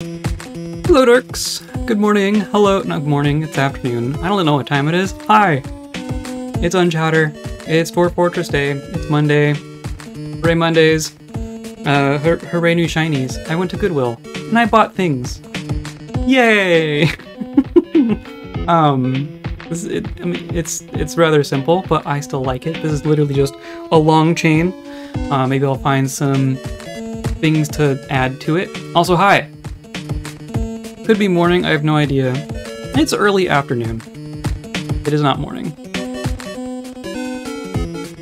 Hello, dorks. Good morning. Hello. Good morning. It's afternoon. I don't know what time it is. Hi. It's Unchowder. It's Dwarf Fortress Day. It's Monday. Hooray Mondays. Uh, hooray new shinies. I went to Goodwill and I bought things. Yay! um, this, it, I mean, it's it's rather simple, but I still like it. This is literally just a long chain. Uh, maybe I'll find some things to add to it. Also, hi. Could be morning. I have no idea. It's early afternoon. It is not morning.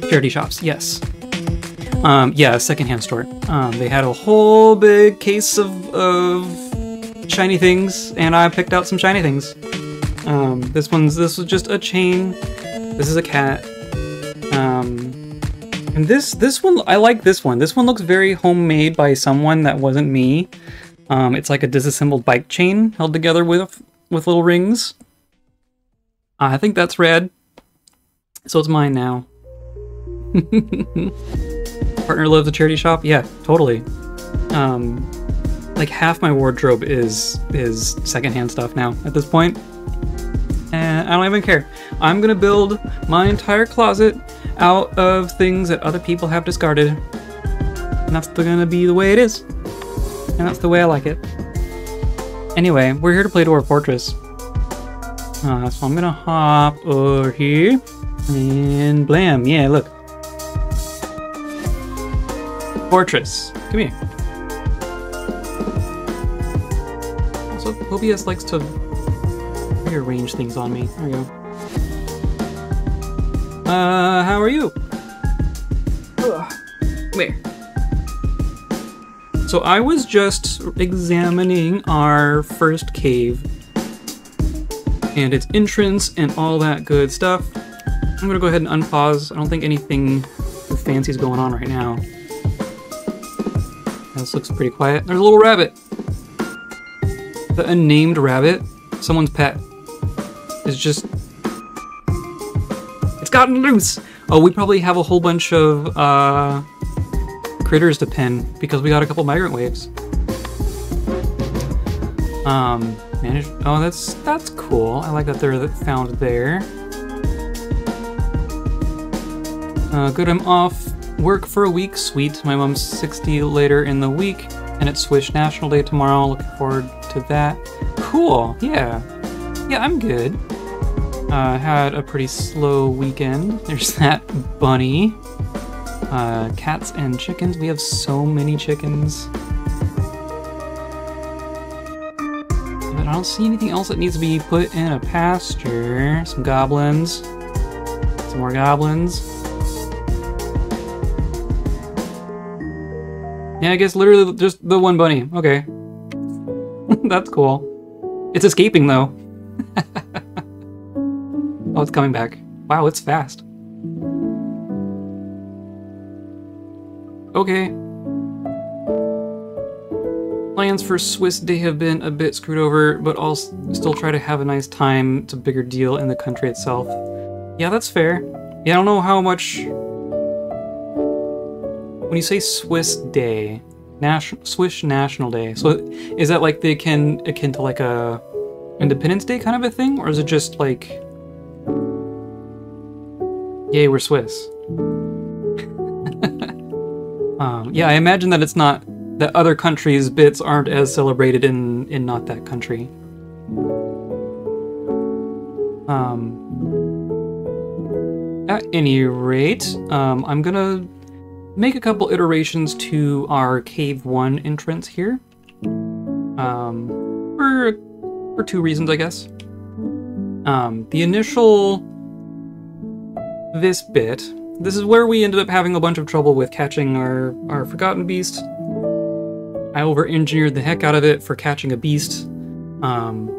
Charity shops, yes. Um, yeah, secondhand store. Um, they had a whole big case of, of shiny things, and I picked out some shiny things. Um, this one's this was just a chain. This is a cat. Um, and this this one I like this one. This one looks very homemade by someone that wasn't me. Um, it's like a disassembled bike chain held together with with little rings. I think that's red. So it's mine now. Partner loves a charity shop? Yeah, totally. Um, like half my wardrobe is is secondhand stuff now at this point. And I don't even care. I'm gonna build my entire closet out of things that other people have discarded. And that's gonna be the way it is. And that's the way I like it. Anyway, we're here to play Dwarf Fortress. Uh, so I'm gonna hop over here. And blam, yeah, look. Fortress. Come here. Also, OBS likes to rearrange things on me. There we go. Uh, how are you? Ugh. Come here. So I was just examining our first cave and its entrance and all that good stuff. I'm gonna go ahead and unpause. I don't think anything fancy is going on right now. This looks pretty quiet. There's a little rabbit. The unnamed rabbit, someone's pet, is just. It's gotten loose! Oh, we probably have a whole bunch of uh, critters to pin because we got a couple migrant waves. Um, manage. Oh, that's that's cool. I like that they're found there. Uh, good, I'm off work for a week. Sweet. My mom's 60 later in the week, and it's Swiss National Day tomorrow. Looking forward to that. Cool. Yeah. Yeah, I'm good. Uh, had a pretty slow weekend. There's that bunny. Uh, cats and chickens. We have so many chickens. But I don't see anything else that needs to be put in a pasture. Some goblins. Some more goblins. Yeah, I guess literally just the one bunny. Okay. That's cool. It's escaping though. oh, it's coming back. Wow, it's fast. Okay. Plans for Swiss Day have been a bit screwed over, but I'll still try to have a nice time. It's a bigger deal in the country itself. Yeah, that's fair. Yeah, I don't know how much when you say Swiss Day, National Swiss National Day, so is that like they can akin to like a Independence Day kind of a thing, or is it just like, yay, we're Swiss? um, yeah, I imagine that it's not that other countries' bits aren't as celebrated in in not that country. Um. At any rate, um, I'm gonna make a couple iterations to our Cave 1 entrance here. Um, for, for two reasons, I guess. Um, the initial... This bit, this is where we ended up having a bunch of trouble with catching our, our Forgotten Beast. I over-engineered the heck out of it for catching a beast. Um,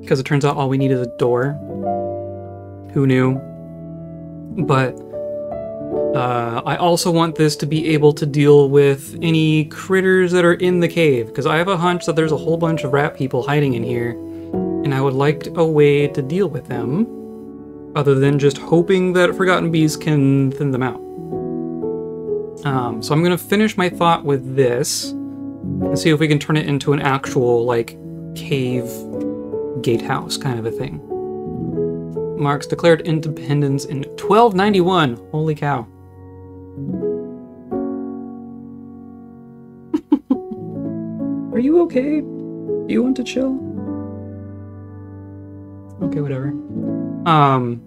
because it turns out all we need is a door. Who knew? But uh, I also want this to be able to deal with any critters that are in the cave, because I have a hunch that there's a whole bunch of rat people hiding in here, and I would like a way to deal with them, other than just hoping that Forgotten Beasts can thin them out. Um, so I'm going to finish my thought with this. and see if we can turn it into an actual, like, cave gatehouse kind of a thing. Marks declared independence in 1291. Holy cow. Are you okay? Do you want to chill? Okay, whatever. Um.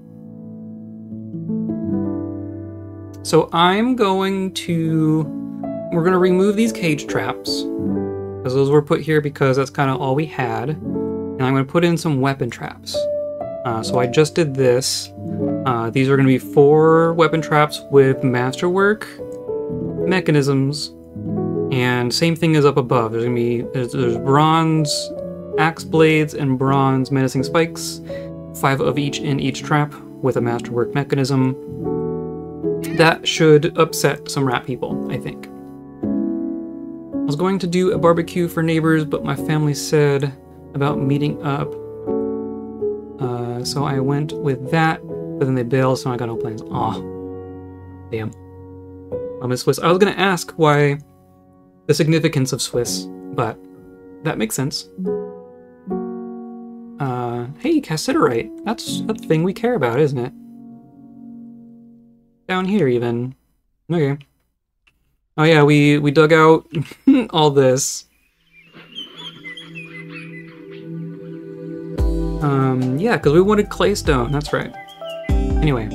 So I'm going to. We're going to remove these cage traps. Because those were put here because that's kind of all we had. And I'm going to put in some weapon traps. Uh, so I just did this. Uh, these are going to be four weapon traps with masterwork mechanisms. And same thing as up above. There's going to be there's, there's bronze axe blades and bronze menacing spikes. Five of each in each trap with a masterwork mechanism. That should upset some rat people, I think. I was going to do a barbecue for neighbors, but my family said about meeting up. Uh, so I went with that, but then they bailed, so I got no plans. Aw. Damn. I'm a Swiss. I was gonna ask why the significance of Swiss, but that makes sense. Uh, hey, cassiterite. That's a thing we care about, isn't it? Down here, even. Okay. Oh yeah, we, we dug out all this. Um, yeah, because we wanted claystone, that's right. Anyway.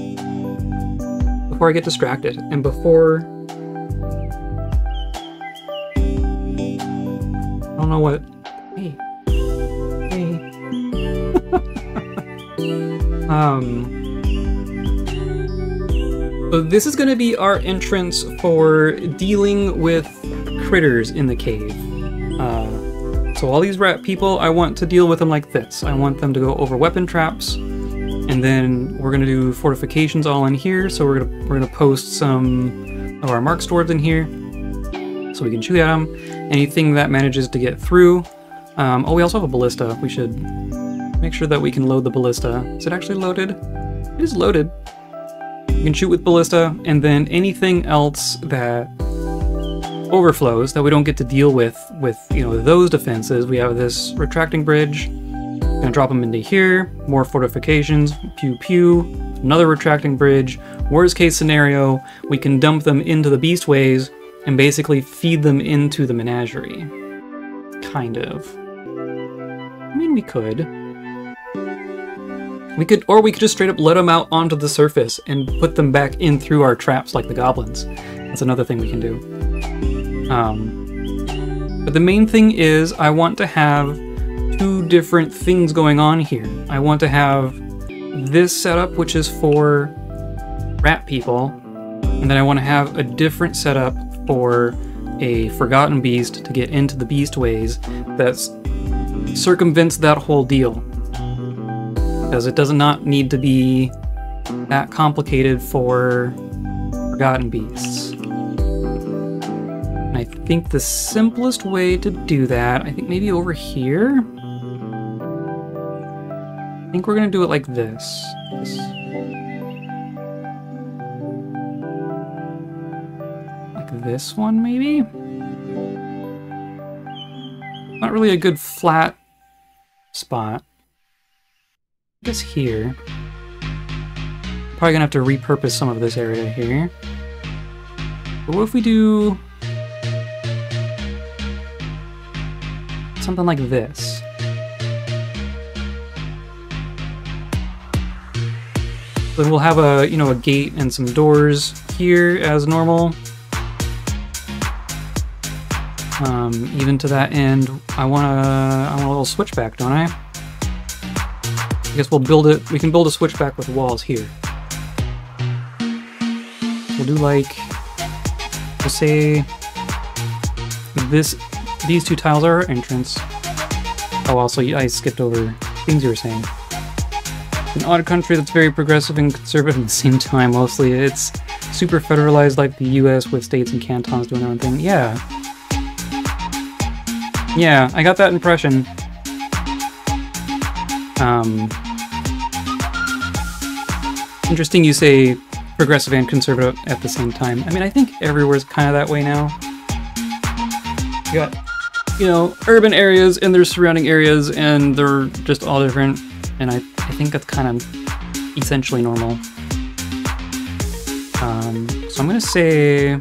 Before I get distracted, and before... I don't know what... um... So this is going to be our entrance for dealing with critters in the cave. Uh, so all these rat people, I want to deal with them like this. I want them to go over weapon traps, and then we're going to do fortifications all in here. So we're going to we're to post some of our mark dwarves in here, so we can shoot at them. Anything that manages to get through. Um, oh, we also have a ballista. We should make sure that we can load the ballista. Is it actually loaded? It is loaded. You can shoot with ballista, and then anything else that overflows that we don't get to deal with with you know those defenses. We have this retracting bridge. Gonna drop them into here. More fortifications. Pew pew. Another retracting bridge. Worst case scenario, we can dump them into the beastways and basically feed them into the menagerie. Kind of. I mean, we could. We could, or we could just straight up let them out onto the surface and put them back in through our traps like the goblins. That's another thing we can do. Um, but the main thing is I want to have two different things going on here. I want to have this setup, which is for rat people, and then I want to have a different setup for a forgotten beast to get into the beastways that circumvents that whole deal because it does not need to be that complicated for Forgotten Beasts. And I think the simplest way to do that, I think maybe over here? I think we're gonna do it like this. this. Like this one, maybe? Not really a good flat spot guess here. Probably gonna have to repurpose some of this area here. But what if we do something like this? Then we'll have a, you know, a gate and some doors here as normal. Um, even to that end, I want to I want a little switchback, don't I? I guess we'll build it, we can build a switchback with walls here. We'll do like, we'll say this, these two tiles are our entrance. Oh, also, I skipped over things you were saying. An odd country that's very progressive and conservative at the same time, mostly. It's super federalized like the US with states and cantons doing their own thing. Yeah. Yeah, I got that impression. Um, interesting you say progressive and conservative at the same time. I mean, I think everywhere's kind of that way now. You got you know, urban areas and their surrounding areas, and they're just all different. And I, I think that's kind of essentially normal. Um, so I'm gonna say.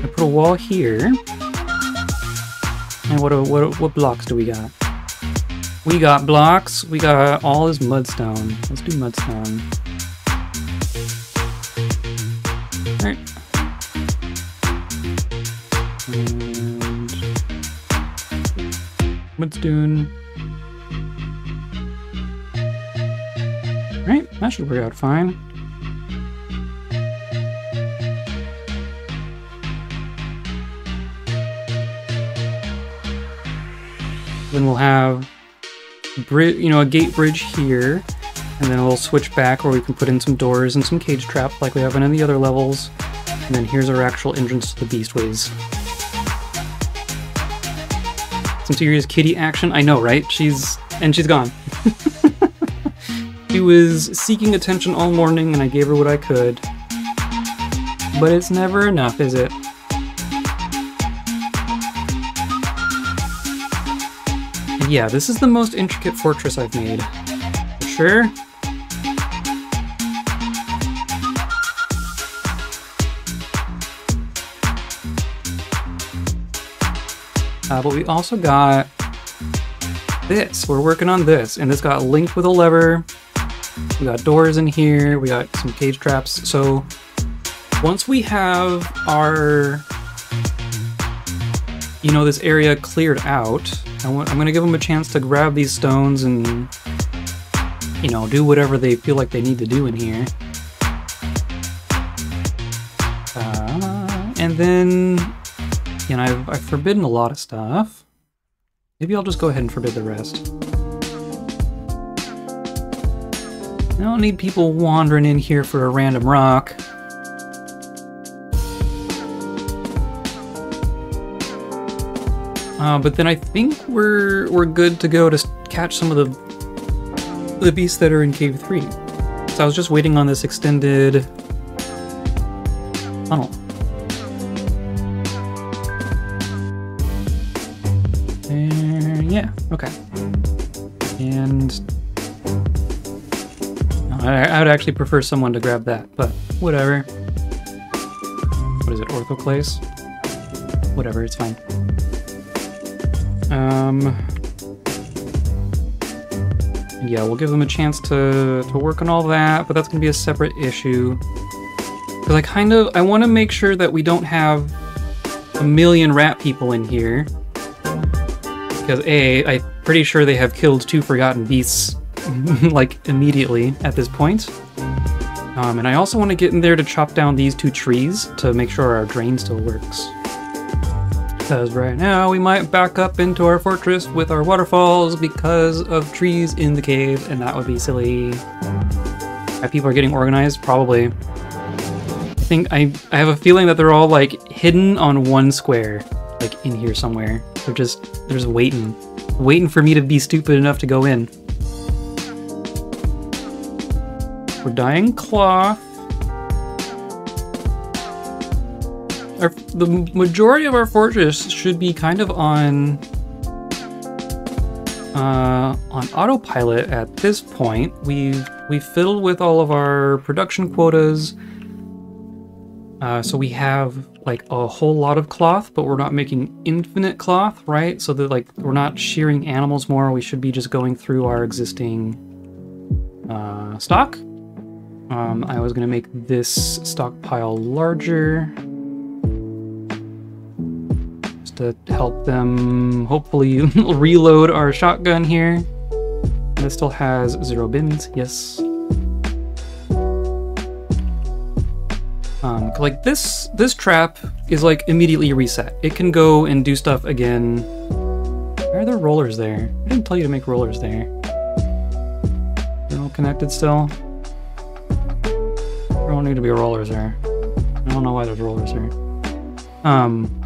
I put a wall here. And what, what, what blocks do we got? We got blocks. We got all this mudstone. Let's do mudstone. Alright. And mudstone. Right, that should work out fine. Then we'll have you know, a gate bridge here, and then we'll switch back where we can put in some doors and some cage trap like we have in any other levels. And then here's our actual entrance to the Beastways. Some serious kitty action. I know, right? She's and she's gone. she was seeking attention all morning, and I gave her what I could. But it's never enough, is it? Yeah, this is the most intricate fortress I've made. For sure. Uh, but we also got this. We're working on this, and it's got linked with a lever. We got doors in here. We got some cage traps. So once we have our, you know, this area cleared out, I I'm going to give them a chance to grab these stones and, you know, do whatever they feel like they need to do in here. Uh, and then, you know, I've, I've forbidden a lot of stuff. Maybe I'll just go ahead and forbid the rest. I don't need people wandering in here for a random rock. Uh, but then I think we're we're good to go to catch some of the the beasts that are in Cave 3. So I was just waiting on this extended tunnel. And yeah, okay. And I, I would actually prefer someone to grab that, but whatever. What is it, orthoclase? Whatever, it's fine. Um, yeah, we'll give them a chance to, to work on all that, but that's going to be a separate issue. Because I kind of, I want to make sure that we don't have a million rat people in here. Because A, I'm pretty sure they have killed two forgotten beasts, like, immediately at this point. Um, and I also want to get in there to chop down these two trees to make sure our drain still works. Because right now we might back up into our fortress with our waterfalls because of trees in the cave, and that would be silly. Are people are getting organized? Probably. I think I, I have a feeling that they're all like hidden on one square, like in here somewhere. They're just they're just waiting. Waiting for me to be stupid enough to go in. We're dying cloth. Our, the majority of our fortress should be kind of on uh, on autopilot at this point. We've we've filled with all of our production quotas. Uh, so we have like a whole lot of cloth, but we're not making infinite cloth, right? So that like we're not shearing animals more. We should be just going through our existing uh, stock. Um, I was gonna make this stockpile larger to help them hopefully reload our shotgun here. This still has zero bins, yes. Um, like this, this trap is like immediately reset. It can go and do stuff again. Why are there rollers there? I didn't tell you to make rollers there. They're all connected still. There don't need to be rollers there. I don't know why there's rollers there. Um,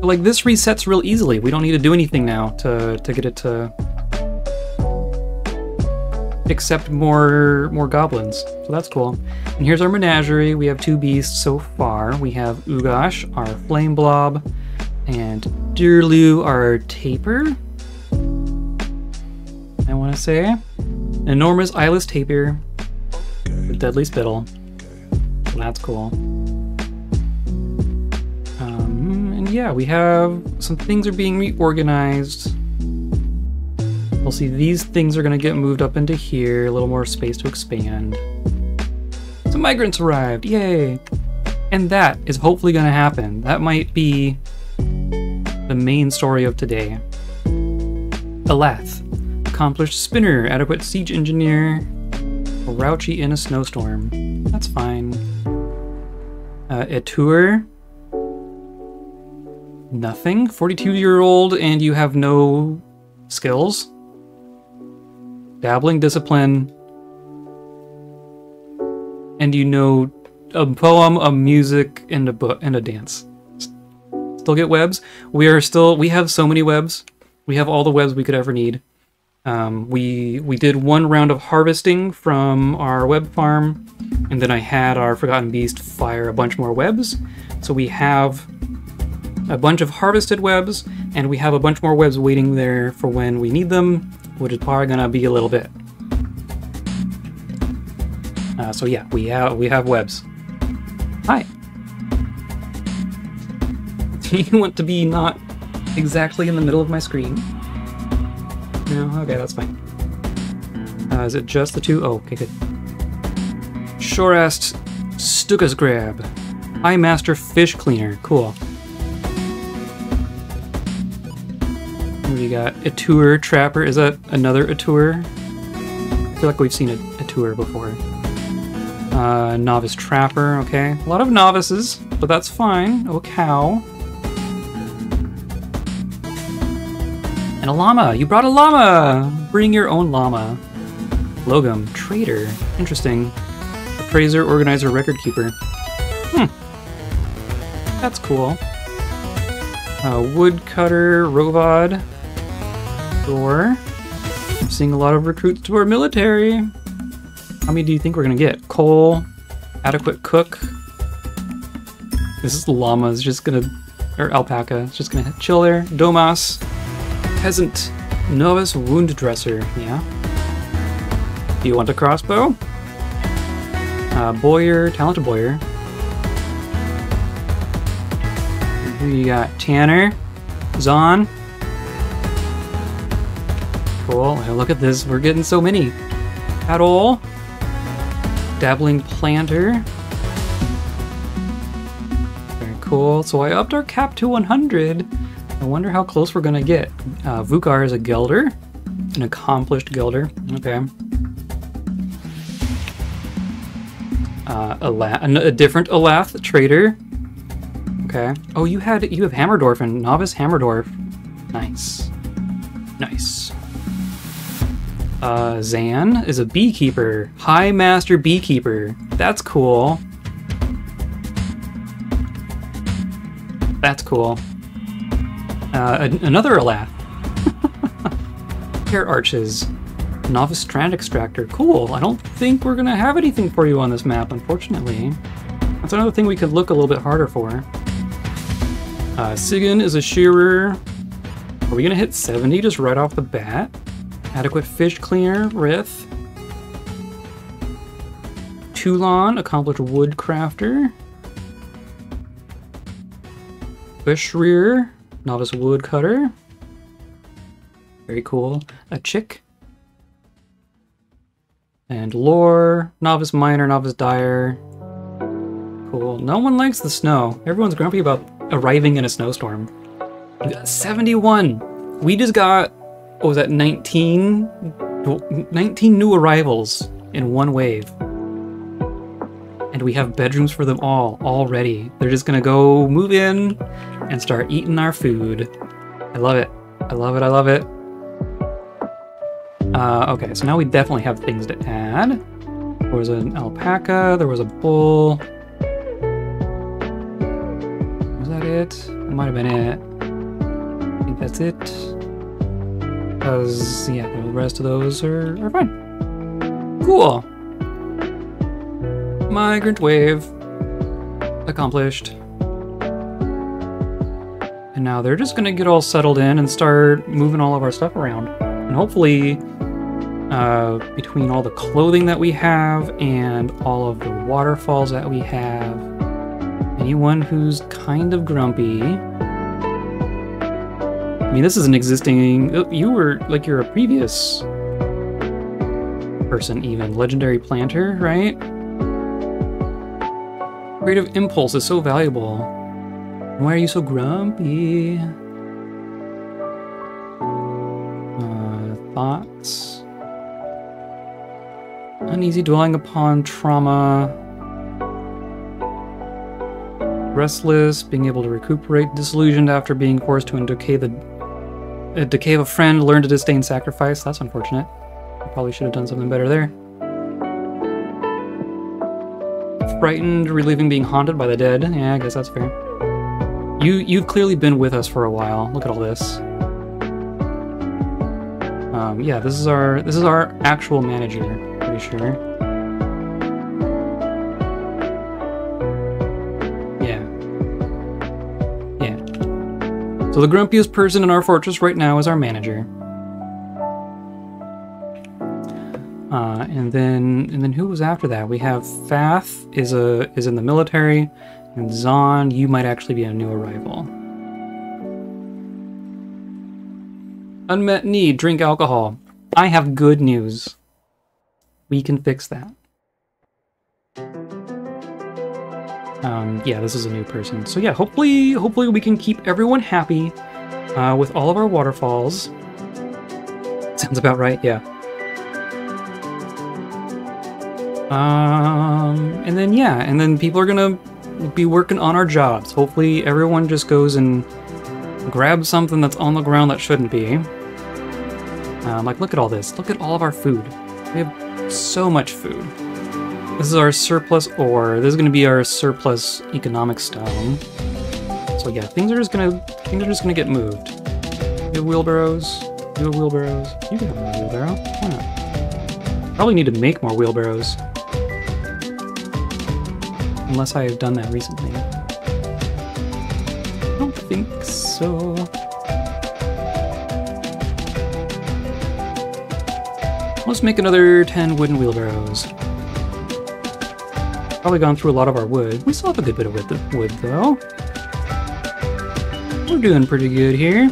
but like this resets real easily. We don't need to do anything now to, to get it to accept more more goblins. So that's cool. And here's our menagerie. We have two beasts so far. We have Ugash, our flame blob, and Dirlu, our tapir. I want to say. An enormous eyeless tapir with deadly spittle. So that's cool. Yeah, we have some things are being reorganized. We'll see these things are going to get moved up into here, a little more space to expand. Some migrants arrived, yay! And that is hopefully going to happen. That might be the main story of today. Elath, accomplished spinner, adequate siege engineer, Rauchi in a snowstorm. That's fine. Uh, Etur, nothing. 42 year old and you have no skills. Dabbling discipline. And you know a poem, a music, and a book and a dance. Still get webs. We are still we have so many webs. We have all the webs we could ever need. Um, we we did one round of harvesting from our web farm, and then I had our Forgotten Beast fire a bunch more webs. So we have a bunch of harvested webs, and we have a bunch more webs waiting there for when we need them, which is probably gonna be a little bit. Uh, so yeah, we have we have webs. Hi. Do you want to be not exactly in the middle of my screen? No, okay, that's fine. Uh, is it just the two? Oh, okay, good. Shorast Stukas Grab. High Master Fish Cleaner. Cool. We got a tour trapper. Is that another a tour? I feel like we've seen a, a tour before. Uh, novice trapper. Okay, a lot of novices, but that's fine. Oh, cow. And a llama. You brought a llama. Bring your own llama. Logum. Trader. Interesting. Appraiser, organizer, record keeper. Hmm. That's cool. Uh, woodcutter, Rovad. Door. Seeing a lot of recruits to our military. How many do you think we're gonna get? Coal, adequate cook. This is llama is just gonna, or alpaca, it's just gonna chill there. Domas, peasant, novice wound dresser. Yeah. Do you want a crossbow? Uh, Bowyer, talented Bowyer. We got Tanner, Zon. Cool. look at this. We're getting so many. At all. Dabbling planter. Very cool. So I upped our cap to 100. I wonder how close we're gonna get. Uh, Vukar is a Gelder, an accomplished Gelder. Okay. Uh, a, a different Alath trader. Okay. Oh, you had you have Hammerdwarf and novice Hammerdwarf. Nice. Nice. Uh, Zan is a beekeeper. High Master Beekeeper. That's cool. That's cool. Uh, another Elath. Hair Arches. Novice Strand Extractor. Cool. I don't think we're gonna have anything for you on this map, unfortunately. That's another thing we could look a little bit harder for. Uh, Sigan is a Shearer. Are we gonna hit 70 just right off the bat? Adequate fish cleaner, Rith. Toulon, accomplished wood woodcrafter. Bushrear, novice woodcutter. Very cool. A chick. And lore, novice miner, novice dyer. Cool. No one likes the snow. Everyone's grumpy about arriving in a snowstorm. 71! We just got what was that 19 19 new arrivals in one wave. And we have bedrooms for them all already they're just gonna go move in and start eating our food. I love it. I love it. I love it. Uh, okay so now we definitely have things to add. There was an alpaca. There was a bull. Was that it? That might have been it. I think that's it because, yeah, the rest of those are, are fine. Cool. Migrant wave. Accomplished. And now they're just gonna get all settled in and start moving all of our stuff around. And hopefully, uh, between all the clothing that we have and all of the waterfalls that we have, anyone who's kind of grumpy. I mean, this is an existing. oh, You were like you're a previous person, even legendary planter, right? Creative impulse is so valuable. Why are you so grumpy? Uh, thoughts. Uneasy dwelling upon trauma. Restless, being able to recuperate, disillusioned after being forced to decay the uh, decay of a friend, learn to disdain sacrifice. That's unfortunate. I probably should have done something better there. Frightened, relieving being haunted by the dead. Yeah, I guess that's fair. You you've clearly been with us for a while. Look at all this. Um, yeah, this is our this is our actual manager. Pretty sure. The grumpiest person in our fortress right now is our manager. Uh, and then and then who was after that? We have Fath is a is in the military, and Zon, you might actually be a new arrival. Unmet need, drink alcohol. I have good news. We can fix that. Um, yeah, this is a new person. So yeah, hopefully, hopefully we can keep everyone happy uh, with all of our waterfalls. Sounds about right, yeah. Um, and then yeah, and then people are gonna be working on our jobs. Hopefully, everyone just goes and grabs something that's on the ground that shouldn't be. Um, like, look at all this. Look at all of our food. We have so much food. This is our surplus ore. This is gonna be our surplus economic stone. So yeah, things are just gonna things are just gonna get moved. You have wheelbarrows. You have wheelbarrows. You can have a wheelbarrow. Why not? Probably need to make more wheelbarrows. Unless I have done that recently. I don't think so. Let's make another 10 wooden wheelbarrows. Probably gone through a lot of our wood. We still have a good bit of wood, though. We're doing pretty good here.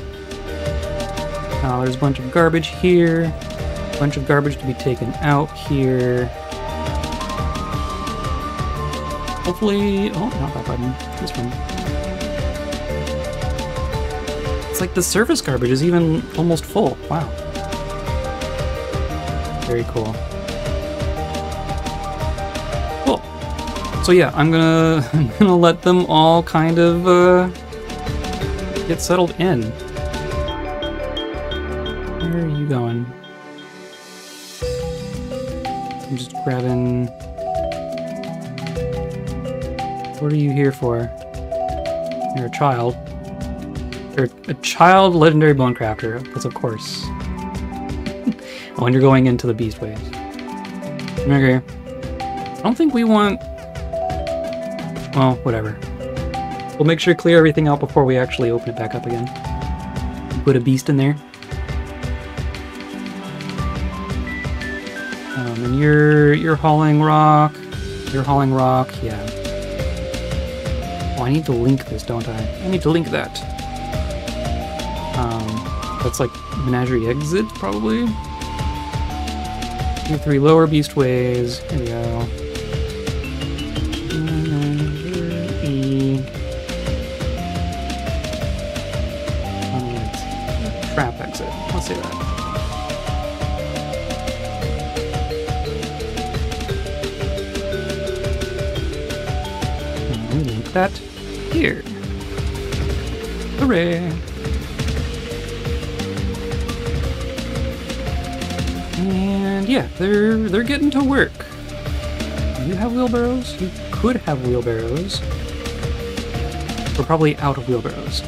Uh, there's a bunch of garbage here. A bunch of garbage to be taken out here. Hopefully... Oh, not that button. This one. It's like the surface garbage is even almost full. Wow. Very cool. So yeah, I'm gonna I'm gonna let them all kind of uh, get settled in. Where are you going? I'm just grabbing. What are you here for? You're a child. You're a child legendary bone crafter. That's of course. when you're going into the beastways. Okay. I don't think we want. Well, whatever. We'll make sure to clear everything out before we actually open it back up again. Put a beast in there. Um, and you're you're hauling rock. You're hauling rock. Yeah. Oh, I need to link this, don't I? I need to link that. Um, that's like menagerie exit, probably. Three lower beast ways. Here we go. That here. Hooray! And yeah, they're they're getting to work. You have wheelbarrows? You could have wheelbarrows. We're probably out of wheelbarrows.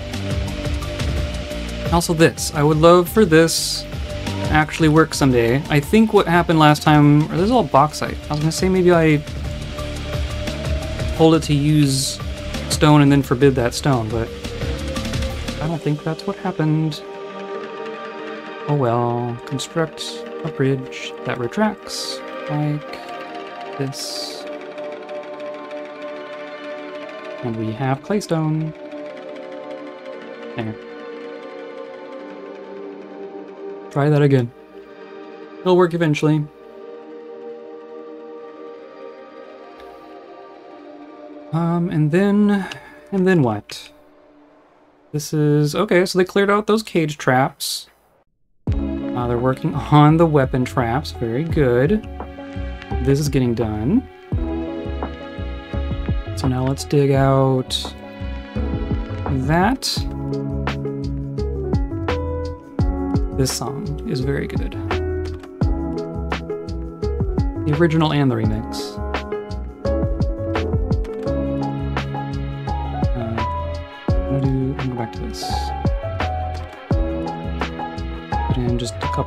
Also this. I would love for this actually work someday. I think what happened last time, or this is all bauxite. I was gonna say maybe I told it to use stone and then forbid that stone, but I don't think that's what happened. Oh well, construct a bridge that retracts like this. And we have claystone. There. Try that again. It'll work eventually. Um, and then, and then what? This is, okay, so they cleared out those cage traps. Uh, they're working on the weapon traps, very good. This is getting done. So now let's dig out that. This song is very good. The original and the remix.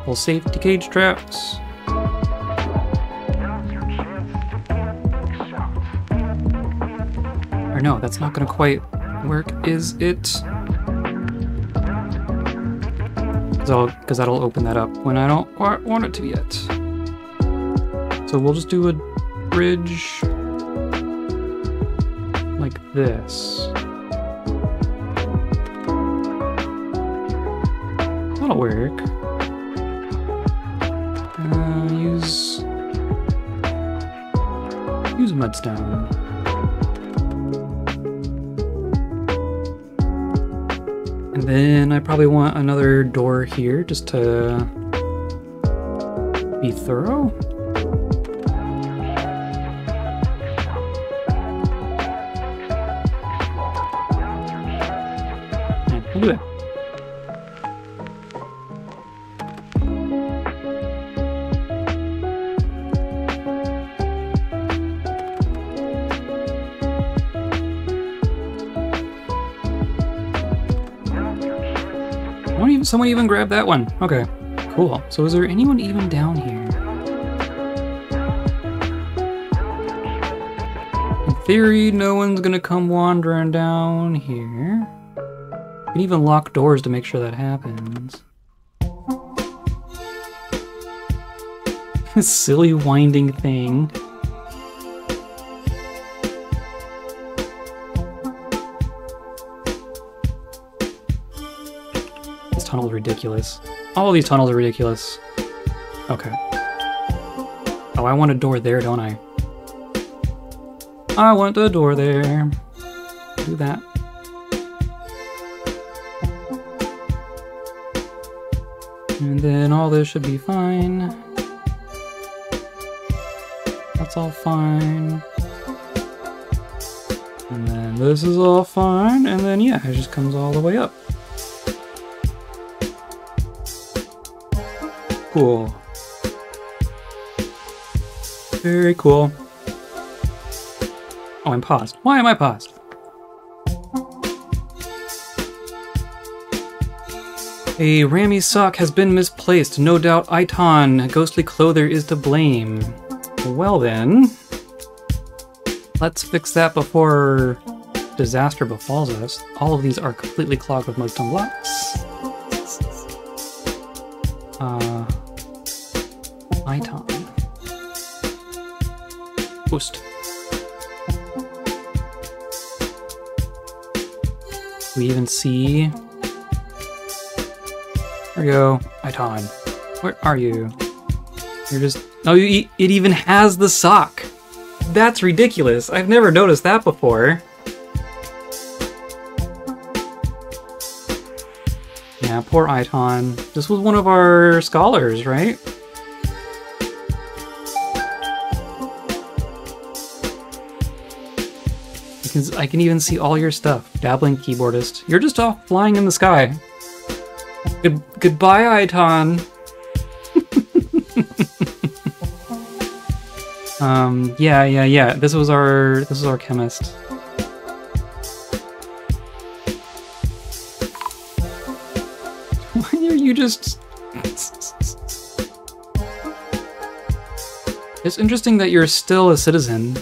Couple safety cage traps. Or no, that's not gonna quite work, is it? Because that'll open that up when I don't want it to yet. So we'll just do a bridge like this. That'll work. And then I probably want another door here just to be thorough. Someone even grab that one. Okay, cool. So is there anyone even down here? In theory, no one's gonna come wandering down here. You can even lock doors to make sure that happens. Silly winding thing. Ridiculous. All these tunnels are ridiculous. Okay. Oh, I want a door there, don't I? I want a door there. Do that. And then all this should be fine. That's all fine. And then this is all fine. And then, yeah, it just comes all the way up. Cool. Very cool. Oh, I'm paused. Why am I paused? A ramie sock has been misplaced. No doubt Iton, ghostly clother, is to blame. Well then, let's fix that before disaster befalls us. All of these are completely clogged with mudstone blocks. Uh, Iton. Post. We even see. There we go, Iton. Where are you? You're just. Oh, you, it even has the sock. That's ridiculous. I've never noticed that before. Yeah, poor Iton. This was one of our scholars, right? can, I can even see all your stuff. Dabbling keyboardist. You're just off flying in the sky. Good, goodbye, Iton. um, yeah, yeah, yeah. This was our, this was our chemist. Why are you just... It's interesting that you're still a citizen.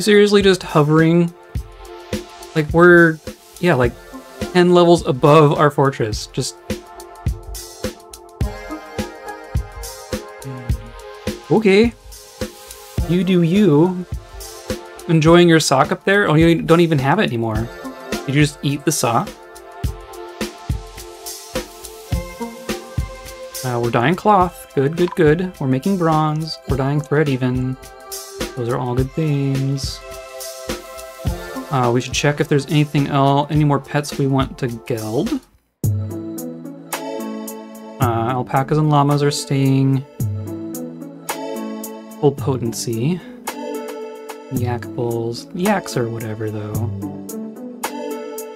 Seriously just hovering? Like we're, yeah, like 10 levels above our fortress. Just... Okay. You do you. Enjoying your sock up there? Oh, you don't even have it anymore. Did you just eat the sock? Uh, we're dyeing cloth. Good, good, good. We're making bronze. We're dyeing thread even. Those are all good things. Uh, we should check if there's anything else, any more pets we want to geld. Uh, alpacas and llamas are staying full potency. Yak bulls, yaks or whatever though.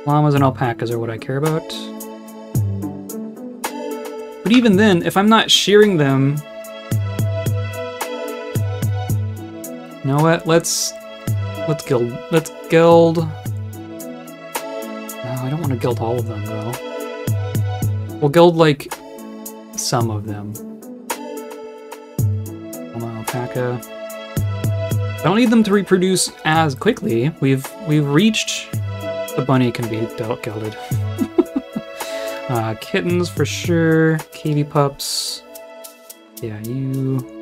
Llamas and alpacas are what I care about. But even then, if I'm not shearing them... You know what? Let's... Let's guild Let's guild. No, I don't want to guild all of them, though. We'll guild like, some of them. Alpaca. I don't need them to reproduce as quickly. We've we've reached the bunny can be gilded. Uh, kittens for sure. KV pups. Yeah, you...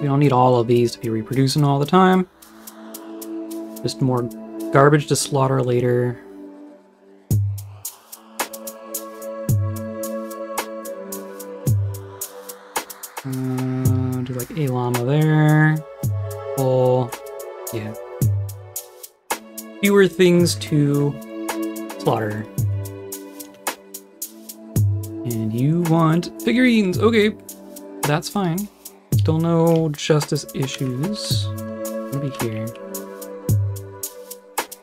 We don't need all of these to be reproducing all the time. Just more garbage to slaughter later. Uh, do like a llama there. Full. Yeah. Fewer things to slaughter. And you want figurines. Okay, that's fine. Still no justice issues. Here.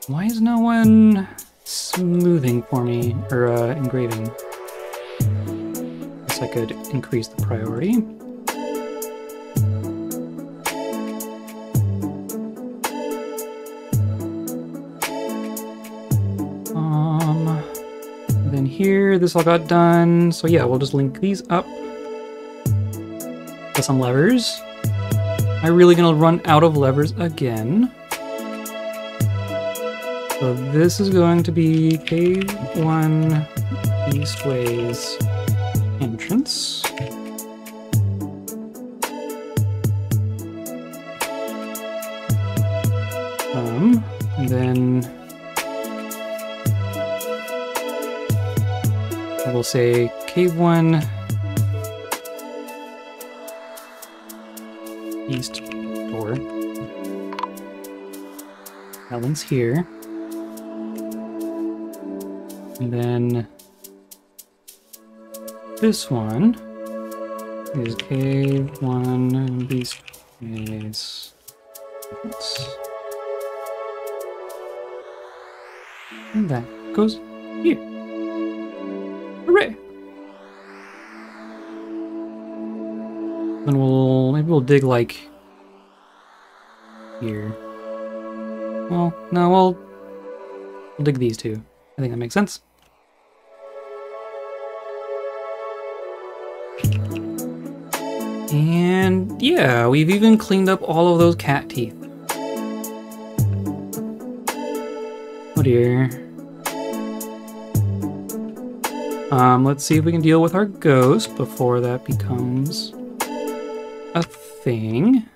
Why is no one smoothing for me, or uh, engraving? Guess I could increase the priority. Um, then here. This all got done. So yeah, we'll just link these up. Some levers. Am I really gonna run out of levers again? So this is going to be K1 Beastways entrance. Um, and then we'll say K1 one's here. And then this one is K1 east is and that goes here. Hooray! Then we'll, maybe we'll dig like here. Well, no, we'll, we'll dig these two. I think that makes sense. And yeah, we've even cleaned up all of those cat teeth. Oh dear. Um, let's see if we can deal with our ghost before that becomes a thing.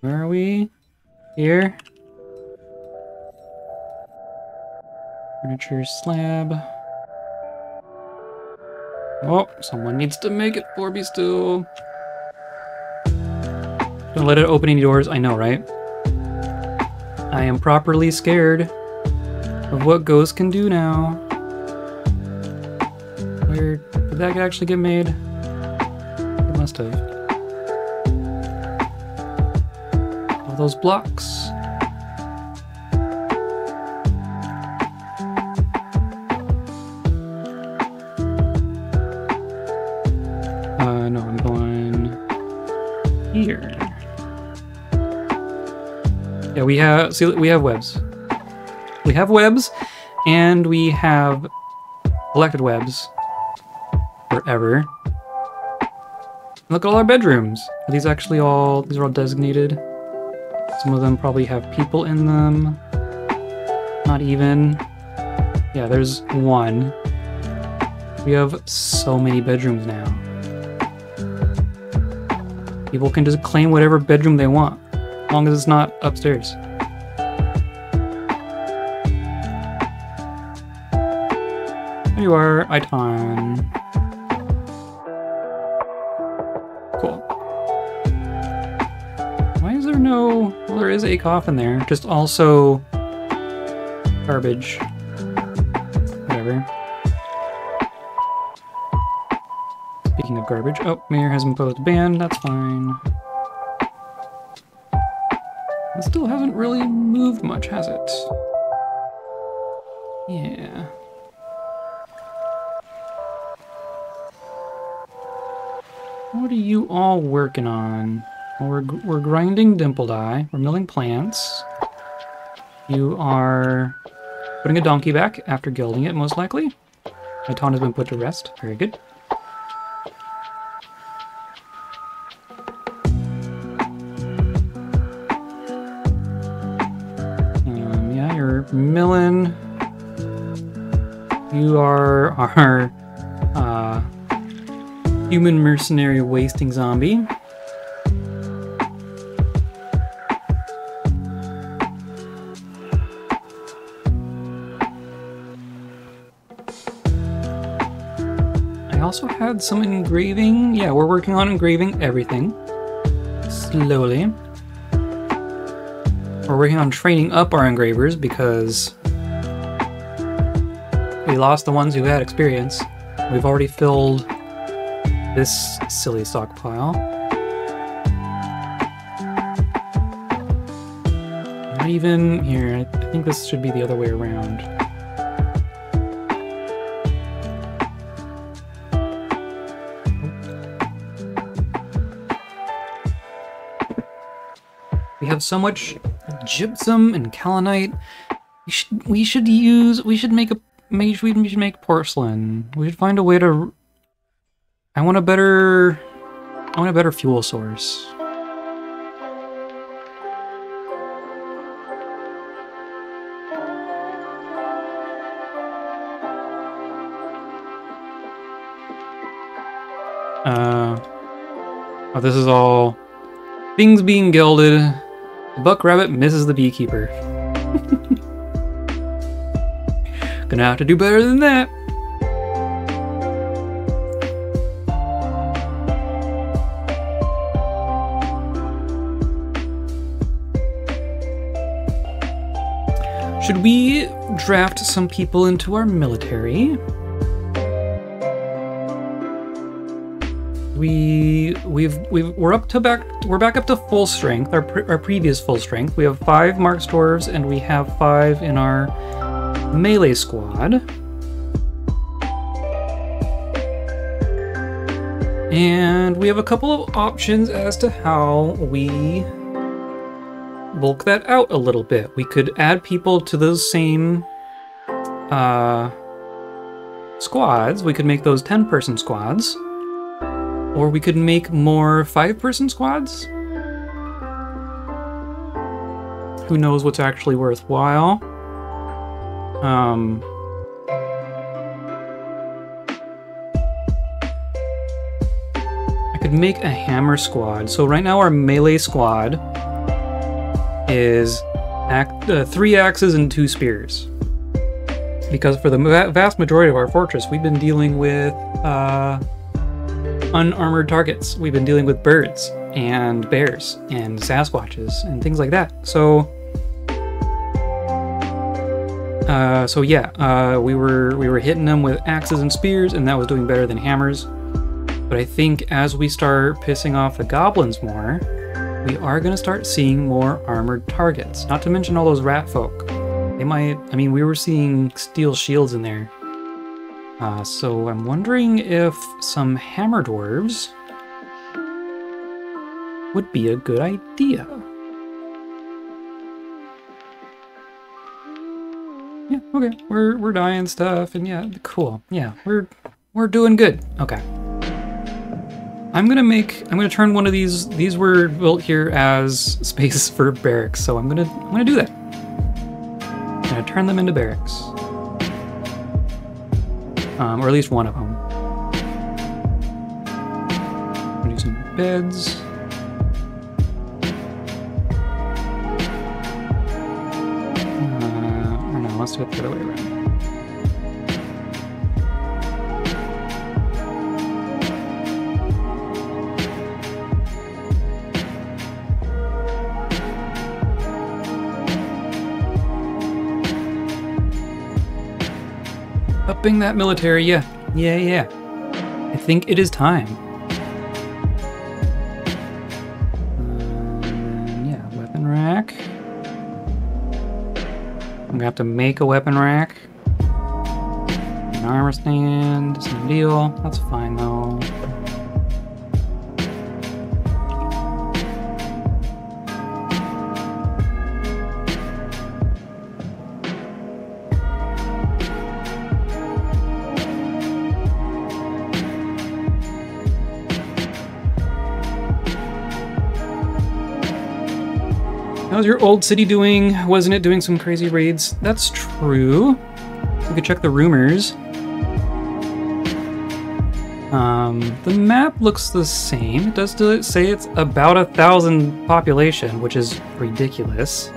Where are we? Here? Furniture slab. Oh, someone needs to make it for me still. Don't let it open any doors. I know, right? I am properly scared of what ghosts can do now. Where did that actually get made? It must have. All those blocks. We have, see, we have webs. We have webs, and we have collected webs. forever. Look at all our bedrooms. Are these actually all, these are all designated? Some of them probably have people in them. Not even. Yeah, there's one. We have so many bedrooms now. People can just claim whatever bedroom they want, long as it's not upstairs. There you are, Iton. Cool. Why is there no... Well, there is a coffin there, just also... garbage. Whatever. Speaking of garbage, oh, Mayor has imposed a ban, that's fine. It still hasn't really moved much, has it? Yeah. What are you all working on? We're, we're grinding dimple dye. We're milling plants. You are putting a donkey back after gilding it, most likely. My taunt has been put to rest. Very good. You're. You are our uh, human mercenary wasting zombie. I also had some engraving. Yeah, we're working on engraving everything. Slowly. We're working on training up our engravers because we lost the ones who had experience. We've already filled this silly stockpile. Not even here. I think this should be the other way around. We have so much gypsum and kaolinite. We should we should use we should make a we should make porcelain. We should find a way to I want a better... I want a better fuel source. Uh... Oh, this is all... Things being gilded. Buck rabbit misses the beekeeper. Gonna have to do better than that. Should we draft some people into our military? We we've we've we're up to back we're back up to full strength. Our pre our previous full strength. We have five Marks dwarves and we have five in our melee squad. And we have a couple of options as to how we bulk that out a little bit. We could add people to those same uh, squads. We could make those 10 person squads. Or we could make more 5 person squads. Who knows what's actually worthwhile. Um, I could make a hammer squad. So right now our melee squad is act, uh, three axes and two spears. Because for the vast majority of our fortress, we've been dealing with uh, unarmored targets. We've been dealing with birds and bears and Sasquatches and things like that. So, uh, so yeah, uh, we were we were hitting them with axes and spears, and that was doing better than hammers. But I think as we start pissing off the goblins more, we are going to start seeing more armored targets. Not to mention all those rat folk. They might, I mean, we were seeing steel shields in there. Uh, so I'm wondering if some hammer dwarves would be a good idea. Yeah, okay, we're we're dying stuff, and yeah, cool. Yeah, we're we're doing good. Okay. I'm gonna make. I'm gonna turn one of these. These were built here as space for barracks, so I'm gonna. I'm gonna do that. I'm gonna turn them into barracks, um, or at least one of them. Do some beds. Uh, no, let's do it the other way around. Upping that military, yeah. Yeah, yeah. I think it is time. Um, yeah, weapon rack. I'm gonna have to make a weapon rack. An armor stand, same deal. That's fine though. How's your old city doing? Wasn't it doing some crazy raids? That's true. We could check the rumors. Um, the map looks the same. It does say it's about a thousand population, which is ridiculous.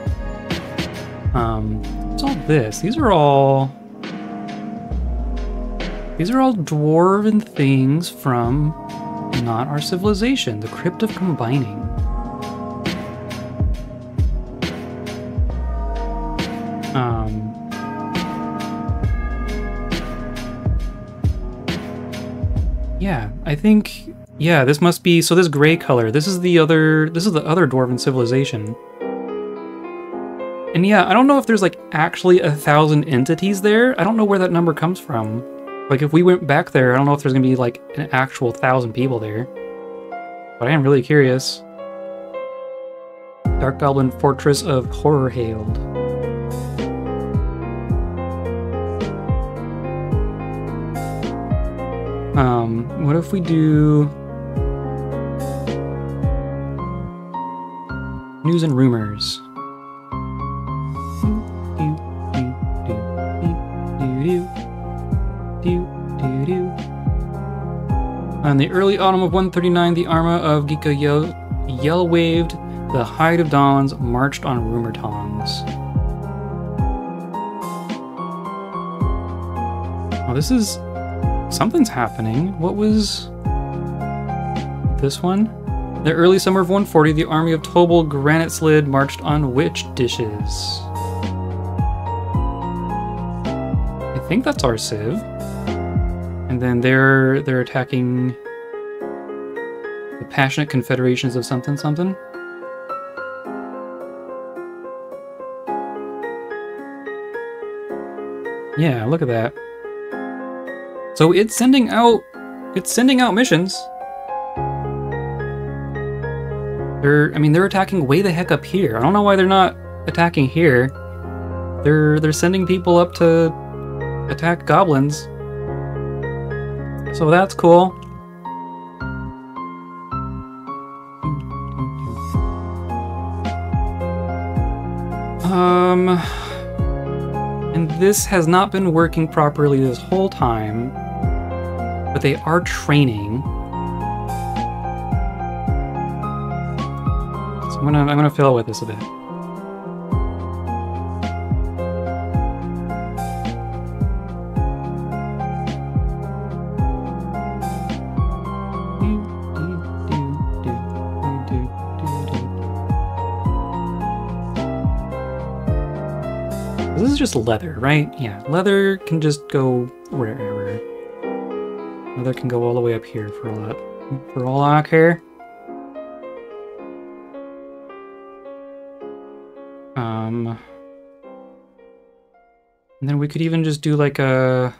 Um, what's all this? These are all. These are all dwarven things from not our civilization. The Crypt of Combining. Yeah, I think yeah, this must be so this gray color. This is the other this is the other dwarven civilization. And yeah, I don't know if there's like actually a thousand entities there. I don't know where that number comes from. Like if we went back there, I don't know if there's gonna be like an actual thousand people there. But I am really curious. Dark Goblin Fortress of Horror Hailed. Um, what if we do news and rumors? On the early autumn of 139, the arma of Gika yell, waved, the Hide of Dawns marched on rumor tongs. This is something's happening. What was this one? The early summer of 140, the army of Tobal Granite Slid marched on witch dishes. I think that's our sieve. And then they're they're attacking the passionate confederations of something something. Yeah, look at that. So it's sending out it's sending out missions. They're I mean they're attacking way the heck up here. I don't know why they're not attacking here. They're they're sending people up to attack goblins. So that's cool. Um and this has not been working properly this whole time, but they are training. So I'm gonna I'm gonna fiddle with this a bit. Just leather, right? Yeah, leather can just go wherever. Leather can go all the way up here for all that, for all I care. Um, and then we could even just do like a.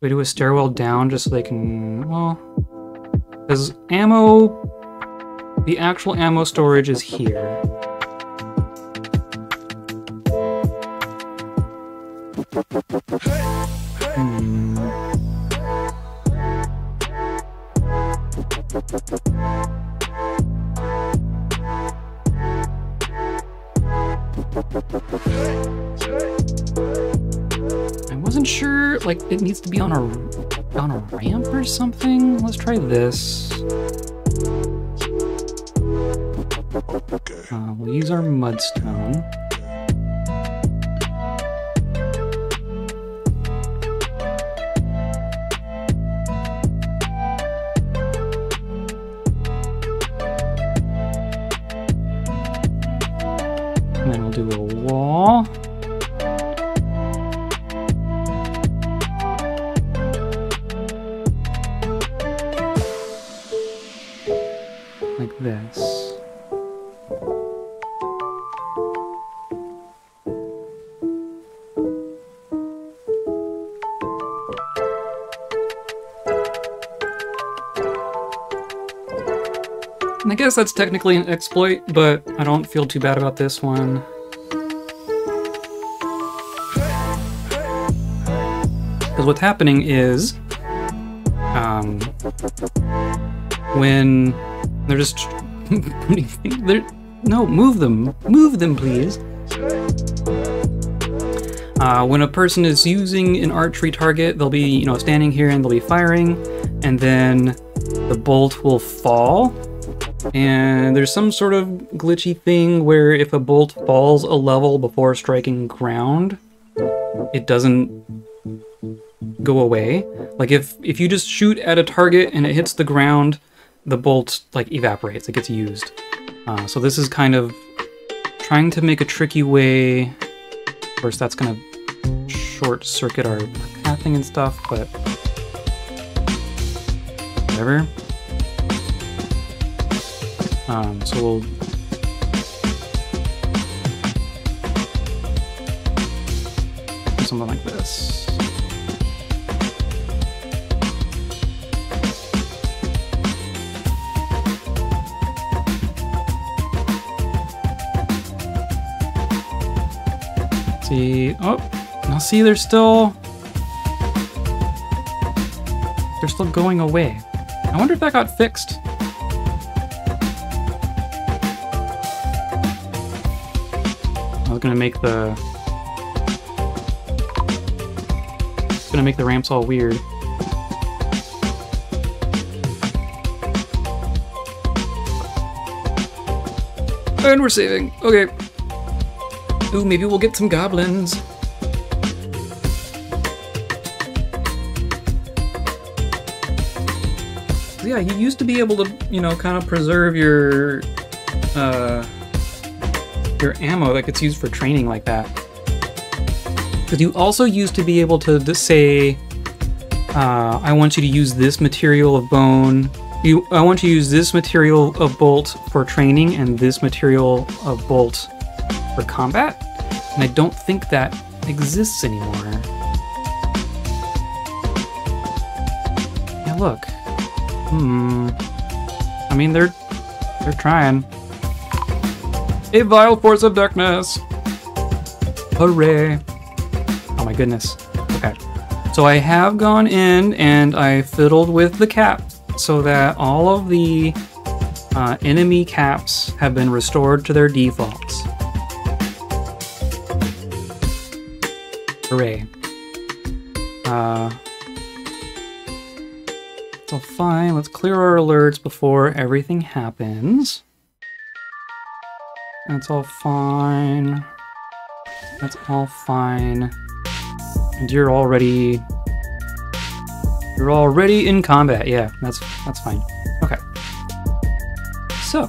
We do a stairwell down just so they can. Well, because ammo. The actual ammo storage is here. Hmm. I wasn't sure, like, it needs to be on a on a ramp or something. Let's try this. Uh, we'll use our mudstone. Guess that's technically an exploit, but I don't feel too bad about this one. Because what's happening is, um, when they're just they're no move them, move them, please. Uh, when a person is using an archery target, they'll be you know standing here and they'll be firing, and then the bolt will fall. And there's some sort of glitchy thing where if a bolt falls a level before striking ground, it doesn't go away. Like if if you just shoot at a target and it hits the ground, the bolt like evaporates. It gets used. Uh, so this is kind of trying to make a tricky way. Of course, that's gonna short circuit our pathing and stuff, but whatever. Um, so we'll do something like this. See, oh, now see, they're still, they're still going away. I wonder if that got fixed. Was gonna make the, gonna make the ramps all weird. And we're saving. Okay. Ooh, maybe we'll get some goblins. Yeah, you used to be able to, you know, kind of preserve your, uh, your ammo that gets used for training like that. Because you also used to be able to say, uh, I want you to use this material of bone. You, I want you to use this material of bolt for training and this material of bolt for combat. And I don't think that exists anymore. Yeah, look. Hmm. I mean, they're they're trying. A vile force of darkness. Hooray! Oh my goodness. Okay. So I have gone in and I fiddled with the cap so that all of the uh, enemy caps have been restored to their defaults. Hooray. Uh, so fine, let's clear our alerts before everything happens. That's all fine. That's all fine. And you're already... You're already in combat. Yeah, that's that's fine. Okay. So.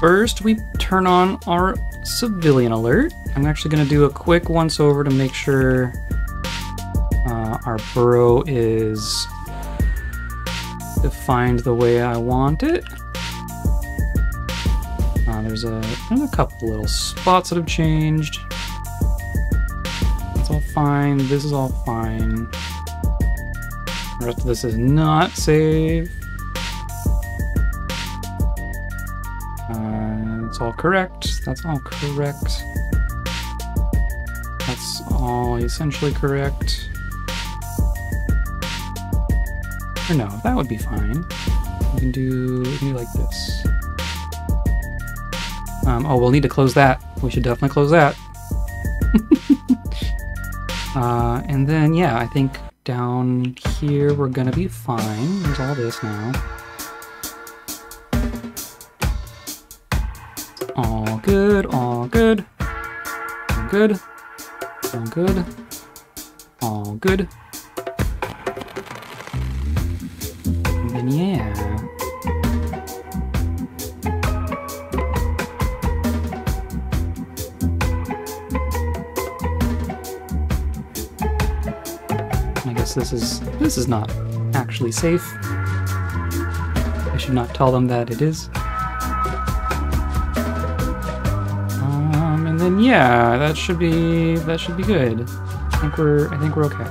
First, we turn on our civilian alert. I'm actually going to do a quick once over to make sure uh, our burrow is defined the way I want it. There's a there's a couple little spots that have changed. It's all fine. This is all fine. The rest of this is not safe. Uh, it's all correct. That's all correct. That's all essentially correct. Or no, that would be fine. We can do, we can do like this. Um, oh, we'll need to close that. We should definitely close that. uh, and then, yeah, I think down here we're gonna be fine. There's all this now. All good, all good. All good. All good. All good. And then yeah. This is this is not actually safe. I should not tell them that it is. Um, and then yeah, that should be that should be good. I think we're I think we're okay.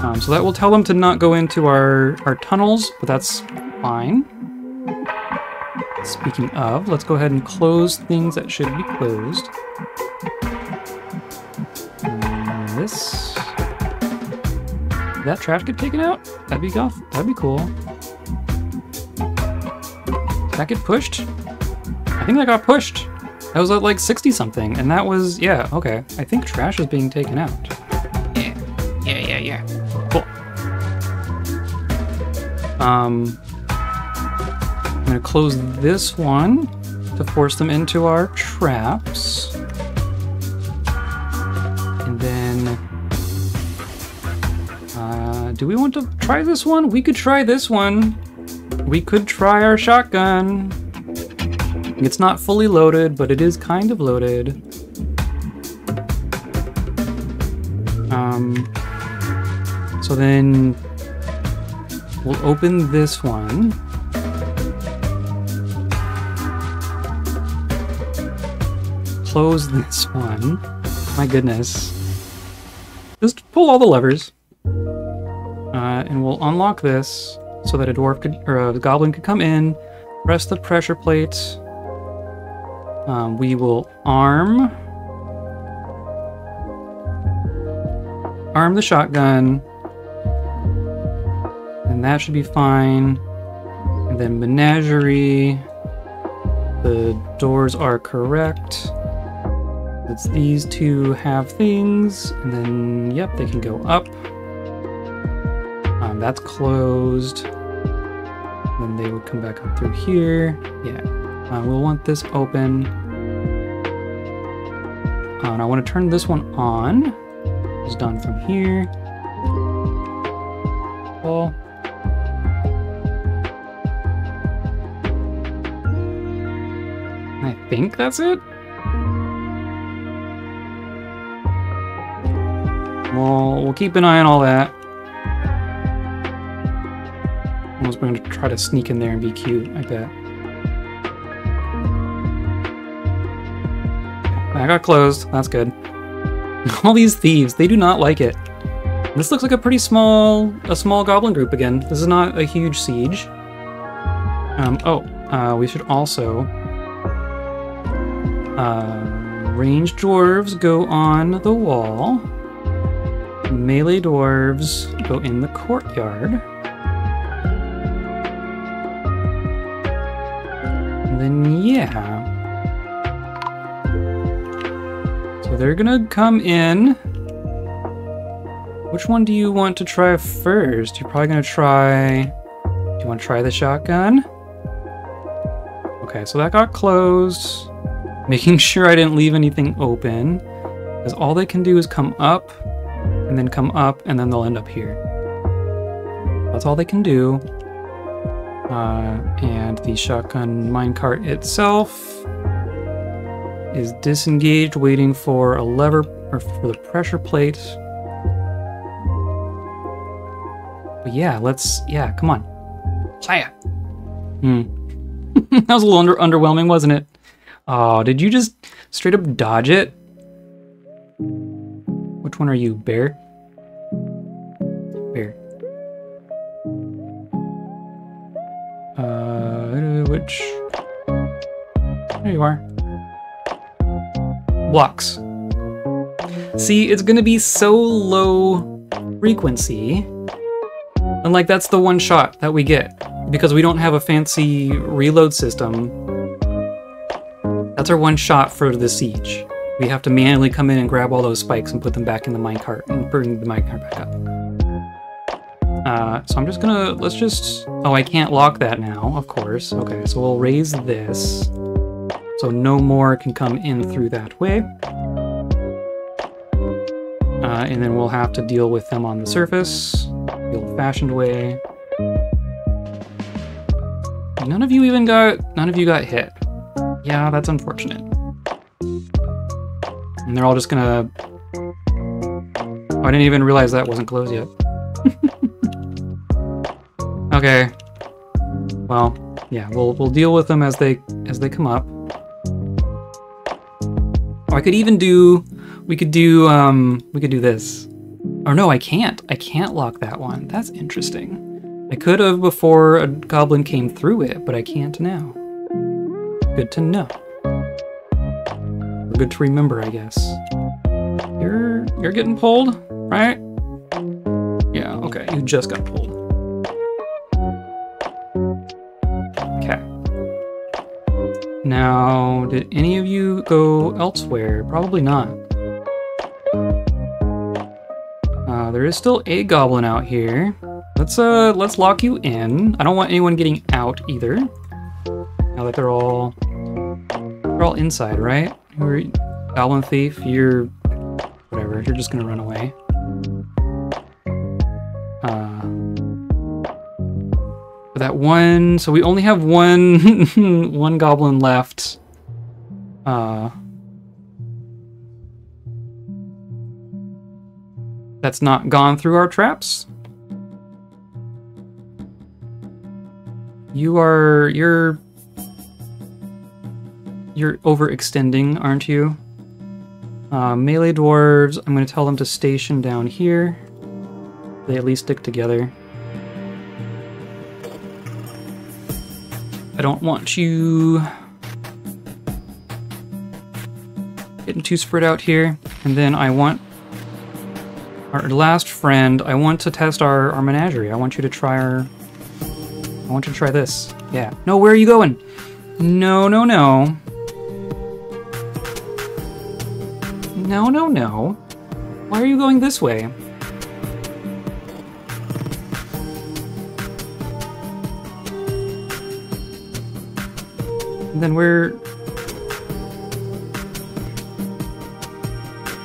Um, so that will tell them to not go into our our tunnels, but that's fine. Speaking of, let's go ahead and close things that should be closed. That trash get taken out? That'd be off. That'd be cool. Did that get pushed? I think that got pushed. That was at like 60 something, and that was, yeah, okay. I think trash is being taken out. Yeah, yeah, yeah, yeah. Cool. Um, I'm gonna close this one to force them into our traps. Do we want to try this one? We could try this one. We could try our shotgun. It's not fully loaded, but it is kind of loaded. Um, so then we'll open this one. Close this one. My goodness. Just pull all the levers. Uh, and we'll unlock this so that a dwarf could, or a goblin could come in, press the pressure plate. Um, we will arm arm the shotgun, and that should be fine. And then menagerie, the doors are correct. It's these two have things, and then yep, they can go up. Um, that's closed. Then they would come back up through here. Yeah, uh, we'll want this open. Uh, and I want to turn this one on is done from here. Well, I think that's it. Well, we'll keep an eye on all that. Was going to try to sneak in there and be cute, I bet. I got closed. That's good. All these thieves, they do not like it. This looks like a pretty small, a small goblin group again. This is not a huge siege. Um, oh, uh, we should also... Uh, ranged dwarves go on the wall. Melee dwarves go in the courtyard. Then, yeah. So they're gonna come in. Which one do you want to try first? You're probably gonna try... Do you want to try the shotgun? Okay, so that got closed. Making sure I didn't leave anything open. Because all they can do is come up, and then come up, and then they'll end up here. That's all they can do. Uh, and the shotgun minecart itself is disengaged, waiting for a lever or for the pressure plate. But yeah, let's yeah, come on. Play it. Hmm. that was a little under, underwhelming, wasn't it? Oh, did you just straight up dodge it? Which one are you? Bear. Which? There you are blocks. See, it's gonna be so low frequency. And like that's the one shot that we get. Because we don't have a fancy reload system. That's our one shot for the siege. We have to manually come in and grab all those spikes and put them back in the minecart and bring the minecart back up. Uh, so I'm just gonna, let's just, oh, I can't lock that now, of course. Okay, so we'll raise this. So no more can come in through that way. Uh, and then we'll have to deal with them on the surface, the old-fashioned way. None of you even got, none of you got hit. Yeah, that's unfortunate. And they're all just gonna... Oh, I didn't even realize that wasn't closed yet. Okay. Well, yeah, we'll we'll deal with them as they as they come up. Oh, I could even do we could do um we could do this. Or no, I can't. I can't lock that one. That's interesting. I could have before a goblin came through it, but I can't now. Good to know. Or good to remember, I guess. You're you're getting pulled, right? Yeah, okay. You just got pulled. Now, did any of you go elsewhere? Probably not. Uh, there is still a goblin out here. Let's uh, let's lock you in. I don't want anyone getting out either. Now that they're all they're all inside, right? Goblin thief. You're whatever. You're just gonna run away. That one, so we only have one one goblin left. Uh, that's not gone through our traps. You are you're you're overextending, aren't you? Uh, melee dwarves, I'm going to tell them to station down here. They at least stick together. I don't want you getting too spread out here. And then I want our last friend, I want to test our, our menagerie. I want you to try our... I want you to try this. Yeah. No, where are you going? No, no, no. No, no, no. Why are you going this way? Then we're...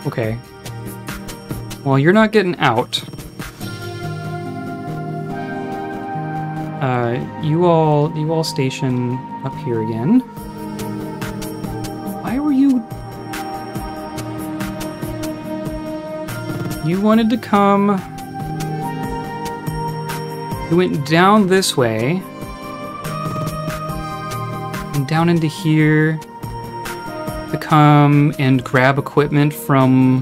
Okay. Well, you're not getting out. Uh, you all, you all station up here again. Why were you... You wanted to come... You went down this way. And down into here. To come and grab equipment from...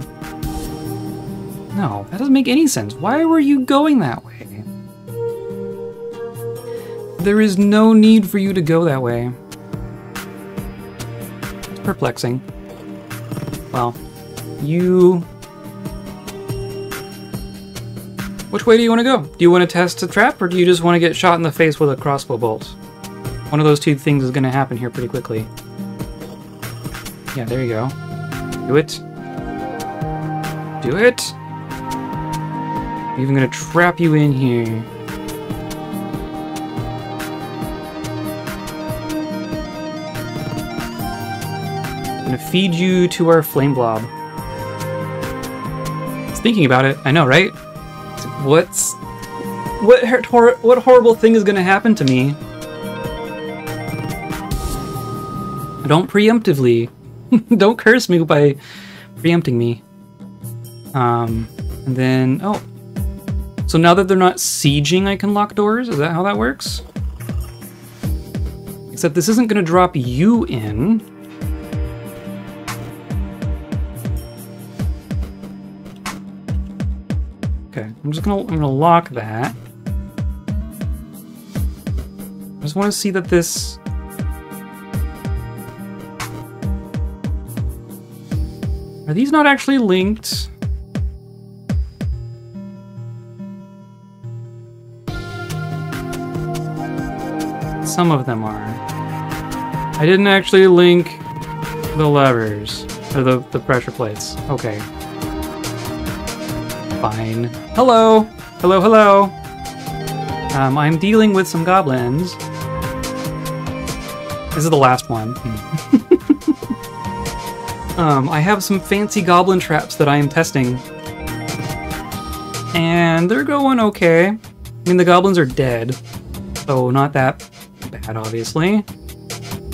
No, that doesn't make any sense. Why were you going that way? There is no need for you to go that way. It's perplexing. Well, you... Which way do you want to go? Do you want to test the trap, or do you just want to get shot in the face with a crossbow bolt? One of those two things is going to happen here pretty quickly. Yeah, there you go. Do it. Do it! I'm even going to trap you in here. gonna feed you to our flame blob. Thinking about it. I know, right? What's what what horrible thing is gonna happen to me? Don't preemptively. Don't curse me by preempting me. Um, and then oh, so now that they're not sieging, I can lock doors. Is that how that works? Except this isn't gonna drop you in. Okay, I'm just gonna I'm gonna lock that. I just want to see that this. Are these not actually linked? Some of them are. I didn't actually link the levers, or the, the pressure plates. Okay. Fine. Hello! Hello, hello! Um, I'm dealing with some goblins. This is the last one. um, I have some fancy goblin traps that I am testing. And they're going okay. I mean, the goblins are dead. So not that bad, obviously.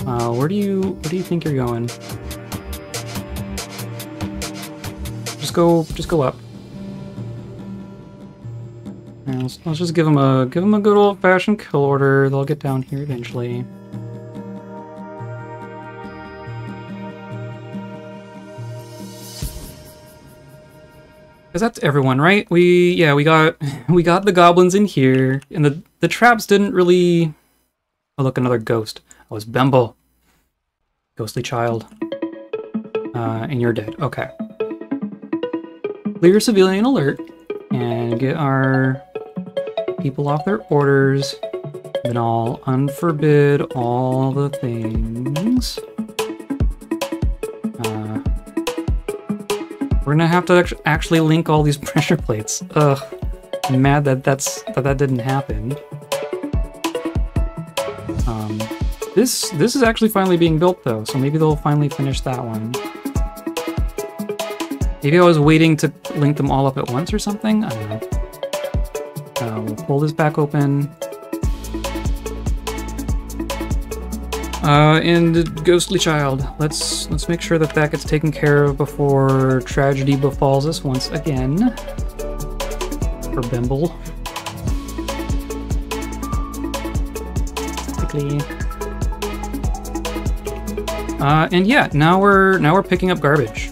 Uh, where do you where do you think you're going? Just go just go up. Let's, let's just give them a give them a good old fashioned kill order. They'll get down here eventually. Cause that's everyone, right? We yeah, we got we got the goblins in here, and the the traps didn't really. Oh look, another ghost. Oh, it's Bemble. Ghostly child. Uh, and you're dead. Okay. Clear civilian alert and get our people off their orders. Then I'll unforbid all the things. We're gonna have to actually link all these pressure plates. Ugh. I'm mad that that's that that didn't happen. Um, this this is actually finally being built though, so maybe they'll finally finish that one. Maybe I was waiting to link them all up at once or something. I don't know. Uh, we'll pull this back open. Uh, and ghostly child. Let's let's make sure that that gets taken care of before tragedy befalls us once again. For Bimble. Quickly. Uh, and yeah, now we're now we're picking up garbage.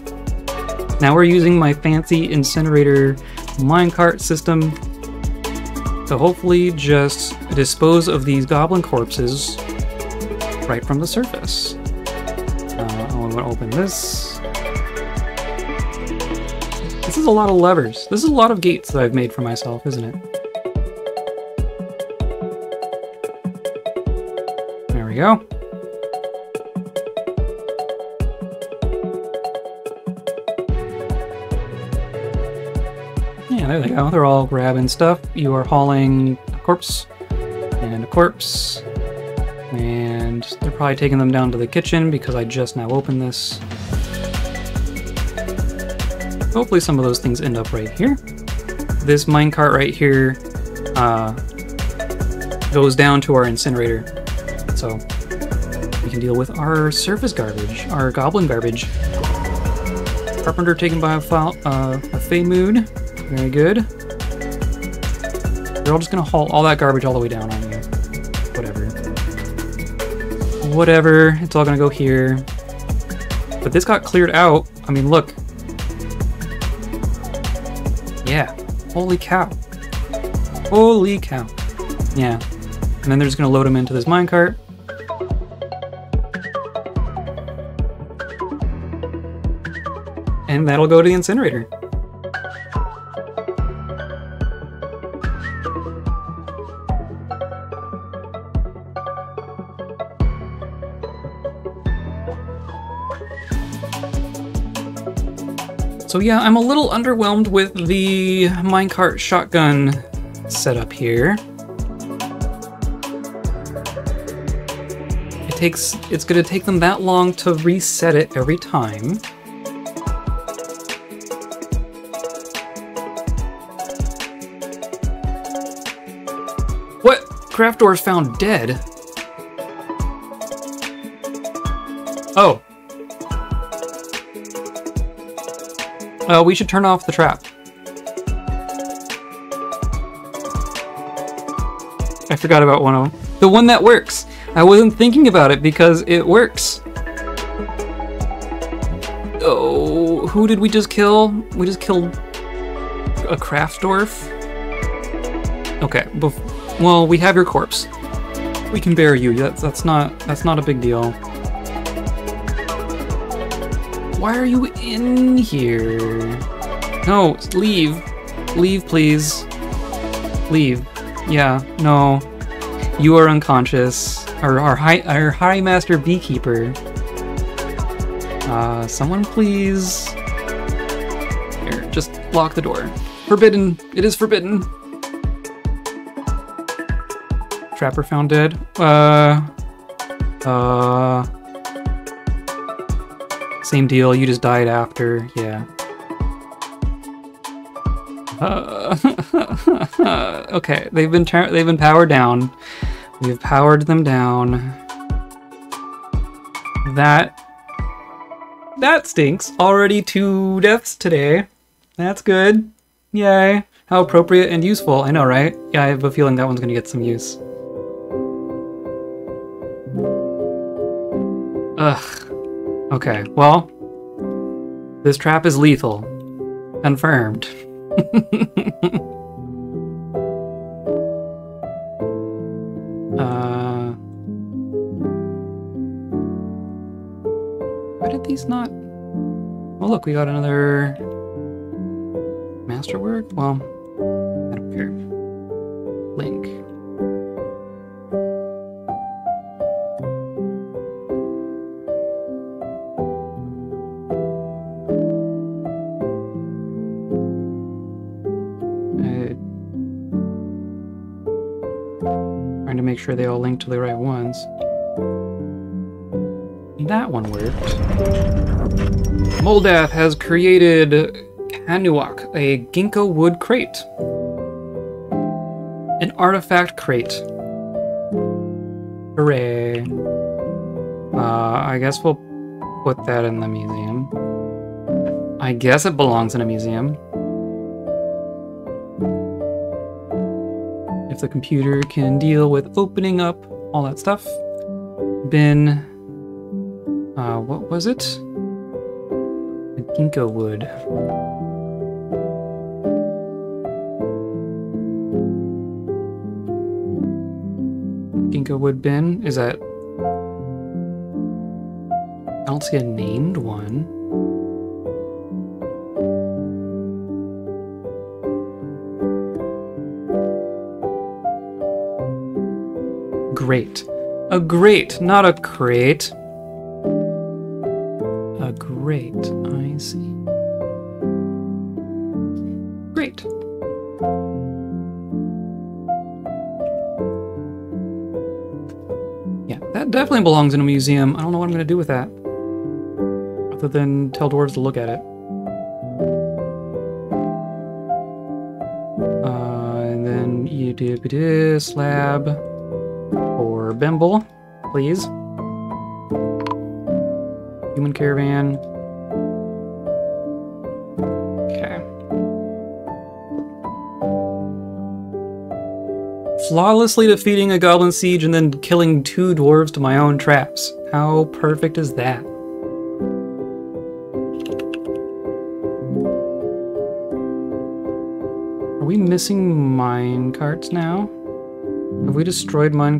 Now we're using my fancy incinerator minecart system to hopefully just dispose of these goblin corpses right from the surface. Uh, I want to open this. This is a lot of levers. This is a lot of gates that I've made for myself, isn't it? There we go. Yeah, there they go. They're all grabbing stuff. You are hauling a corpse and a corpse. And they're probably taking them down to the kitchen because I just now opened this. Hopefully some of those things end up right here. This minecart right here uh, goes down to our incinerator. So we can deal with our surface garbage, our goblin garbage. Carpenter taken by a, foul, uh, a Fey Mood. Very good. They're all just gonna haul all that garbage all the way down on Whatever. It's all gonna go here. But this got cleared out. I mean, look. Yeah. Holy cow. Holy cow. Yeah. And then they're just gonna load them into this minecart. And that'll go to the incinerator. So yeah, I'm a little underwhelmed with the minecart shotgun setup here. It takes, it's gonna take them that long to reset it every time. What? Craft doors found dead? Oh. Uh, we should turn off the trap. I forgot about one of them. The one that works. I wasn't thinking about it because it works. Oh, who did we just kill? We just killed a Kraftdorf? Okay, well, we have your corpse. We can bury you. That's that's not that's not a big deal. Why are you in here? No, leave. Leave, please. Leave. Yeah, no. You are unconscious. Our, our high our high master beekeeper. Uh, someone please. Here, just lock the door. Forbidden. It is forbidden. Trapper found dead. Uh. Uh. Same deal. You just died after. Yeah. Uh, okay, they've been they've been powered down. We've powered them down. That that stinks. Already two deaths today. That's good. Yay. How appropriate and useful. I know, right? Yeah, I have a feeling that one's gonna get some use. Ugh. Okay, well, this trap is lethal. Confirmed. uh, why did these not? Oh, look, we got another masterwork. Well, I don't care. Link. Make sure they all link to the right ones. That one worked. Moldath has created Kanuak, a ginkgo wood crate. An artifact crate. Hooray. Uh, I guess we'll put that in the museum. I guess it belongs in a museum. If the computer can deal with opening up all that stuff. Bin. Uh, what was it? Ginkgo wood. Ginkgo wood bin? Is that. I don't see a named one. Great. A grate, not a crate. A grate, I see. Great. Yeah, that definitely belongs in a museum. I don't know what I'm gonna do with that. Other than tell dwarves to look at it. Uh, and then you do slab Bimble, please. Human caravan. Okay. Flawlessly defeating a goblin siege and then killing two dwarves to my own traps. How perfect is that? Are we missing mine carts now? Have we destroyed mine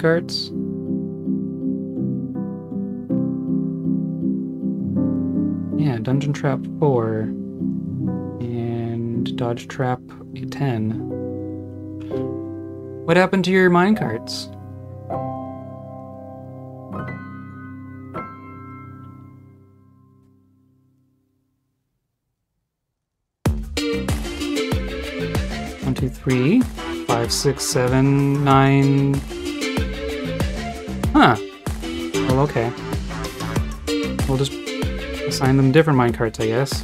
Dungeon Trap 4 and Dodge Trap 10. What happened to your mine carts? One, two, three, five, six, seven, nine. Huh. Well, okay. We'll just assign them different minecarts, I guess.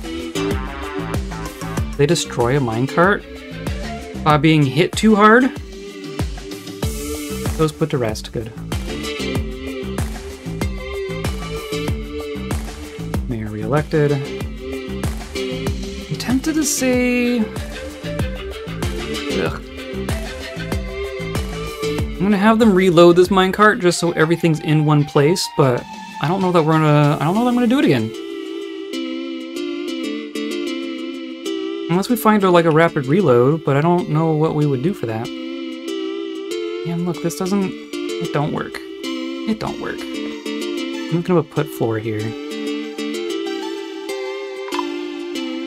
They destroy a minecart by being hit too hard? Those put to rest. Good. Mayor reelected. I'm tempted to say. Ugh. I'm gonna have them reload this minecart just so everything's in one place, but I don't know that we're gonna. I don't know that I'm gonna do it again. Unless we find like a rapid reload, but I don't know what we would do for that. And look, this doesn't. It don't work. It don't work. I'm gonna put floor here.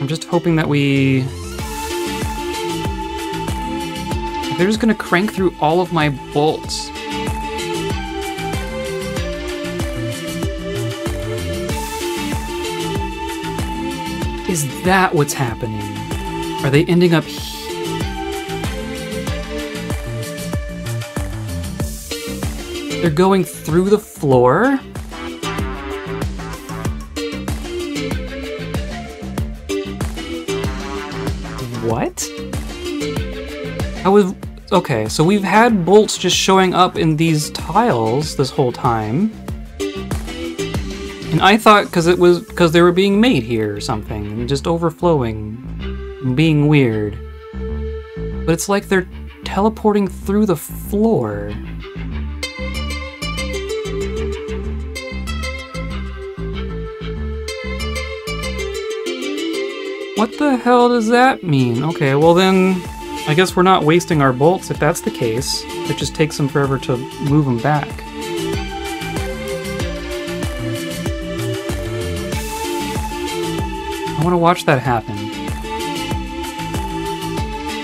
I'm just hoping that we. They're just gonna crank through all of my bolts. Is that what's happening? Are they ending up he- They're going through the floor? What? I was okay, so we've had bolts just showing up in these tiles this whole time. And I thought because it was because they were being made here or something, and just overflowing, being weird. But it's like they're teleporting through the floor. What the hell does that mean? Okay, well then, I guess we're not wasting our bolts if that's the case. It just takes them forever to move them back. I want to watch that happen.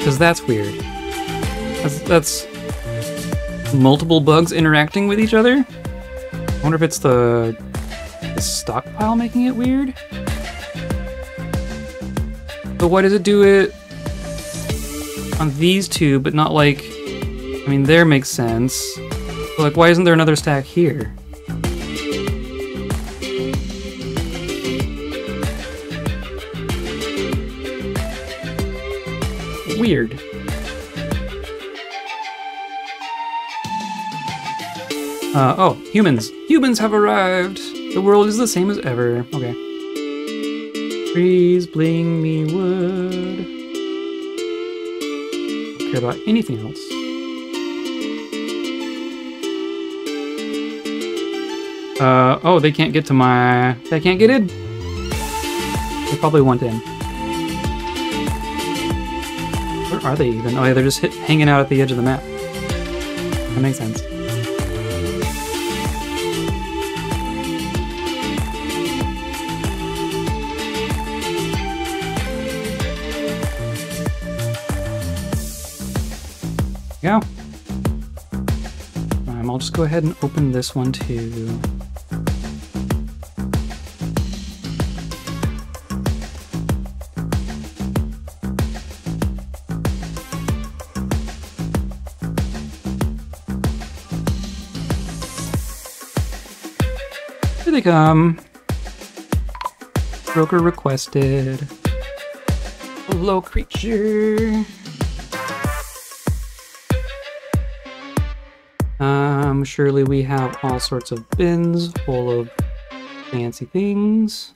Because that's weird. That's, that's multiple bugs interacting with each other? I wonder if it's the, the stockpile making it weird? But why does it do it on these two, but not like... I mean, there makes sense. But like, why isn't there another stack here? Weird. Uh, oh, humans. Humans have arrived! The world is the same as ever. Okay. Trees bling me wood. Don't care about anything else. Uh, oh, they can't get to my... They can't get in? They probably want in. Where are they even? Oh yeah, they're just hit, hanging out at the edge of the map. That makes sense. Yeah. Um, I'll just go ahead and open this one too. Come. Broker requested. Hello, creature. Um, surely we have all sorts of bins full of fancy things.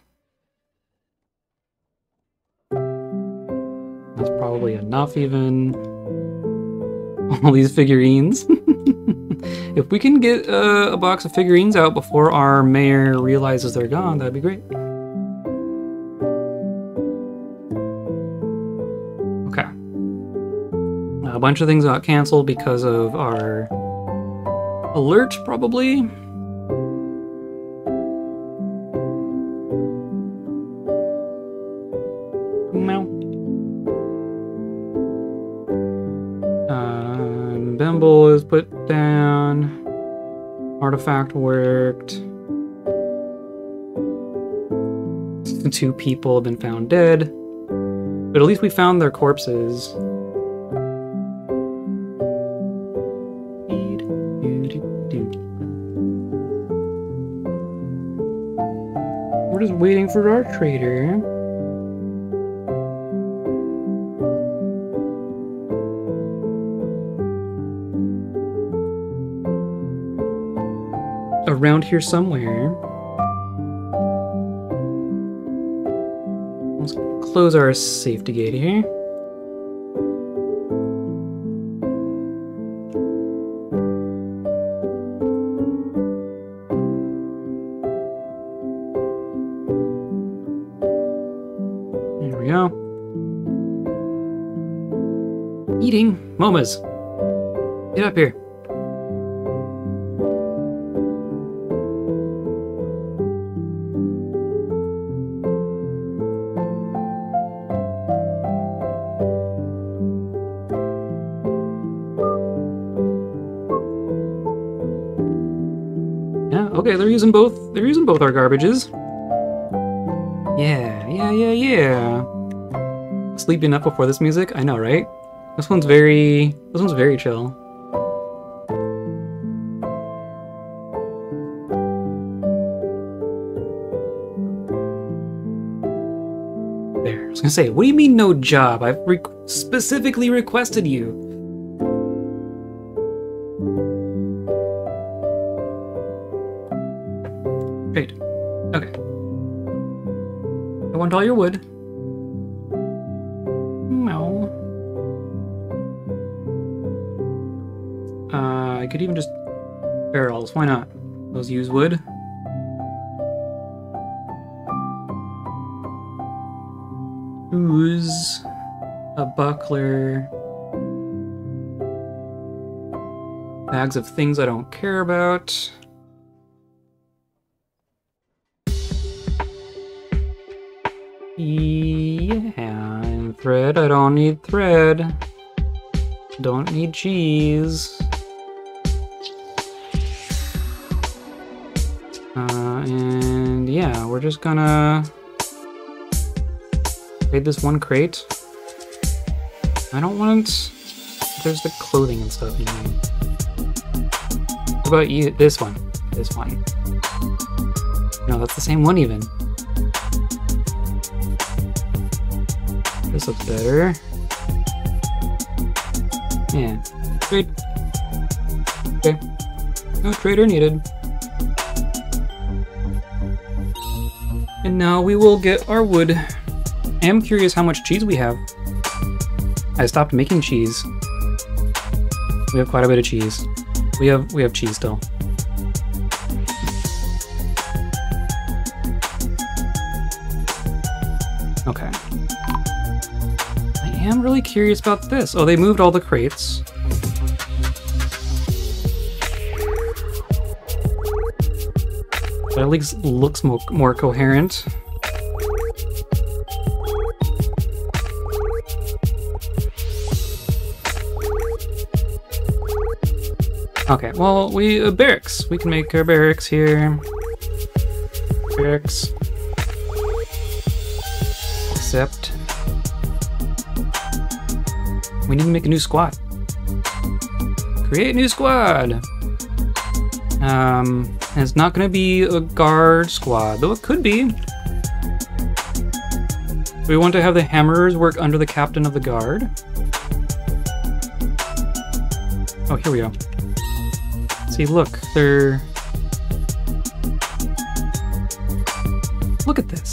That's probably enough even. All these figurines. if we can get uh, a box of figurines out before our mayor realizes they're gone, that'd be great. Okay. A bunch of things got canceled because of our alert, probably. Artifact worked. Two people have been found dead. But at least we found their corpses. We're just waiting for our trader. Around here somewhere. Let's close our safety gate here. There we go. Eating. Momas. Get up here. Both our garbages. Yeah, yeah, yeah, yeah. Sleepy enough before this music? I know, right? This one's very. This one's very chill. There. I was gonna say, what do you mean no job? I've re- specifically requested you. All your wood. No. Uh, I could even just barrels. Why not? Those use wood. Ooze. A buckler. Bags of things I don't care about. Thread. I don't need thread. Don't need cheese. Uh, and yeah, we're just gonna trade this one crate. I don't want. There's the clothing and stuff. Know. What about you? This one. This one. No, that's the same one even. This looks better. Yeah. Trade. Okay. No trader needed. And now we will get our wood. I am curious how much cheese we have. I stopped making cheese. We have quite a bit of cheese. We have we have cheese still. Really curious about this. Oh, they moved all the crates. But at least looks mo more coherent. Okay, well, we uh, barracks. We can make our barracks here. Barracks. We need to make a new squad. Create a new squad. Um, it's not going to be a guard squad, though it could be. We want to have the hammerers work under the captain of the guard. Oh, here we go. See, look, they're... Look at this.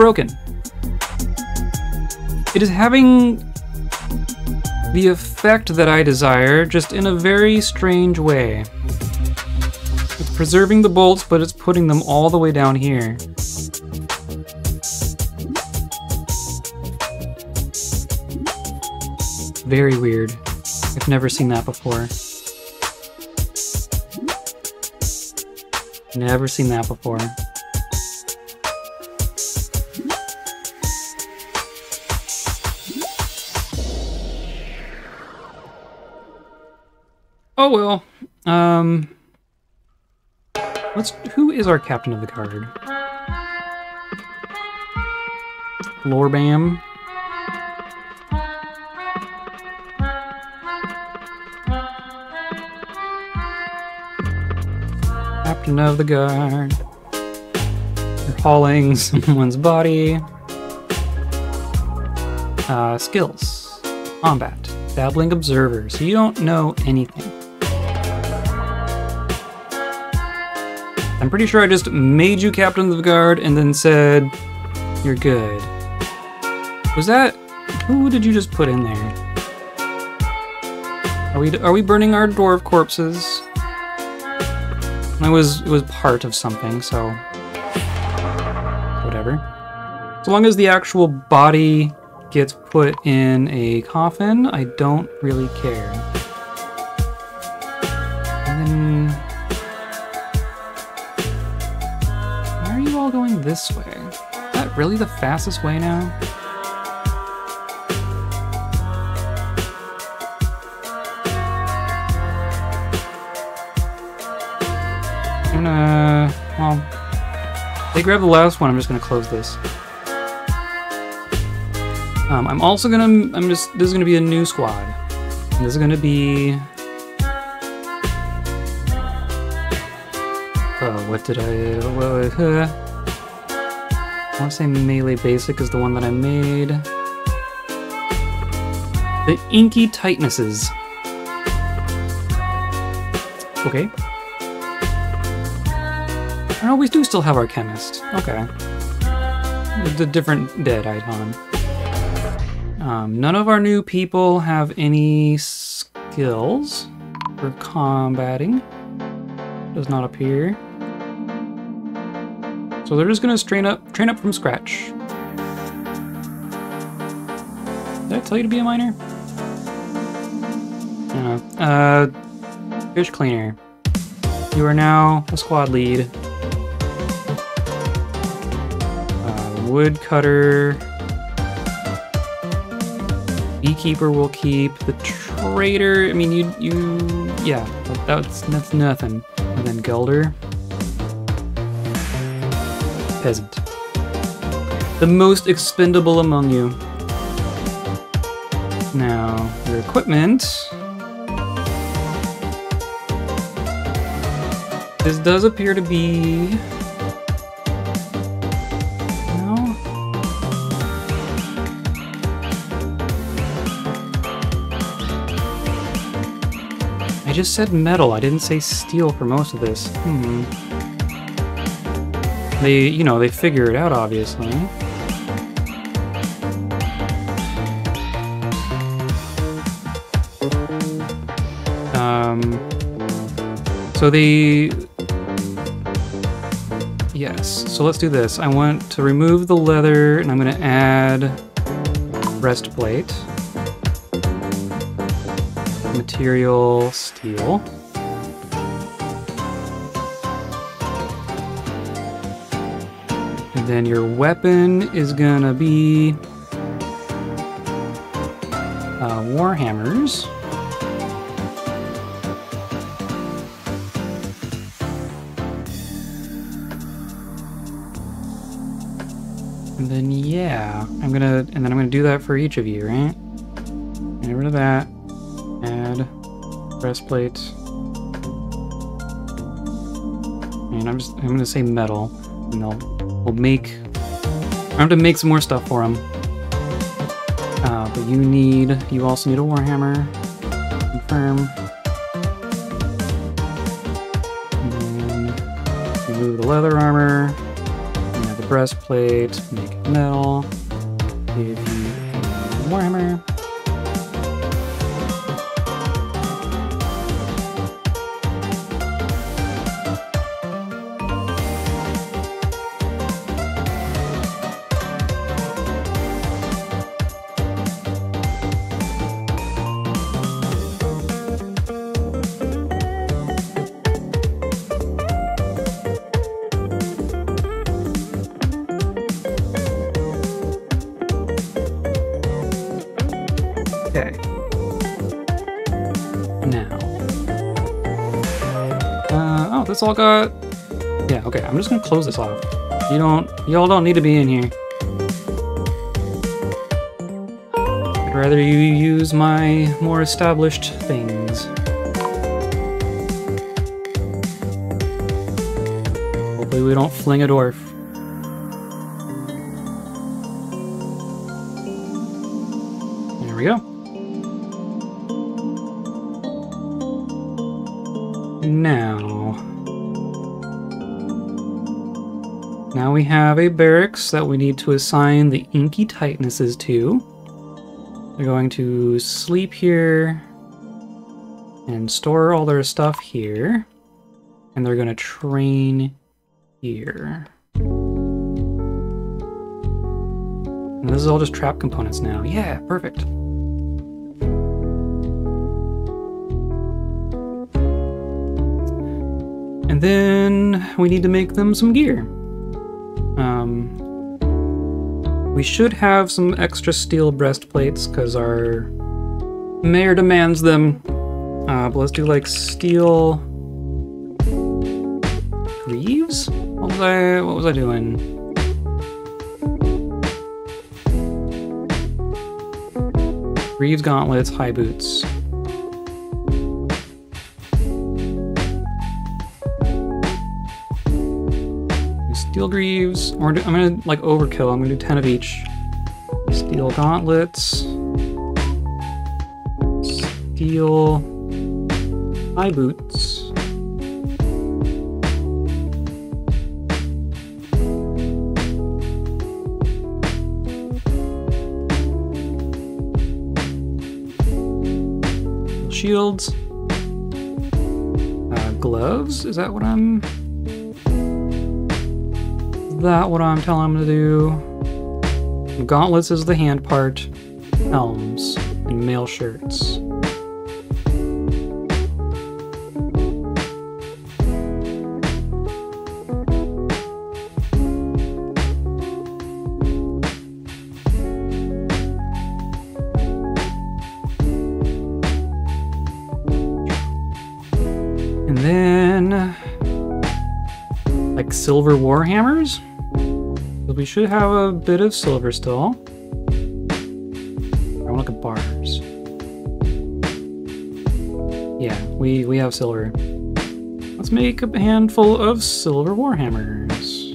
Broken. It is having the effect that I desire, just in a very strange way. It's preserving the bolts, but it's putting them all the way down here. Very weird. I've never seen that before. Never seen that before. Oh well. Um Let's who is our captain of the guard? Lorbam. Captain of the guard. You're hauling someone's body. Uh, skills. Combat. Dabbling observer. So you don't know anything. I'm pretty sure I just made you captain of the guard and then said, you're good. Was that, who did you just put in there? Are we, are we burning our dwarf corpses? It was, it was part of something, so whatever. So long as the actual body gets put in a coffin, I don't really care. this way? Is that really the fastest way now? I'm gonna... Well... They grab the last one, I'm just gonna close this. Um, I'm also gonna... I'm just... This is gonna be a new squad. And this is gonna be... Oh, what did I... Uh, I want to say melee basic is the one that I made. The inky tightnesses. Okay. Oh, we do still have our chemist. Okay. The different dead icon. Um, none of our new people have any skills for combating. Does not appear. So they're just gonna train up, train up from scratch. Did I tell you to be a miner? No. Uh, fish cleaner. You are now a squad lead. Uh, wood. Beekeeper will keep. The trader. I mean, you, you, yeah, that, that's that's nothing. And then Gelder peasant. The most expendable among you. Now, your equipment. This does appear to be... No? I just said metal, I didn't say steel for most of this. Hmm. They, you know, they figure it out, obviously. Um, so they... Yes, so let's do this. I want to remove the leather, and I'm going to add breastplate. Material, steel. Then your weapon is gonna be uh, Warhammers. And then yeah, I'm gonna and then I'm gonna do that for each of you, right? Get rid of that. Add breastplate. And I'm just I'm gonna say metal, and they'll we'll make. I have to make some more stuff for him. Uh, but you need. You also need a warhammer. Confirm. Remove the leather armor. Have the breastplate. Make it metal. Give you warhammer. Got... Yeah, okay, I'm just gonna close this off. You don't... Y'all don't need to be in here. I'd rather you use my more established things. Hopefully we don't fling a dwarf. Now we have a barracks that we need to assign the inky tightnesses to. They're going to sleep here and store all their stuff here. And they're going to train here. And this is all just trap components now. Yeah, perfect. And then we need to make them some gear. Um, we should have some extra steel breastplates because our mayor demands them. Uh, but let's do like steel Greaves? What was I what was I doing? Greaves gauntlets, high boots. Steel greaves. Or I'm gonna like overkill. I'm gonna do 10 of each. Steel gauntlets. Steel high boots. Shields. Uh, gloves? Is that what I'm... That what I'm telling him to do? Gauntlets is the hand part. Helms. And mail shirts. And then, like silver warhammers. We should have a bit of silver still. I want to look at bars. Yeah, we we have silver. Let's make a handful of silver warhammers.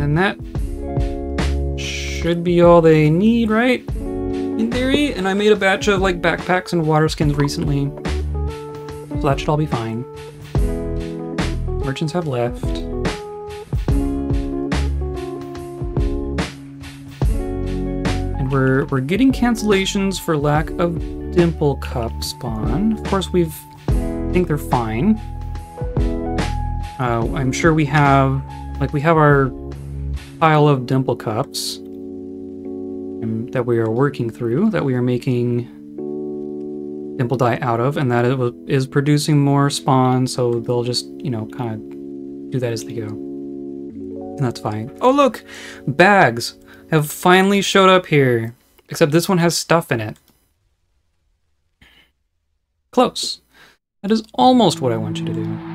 And that should be all they need, right? And I made a batch of like backpacks and water skins recently. So that should all be fine. Merchants have left. And we're we're getting cancellations for lack of dimple cup spawn. Of course we've I think they're fine. Uh, I'm sure we have like we have our pile of dimple cups that we are working through, that we are making dimple dye out of, and that it is producing more spawn, so they'll just, you know, kind of do that as they go. And that's fine. Oh, look! Bags have finally showed up here. Except this one has stuff in it. Close. That is almost what I want you to do.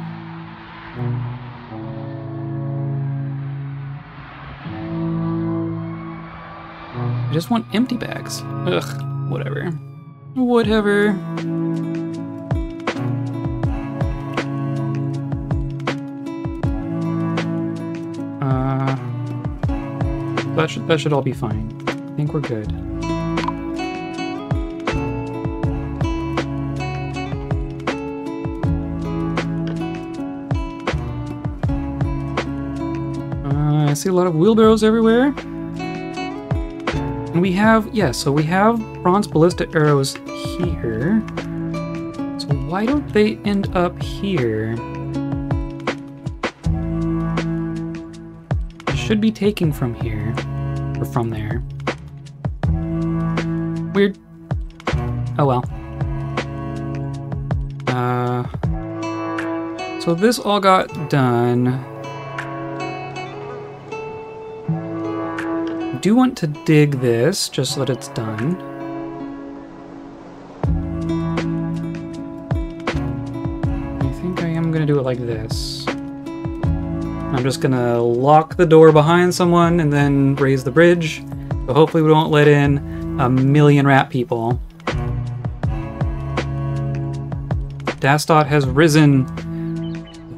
I just want empty bags. Ugh, whatever. Whatever. Uh, that should that should all be fine. I think we're good. Uh, I see a lot of wheelbarrows everywhere. And we have, yeah, so we have bronze ballista arrows here. So why don't they end up here? Should be taking from here, or from there. Weird. Oh well. Uh, so this all got done. Do want to dig this just so that it's done. I think I am gonna do it like this. I'm just gonna lock the door behind someone and then raise the bridge. So hopefully we won't let in a million rat people. Dastot has risen.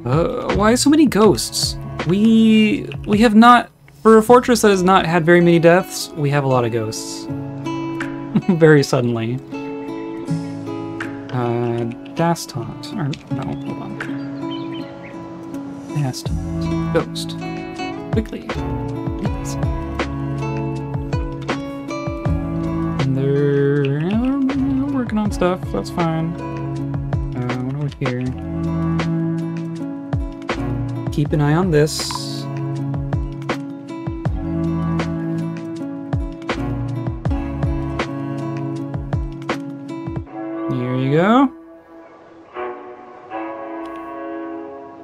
Uh, why so many ghosts? We we have not for a fortress that has not had very many deaths, we have a lot of ghosts. very suddenly. Uh, Dastot. Or, no, hold on. Dastot. Ghost. Quickly. Yes. And they're, they're working on stuff, that's fine. Uh, what over here? Keep an eye on this.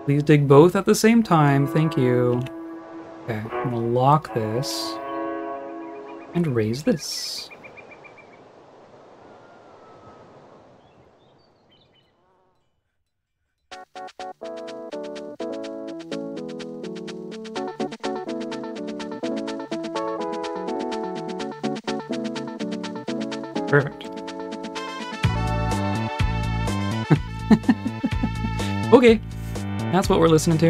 Please dig both at the same time. Thank you. Okay, I'm gonna lock this. And raise this. That's what we're listening to.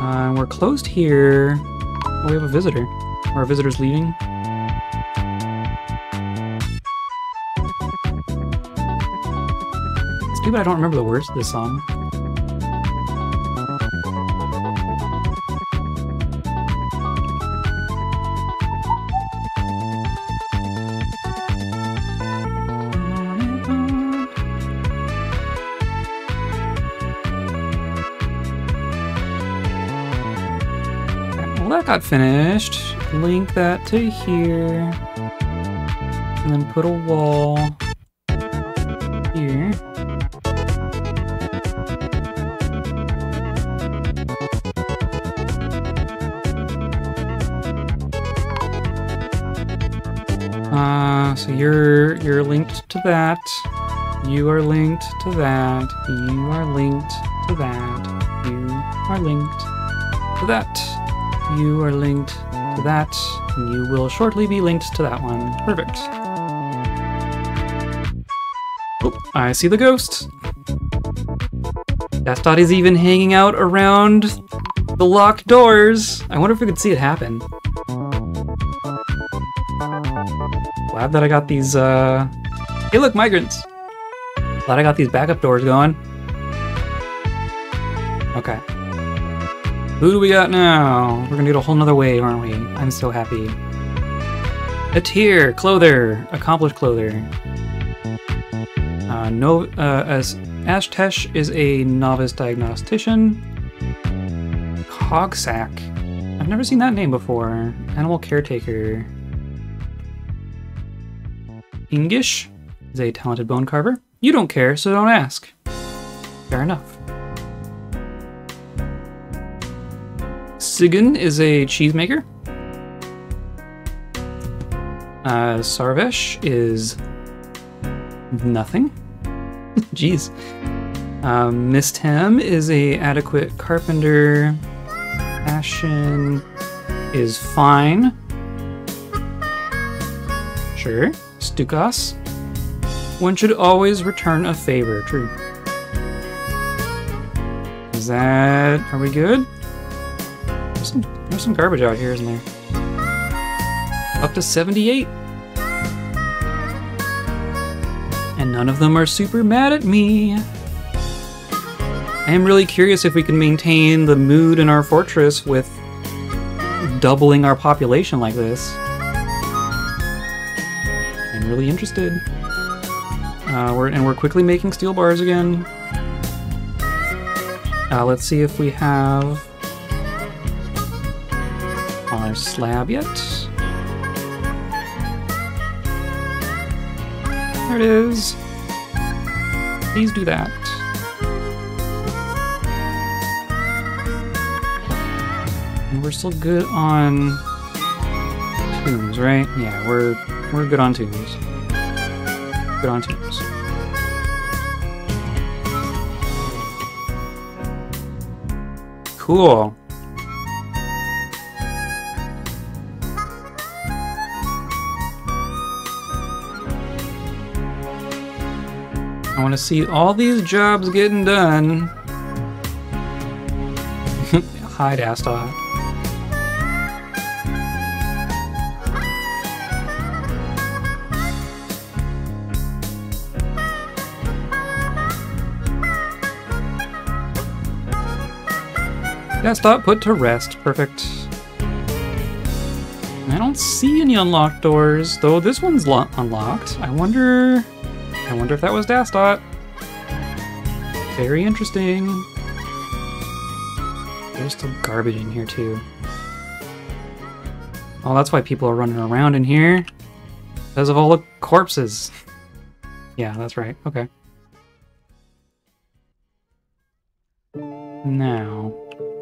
Uh, we're closed here. Oh, we have a visitor. Our visitor's leaving. It's bad I don't remember the words to this song. Got finished. Link that to here. And then put a wall here. Uh, so you're you're linked to that. You are linked to that. You are linked to that. You are linked to that. You are linked to that. And you will shortly be linked to that one. Perfect. Oh, I see the ghost. Dot is even hanging out around the locked doors. I wonder if we could see it happen. Glad that I got these, uh... Hey look, migrants! Glad I got these backup doors going. Who do we got now? We're gonna get a whole nother wave, aren't we? I'm so happy. A tier, clother, accomplished clother. Uh, no, uh, as Ashtesh is a novice diagnostician. Cogsack. I've never seen that name before. Animal caretaker. Ingish is a talented bone carver. You don't care, so don't ask. Fair enough. Sigan is a cheesemaker. Uh, Sarvesh is nothing. Jeez. Um, Miss Tem is a adequate carpenter. Ashen is fine. Sure. Stukas. One should always return a favor. True. Is that... Are we good? There's some, garbage out here, isn't there? Up to 78. And none of them are super mad at me. I am really curious if we can maintain the mood in our fortress with doubling our population like this. I'm really interested. Uh, we're, and we're quickly making steel bars again. Uh, let's see if we have our slab yet. There it is. Please do that. And we're still good on tombs, right? Yeah, we're we're good on tombs. Good on tombs. Cool. I want to see all these jobs getting done. Hide Astot. Dastot put to rest. Perfect. I don't see any unlocked doors, though this one's lo- unlocked. I wonder... I wonder if that was Dastot. Very interesting. There's still garbage in here, too. Oh, that's why people are running around in here. Because of all the corpses. yeah, that's right. Okay. Now,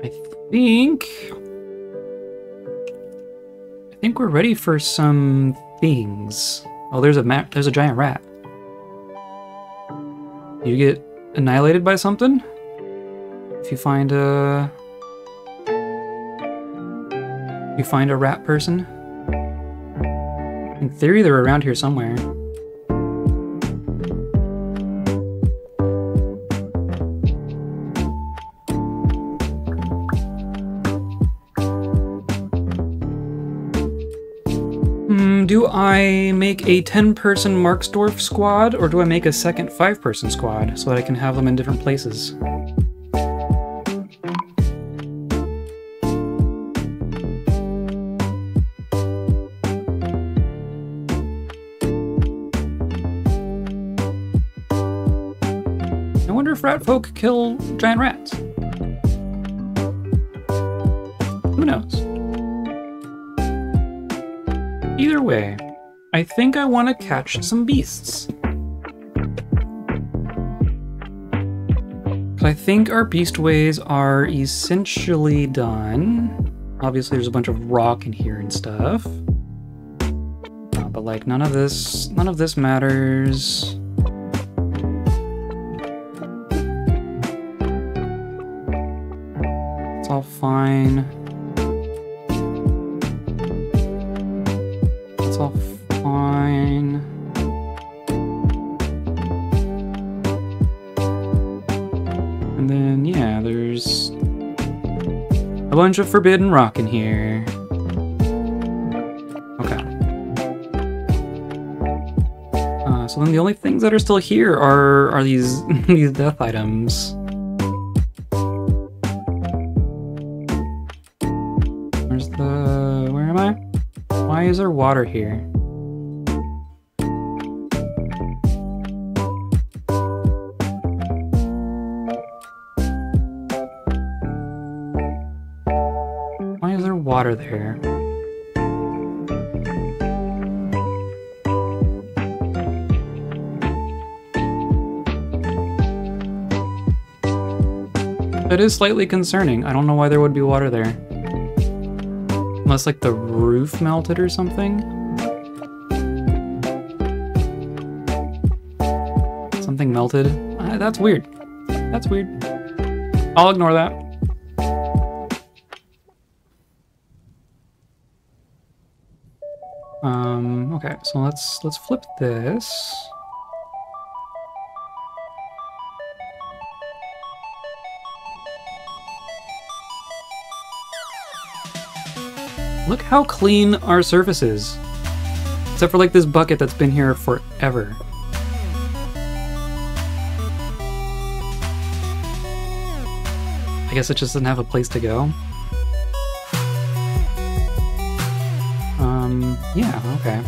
I think... I think we're ready for some things. Oh, there's a ma- there's a giant rat. You get annihilated by something? If you find a... You find a rat person? In theory, they're around here somewhere. Do I make a 10 person Marksdwarf squad or do I make a second 5 person squad so that I can have them in different places? I wonder if rat folk kill giant rats. Who knows? Way, I think I want to catch some beasts. I think our beastways are essentially done. Obviously, there's a bunch of rock in here and stuff. Uh, but like, none of this, none of this matters. It's all fine. Bunch of forbidden rock in here. Okay. Uh, so then the only things that are still here are are these these death items. Where's the where am I? Why is there water here? Water there? That is slightly concerning. I don't know why there would be water there. Unless, like, the roof melted or something? Something melted? Uh, that's weird. That's weird. I'll ignore that. Um, okay, so let's let's flip this. Look how clean our surface is. Except for like this bucket that's been here forever. I guess it just doesn't have a place to go. Yeah, okay.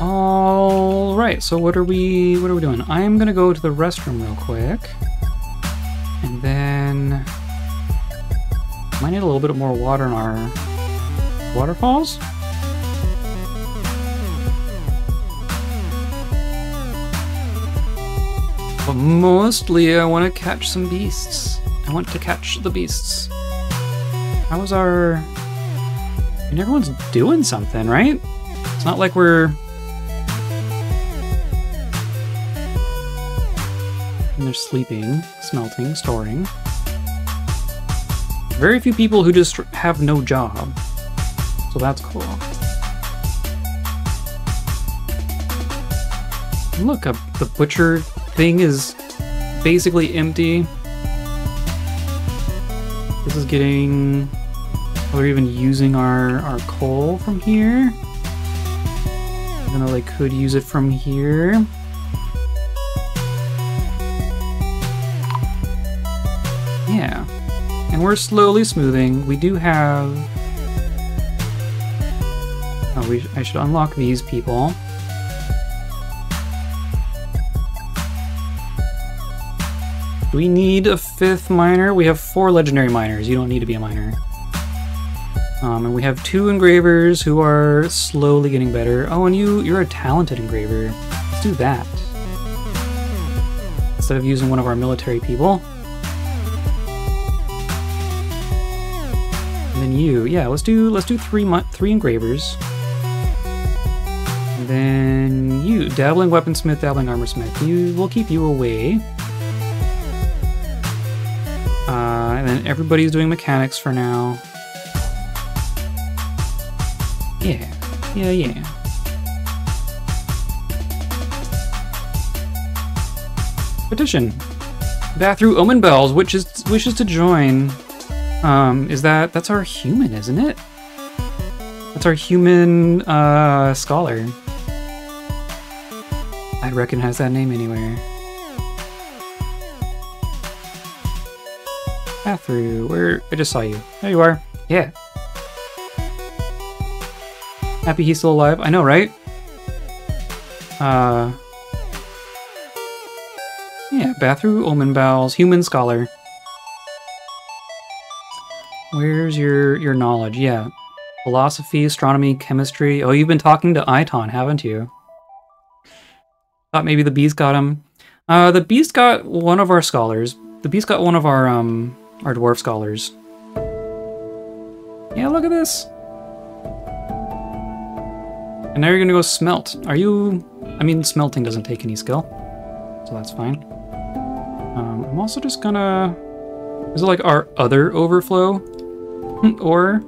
All right. So what are we what are we doing? I'm gonna go to the restroom real quick, and then might need a little bit more water in our waterfalls. But mostly, I want to catch some beasts. I want to catch the beasts. How is our? I mean, everyone's doing something, right? It's not like we're And they're sleeping, smelting, storing. Very few people who just have no job. So that's cool. Look, uh, the butcher thing is basically empty. This is getting... We're even using our, our coal from here. Even though they could use it from here. Yeah. And we're slowly smoothing. We do have... Oh, we, I should unlock these people. We need a fifth miner? We have four legendary miners. You don't need to be a miner. Um, and we have two engravers who are slowly getting better. Oh, and you, you're a talented engraver. Let's do that. Instead of using one of our military people. And then you, yeah, let's do let's do three three engravers. And then you, dabbling weaponsmith, dabbling armorsmith. You, we'll keep you away. And everybody's doing mechanics for now. Yeah, yeah, yeah. Petition. Bathroom Omen Bells wishes wishes to join. Um, is that that's our human, isn't it? That's our human uh scholar. I'd recognize that name anywhere. Bathroom, where I just saw you. There you are. Yeah. Happy he's still alive. I know, right? Uh. Yeah, Bathroom Omen Bowels, Human Scholar. Where's your your knowledge? Yeah. Philosophy, astronomy, chemistry. Oh, you've been talking to Iton, haven't you? Thought maybe the beast got him. Uh, the beast got one of our scholars. The beast got one of our um our dwarf scholars. Yeah, look at this. And now you're gonna go smelt. Are you? I mean, smelting doesn't take any skill, so that's fine. Um, I'm also just gonna. Is it like our other overflow, or?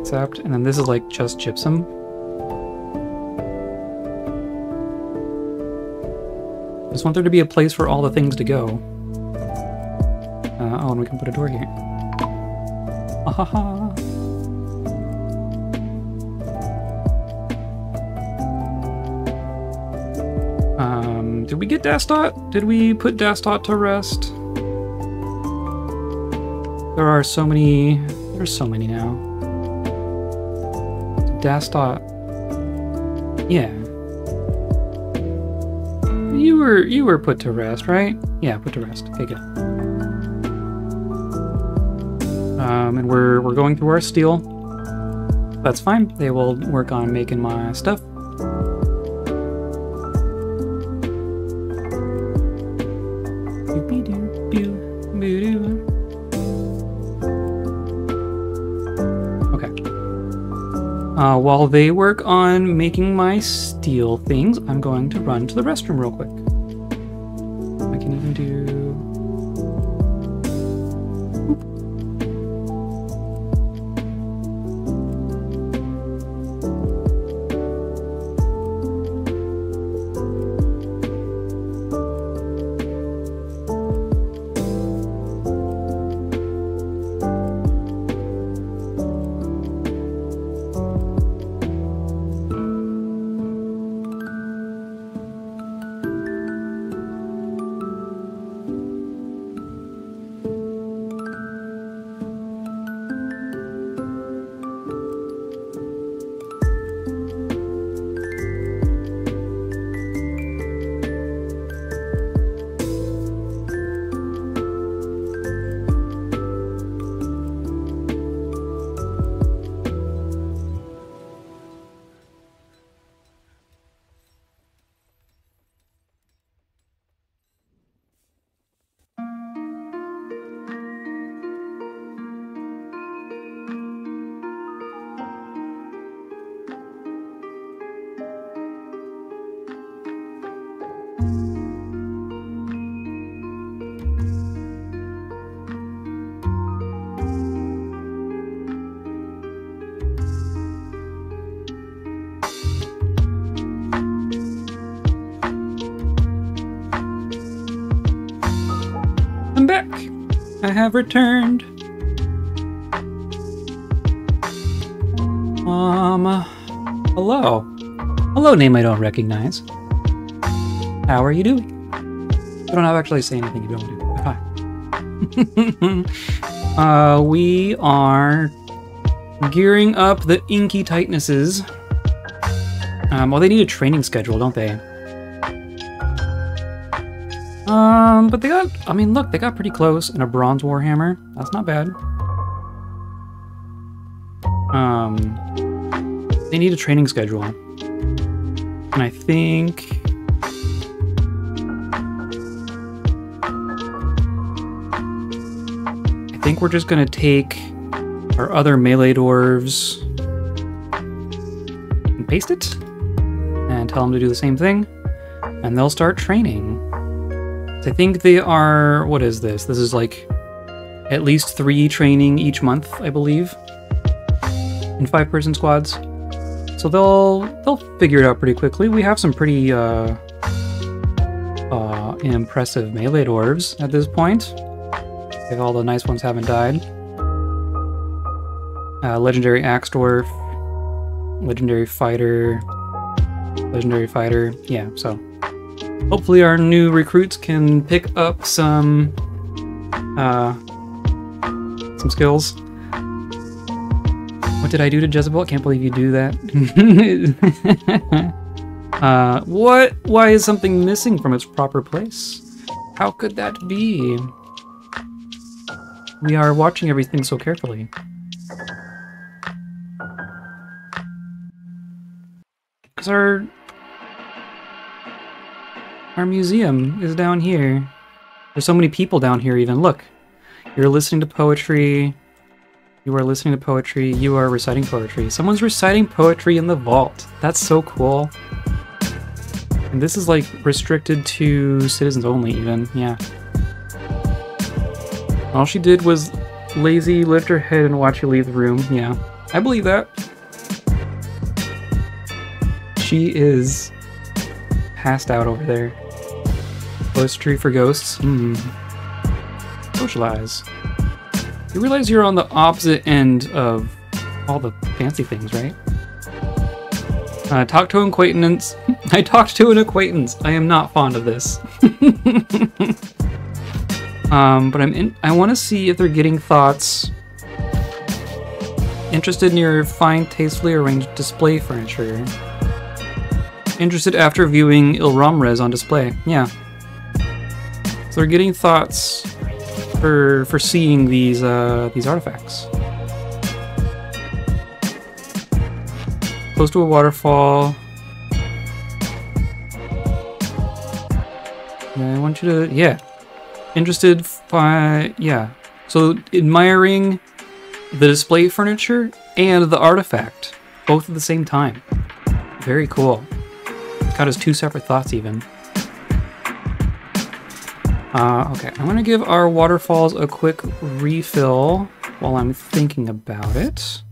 Accept, and then this is like just gypsum. Just want there to be a place for all the things to go. Uh, oh, and we can put a door here. Ah ha ha. Um, did we get Dastot? Did we put Dastot to rest? There are so many. There's so many now. Dastot. Yeah. You were you were put to rest, right? Yeah, put to rest. Okay, good. Um, and we're we're going through our steel. That's fine. They will work on making my stuff. While they work on making my steel things, I'm going to run to the restroom real quick. Have returned. Um, hello. Hello, name I don't recognize. How are you doing? You don't actually say anything you don't do. Hi. uh, we are gearing up the inky tightnesses. Um, well, they need a training schedule, don't they? Um, but they got, I mean, look, they got pretty close in a bronze warhammer. That's not bad. Um, they need a training schedule. And I think... I think we're just gonna take our other melee dwarves and paste it and tell them to do the same thing and they'll start training. I think they are, what is this? This is like at least three training each month, I believe, in five person squads. So they'll they'll figure it out pretty quickly. We have some pretty uh, uh, impressive melee dwarves at this point. If all the nice ones haven't died. Uh, legendary axe dwarf, legendary fighter, legendary fighter. Yeah, so hopefully our new recruits can pick up some uh, some skills. What did I do to Jezebel? I can't believe you do that. uh, what? Why is something missing from its proper place? How could that be? We are watching everything so carefully. Because our our museum is down here. There's so many people down here even. Look. You're listening to poetry. You are listening to poetry. You are reciting poetry. Someone's reciting poetry in the vault. That's so cool. And this is like restricted to citizens only even. Yeah. All she did was lazy lift her head and watch you leave the room. Yeah. I believe that. She is passed out over there. Poetry for ghosts. Hmm. Socialize. You realize you're on the opposite end of all the fancy things, right? Uh, talk to an acquaintance. I talked to an acquaintance. I am not fond of this. um, but I'm in. I want to see if they're getting thoughts. Interested in your fine, tastefully arranged display furniture. Interested after viewing Ilramrez on display. Yeah. So they're getting thoughts for for seeing these uh, these artifacts. Close to a waterfall. I want you to yeah. Interested by yeah. So admiring the display furniture and the artifact both at the same time. Very cool. Got his two separate thoughts even. Uh, okay, I'm gonna give our waterfalls a quick refill while I'm thinking about it.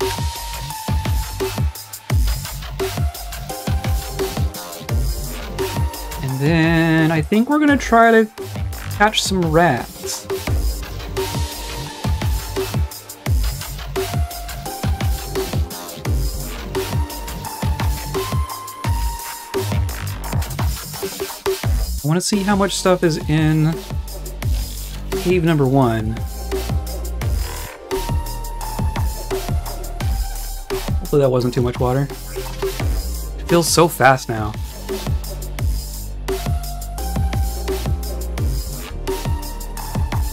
And then I think we're gonna try to catch some rats. I want to see how much stuff is in cave number one. Hopefully that wasn't too much water. It feels so fast now.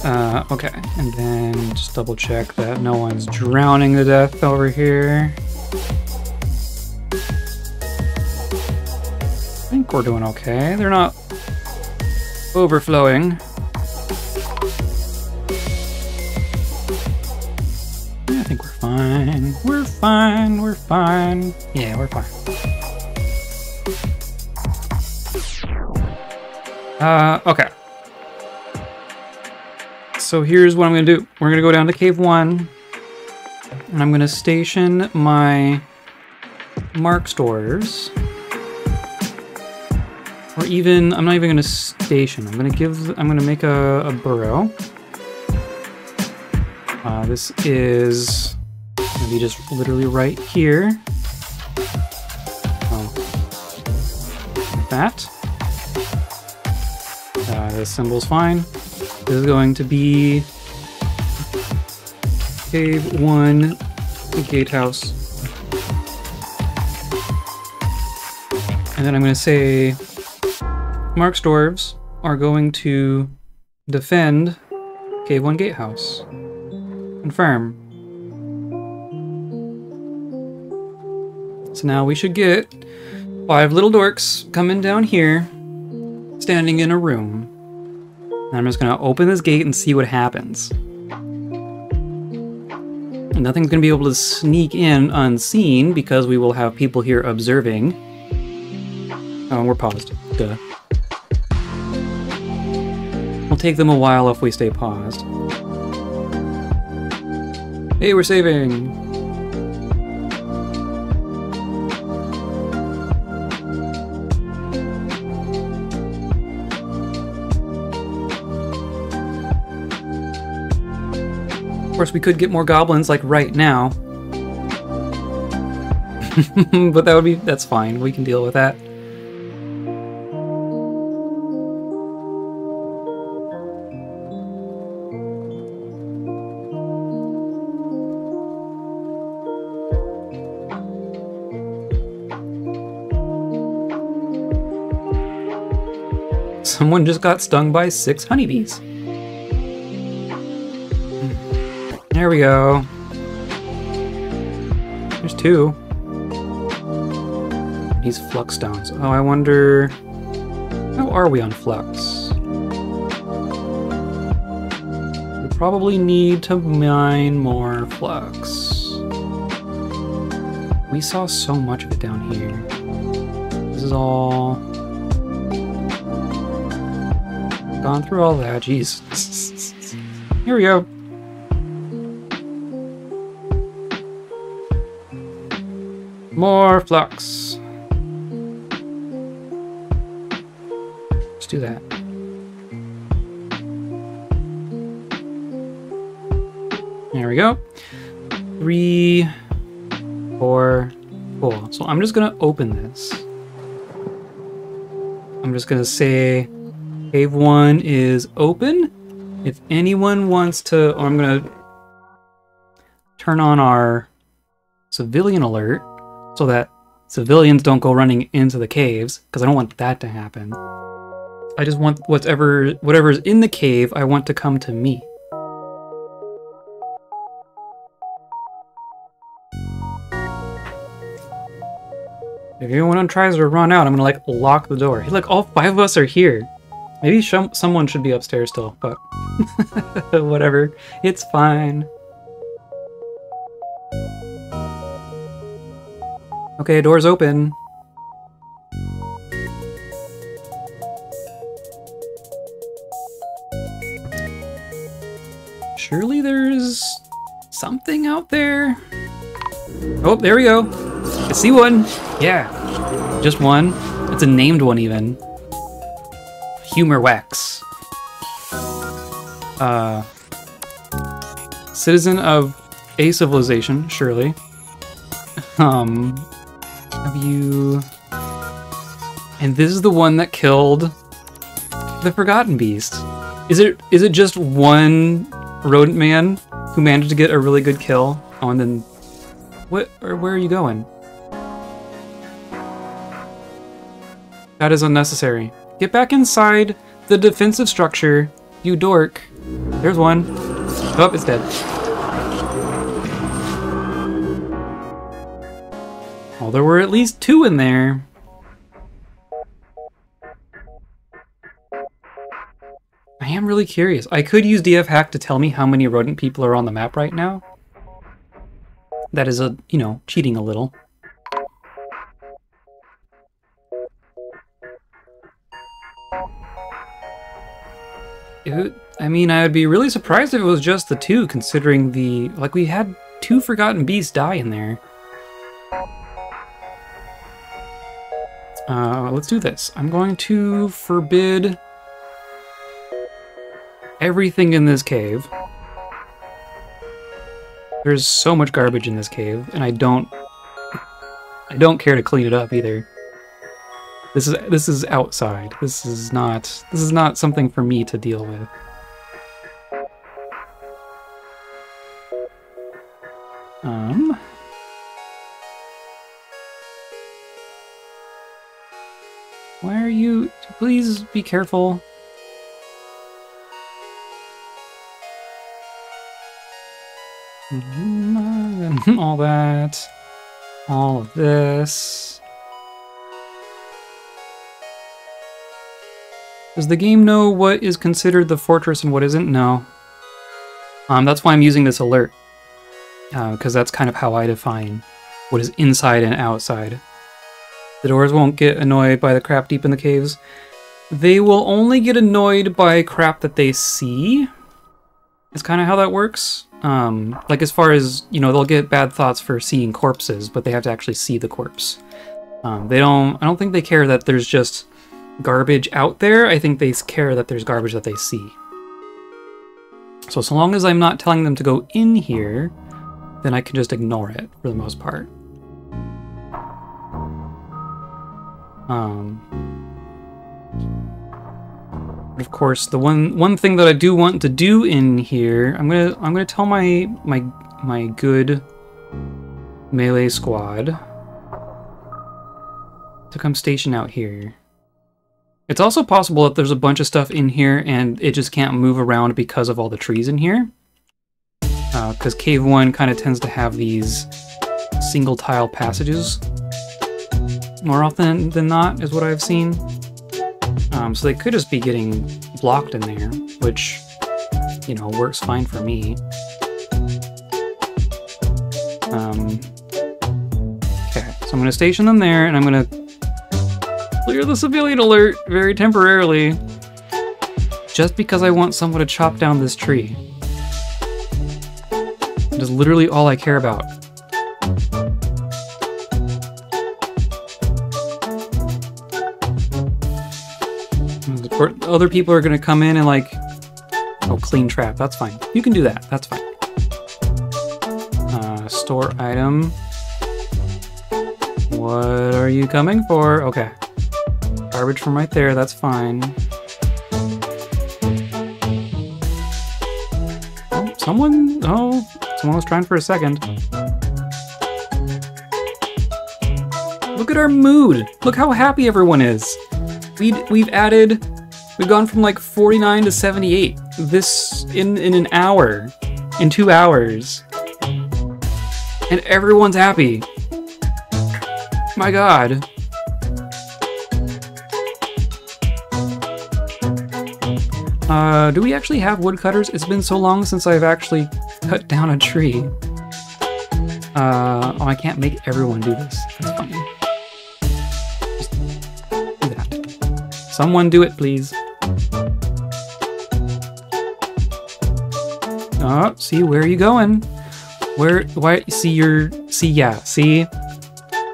Uh, okay, and then just double check that no one's drowning to death over here. I think we're doing okay. They're not overflowing. Fine. We're fine. We're fine. Yeah, we're fine. Uh, okay. So here's what I'm gonna do. We're gonna go down to cave one, and I'm gonna station my marksdwarves. Or even, I'm not even gonna station. I'm gonna give, I'm gonna make a, a burrow. Uh, this is gonna be just literally right here. Oh. Like that. Uh, this symbol's fine. This is going to be cave one gatehouse. And then I'm gonna say Mark's Dwarves, are going to defend Cave 1 Gatehouse. Confirm. So now we should get five little dorks coming down here, standing in a room. And I'm just gonna open this gate and see what happens. And nothing's gonna be able to sneak in unseen because we will have people here observing. Oh, we're paused. Duh. It'll take them a while if we stay paused. Hey, we're saving! Course, we could get more goblins, like right now. but that would be, that's fine. We can deal with that. Someone just got stung by six honeybees. There we go. There's two. These flux stones. Oh, I wonder... How are we on flux? We probably need to mine more flux. We saw so much of it down here. This is all... Gone through all that, jeez. Here we go. More flux. Let's do that. There we go. Three, four, cool. So I'm just gonna open this. I'm just gonna say cave one is open. If anyone wants to, I'm gonna turn on our civilian alert so that civilians don't go running into the caves because I don't want that to happen. I just want whatever whatever's in the cave, I want to come to me. If anyone tries to run out, I'm gonna like lock the door. Hey, look, all five of us are here. Maybe someone should be upstairs still, but whatever. It's fine. Okay, door's open. Surely there's something out there? Oh, there we go. I see one. Yeah, just one. It's a named one even. Humor Wax. Uh, citizen of a civilization, surely. Um, you... And this is the one that killed the Forgotten Beast. Is it is it just one rodent man who managed to get a really good kill? Oh, and then... What, or where are you going? That is unnecessary. Get back inside the defensive structure, you dork. There's one. Oh, it's dead. Well, there were at least two in there. I am really curious. I could use DFHack to tell me how many rodent people are on the map right now. That is a, you know, cheating a little. It, I mean, I would be really surprised if it was just the two, considering the... Like, we had two Forgotten Beasts die in there. Uh, let's do this. I'm going to forbid everything in this cave. There's so much garbage in this cave, and I don't... I don't care to clean it up either. This is this is outside. This is not this is not something for me to deal with. Um Why are you... Please be careful. And all that. All of this. Does the game know what is considered the fortress and what isn't? No. Um, that's why I'm using this alert. Because uh, that's kind of how I define what is inside and outside. The doors won't get annoyed by the crap deep in the caves. They will only get annoyed by crap that they see. Is kind of how that works. Um, like as far as, you know, they'll get bad thoughts for seeing corpses, but they have to actually see the corpse. Um, they don't, I don't think they care that there's just garbage out there. I think they care that there's garbage that they see. So, so long as I'm not telling them to go in here, then I can just ignore it for the most part. Um, of course, the one one thing that I do want to do in here, I'm gonna I'm gonna tell my my my good melee squad to come station out here. It's also possible that there's a bunch of stuff in here and it just can't move around because of all the trees in here. Because uh, Cave 1 kind of tends to have these single tile passages more often than not, is what I've seen. Um, so they could just be getting blocked in there, which, you know, works fine for me. Um, okay, so I'm going to station them there, and I'm going to clear the civilian alert very temporarily, just because I want someone to chop down this tree. It is literally all I care about. Or other people are going to come in and like, oh, clean trap. That's fine. You can do that. That's fine. Uh, store item. What are you coming for? Okay. Garbage from right there. That's fine. Oh, someone, oh, someone was trying for a second. Look at our mood. Look how happy everyone is. we we've added We've gone from like 49 to 78. This in, in an hour. In two hours. And everyone's happy. My god. Uh, do we actually have woodcutters? It's been so long since I've actually cut down a tree. Uh, oh, I can't make everyone do this. That's funny. Just do that. Someone do it, please. Oh, see, where are you going? Where, why, see, you're, see, yeah, see?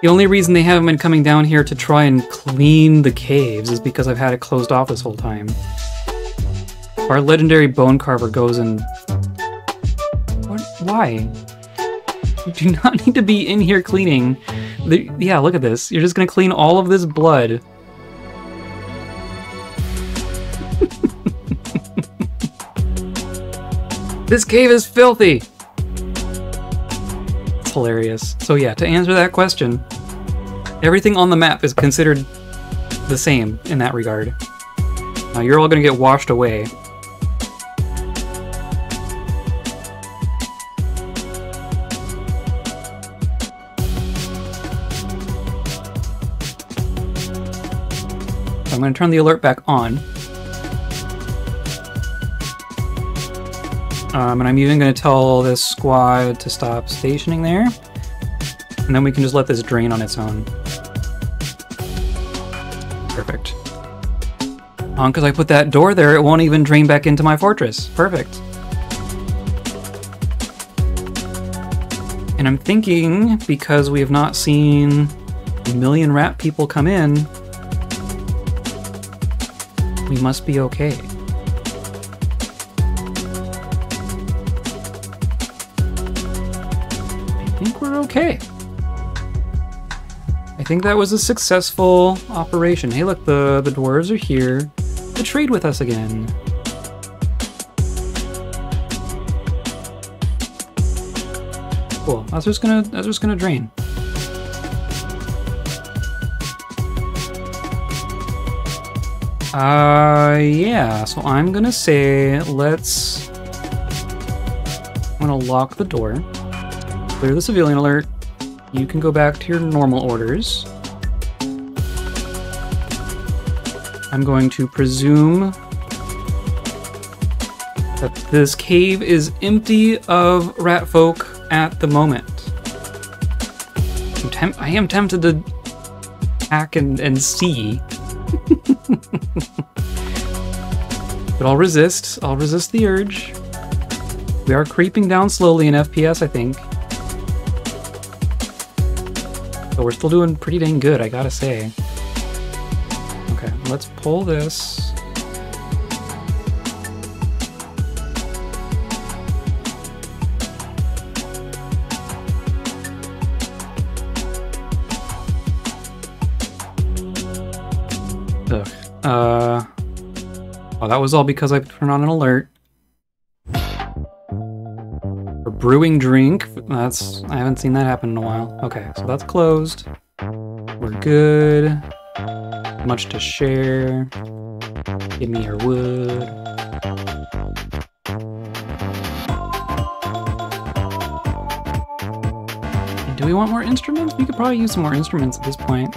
The only reason they haven't been coming down here to try and clean the caves is because I've had it closed off this whole time. Our legendary bone carver goes and... What? Why? You do not need to be in here cleaning. The, yeah, look at this. You're just gonna clean all of this blood. This cave is filthy! It's hilarious. So yeah, to answer that question, everything on the map is considered the same in that regard. Now you're all gonna get washed away. I'm to turn the alert back on. Um, and I'm even going to tell this squad to stop stationing there. And then we can just let this drain on its own. Perfect. On, because I put that door there, it won't even drain back into my fortress. Perfect. And I'm thinking, because we have not seen a million rat people come in, we must be okay. Okay. I think that was a successful operation. Hey, look, the, the dwarves are here to trade with us again. Cool. That's just gonna that's just gonna drain. Uh yeah, so I'm gonna say let's I'm gonna lock the door, clear the civilian alert. You can go back to your normal orders. I'm going to presume that this cave is empty of rat folk at the moment. I'm I am tempted to hack and, and see. but I'll resist. I'll resist the urge. We are creeping down slowly in FPS, I think. But we're still doing pretty dang good, I gotta say. Okay, let's pull this. Ugh. Uh. Oh, that was all because I turned on an alert. Brewing drink. That's. I haven't seen that happen in a while. Okay, so that's closed. We're good. Much to share. Give me your wood. Do we want more instruments? We could probably use some more instruments at this point.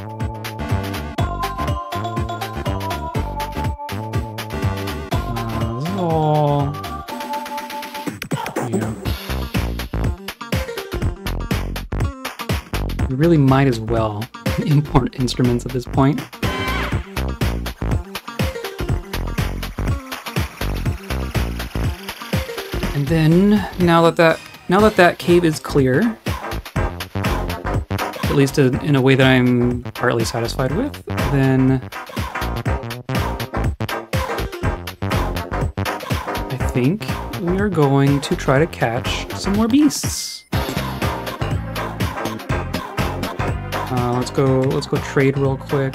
Really might as well import instruments at this point. And then, now that that now that that cave is clear, at least in in a way that I'm partly satisfied with, then I think we are going to try to catch some more beasts. Uh, let's go. Let's go trade real quick.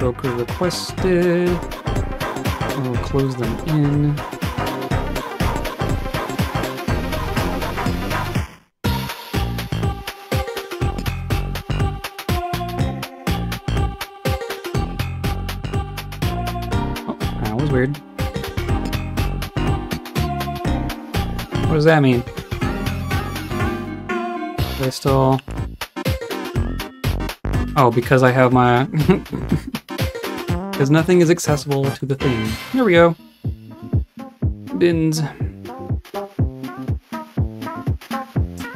Broker requested. We'll close them in. Oh, that was weird. What does that mean? They still. Oh, because I have my. Because nothing is accessible to the thing. Here we go. Bins.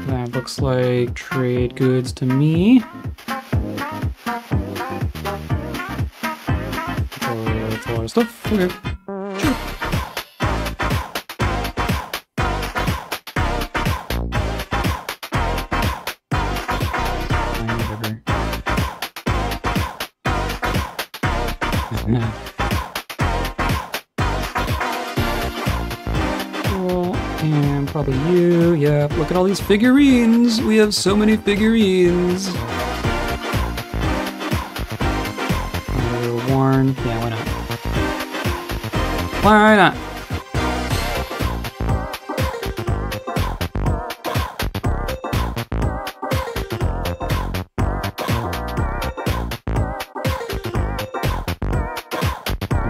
That looks like trade goods to me. Stuff. Okay. Look at all these figurines. We have so many figurines. Uh, worn. Yeah, why not? Why not?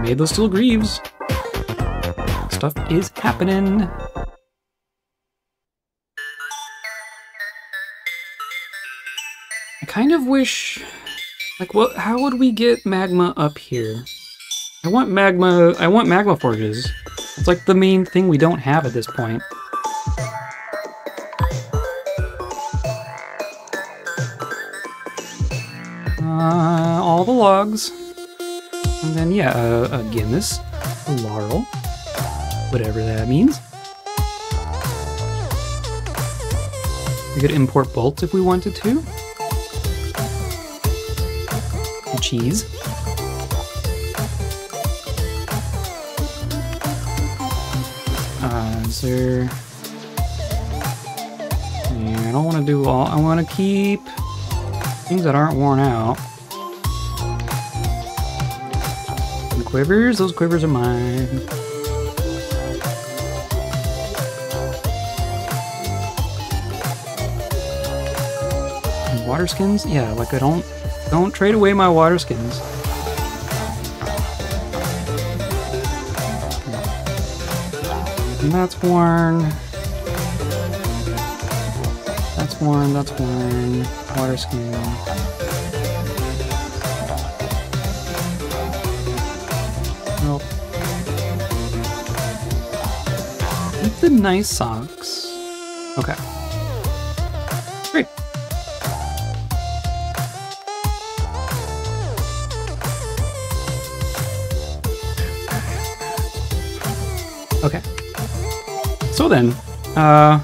Made those steel greaves. Stuff is happening. Kind of wish, like, what? How would we get magma up here? I want magma. I want magma forges. It's like the main thing we don't have at this point. Uh, all the logs. And then, yeah, a, a Guinness, a Laurel, whatever that means. We could import bolts if we wanted to. And cheese. Uh, is there... Yeah, I don't want to do all... I want to keep things that aren't worn out. And quivers, those quivers are mine. Water skins? Yeah, like I don't don't trade away my water skins. And that's worn. one, that's one. Water skin. Nope. The nice socks. Okay. Then, uh,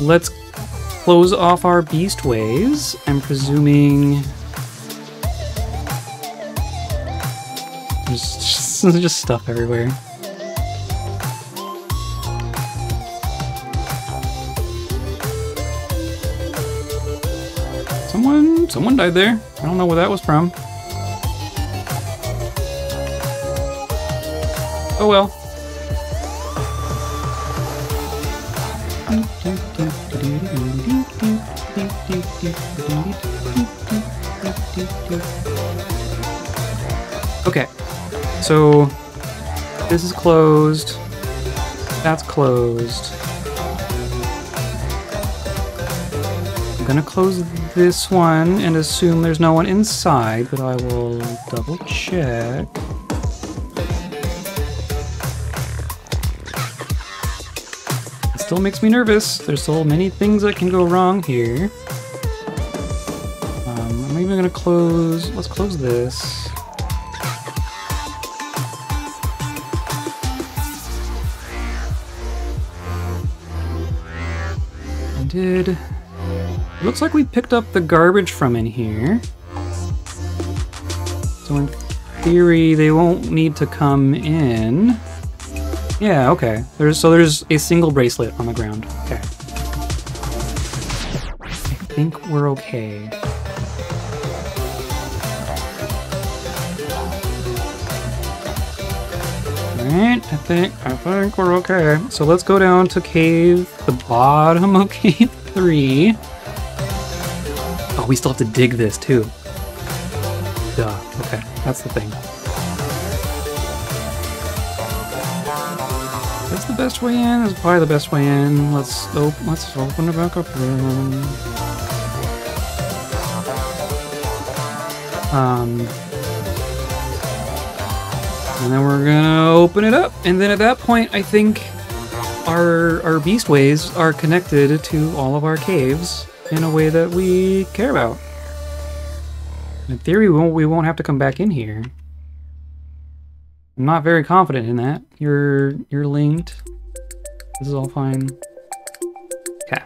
let's close off our beast ways. I'm presuming there's just, there's just stuff everywhere. Someone, someone died there. I don't know where that was from. Oh well. Okay, so this is closed. That's closed. I'm gonna close this one and assume there's no one inside, but I will double check. It still makes me nervous. There's so many things that can go wrong here. Gonna close. Let's close this. I did. Looks like we picked up the garbage from in here. So in theory, they won't need to come in. Yeah, okay. There's so there's a single bracelet on the ground. Okay. I think we're okay. Alright, I think I think we're okay. So let's go down to cave the bottom of cave three. Oh, we still have to dig this too. Duh. Okay, that's the thing. That's the best way in. That's probably the best way in. Let's op let's open it back up. Um, and then we're gonna open it up, and then at that point, I think our our beastways are connected to all of our caves in a way that we care about. In theory, we won't, we won't have to come back in here. I'm not very confident in that. You're you're linked. This is all fine. Okay.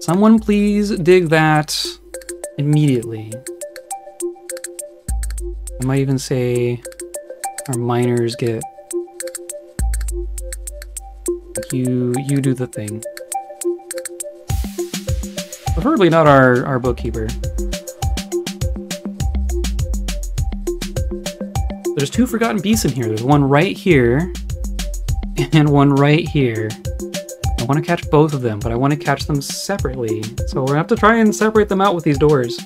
Someone please dig that immediately. I might even say our miners get you you do the thing. Preferably not our, our bookkeeper. There's two forgotten beasts in here. There's one right here and one right here. I want to catch both of them, but I want to catch them separately. So we're gonna have to try and separate them out with these doors.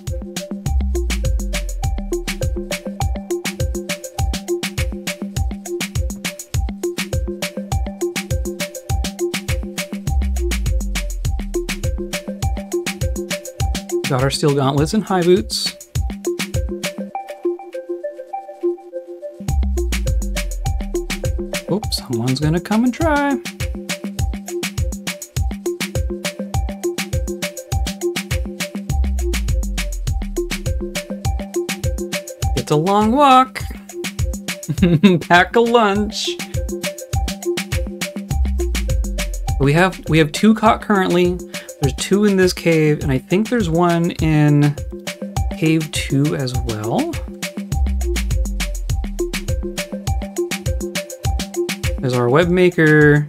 Got our steel gauntlets and high boots. Oops, someone's gonna come and try. It's a long walk. Pack a lunch. We have we have two caught currently. There's two in this cave, and I think there's one in cave two as well. There's our web maker.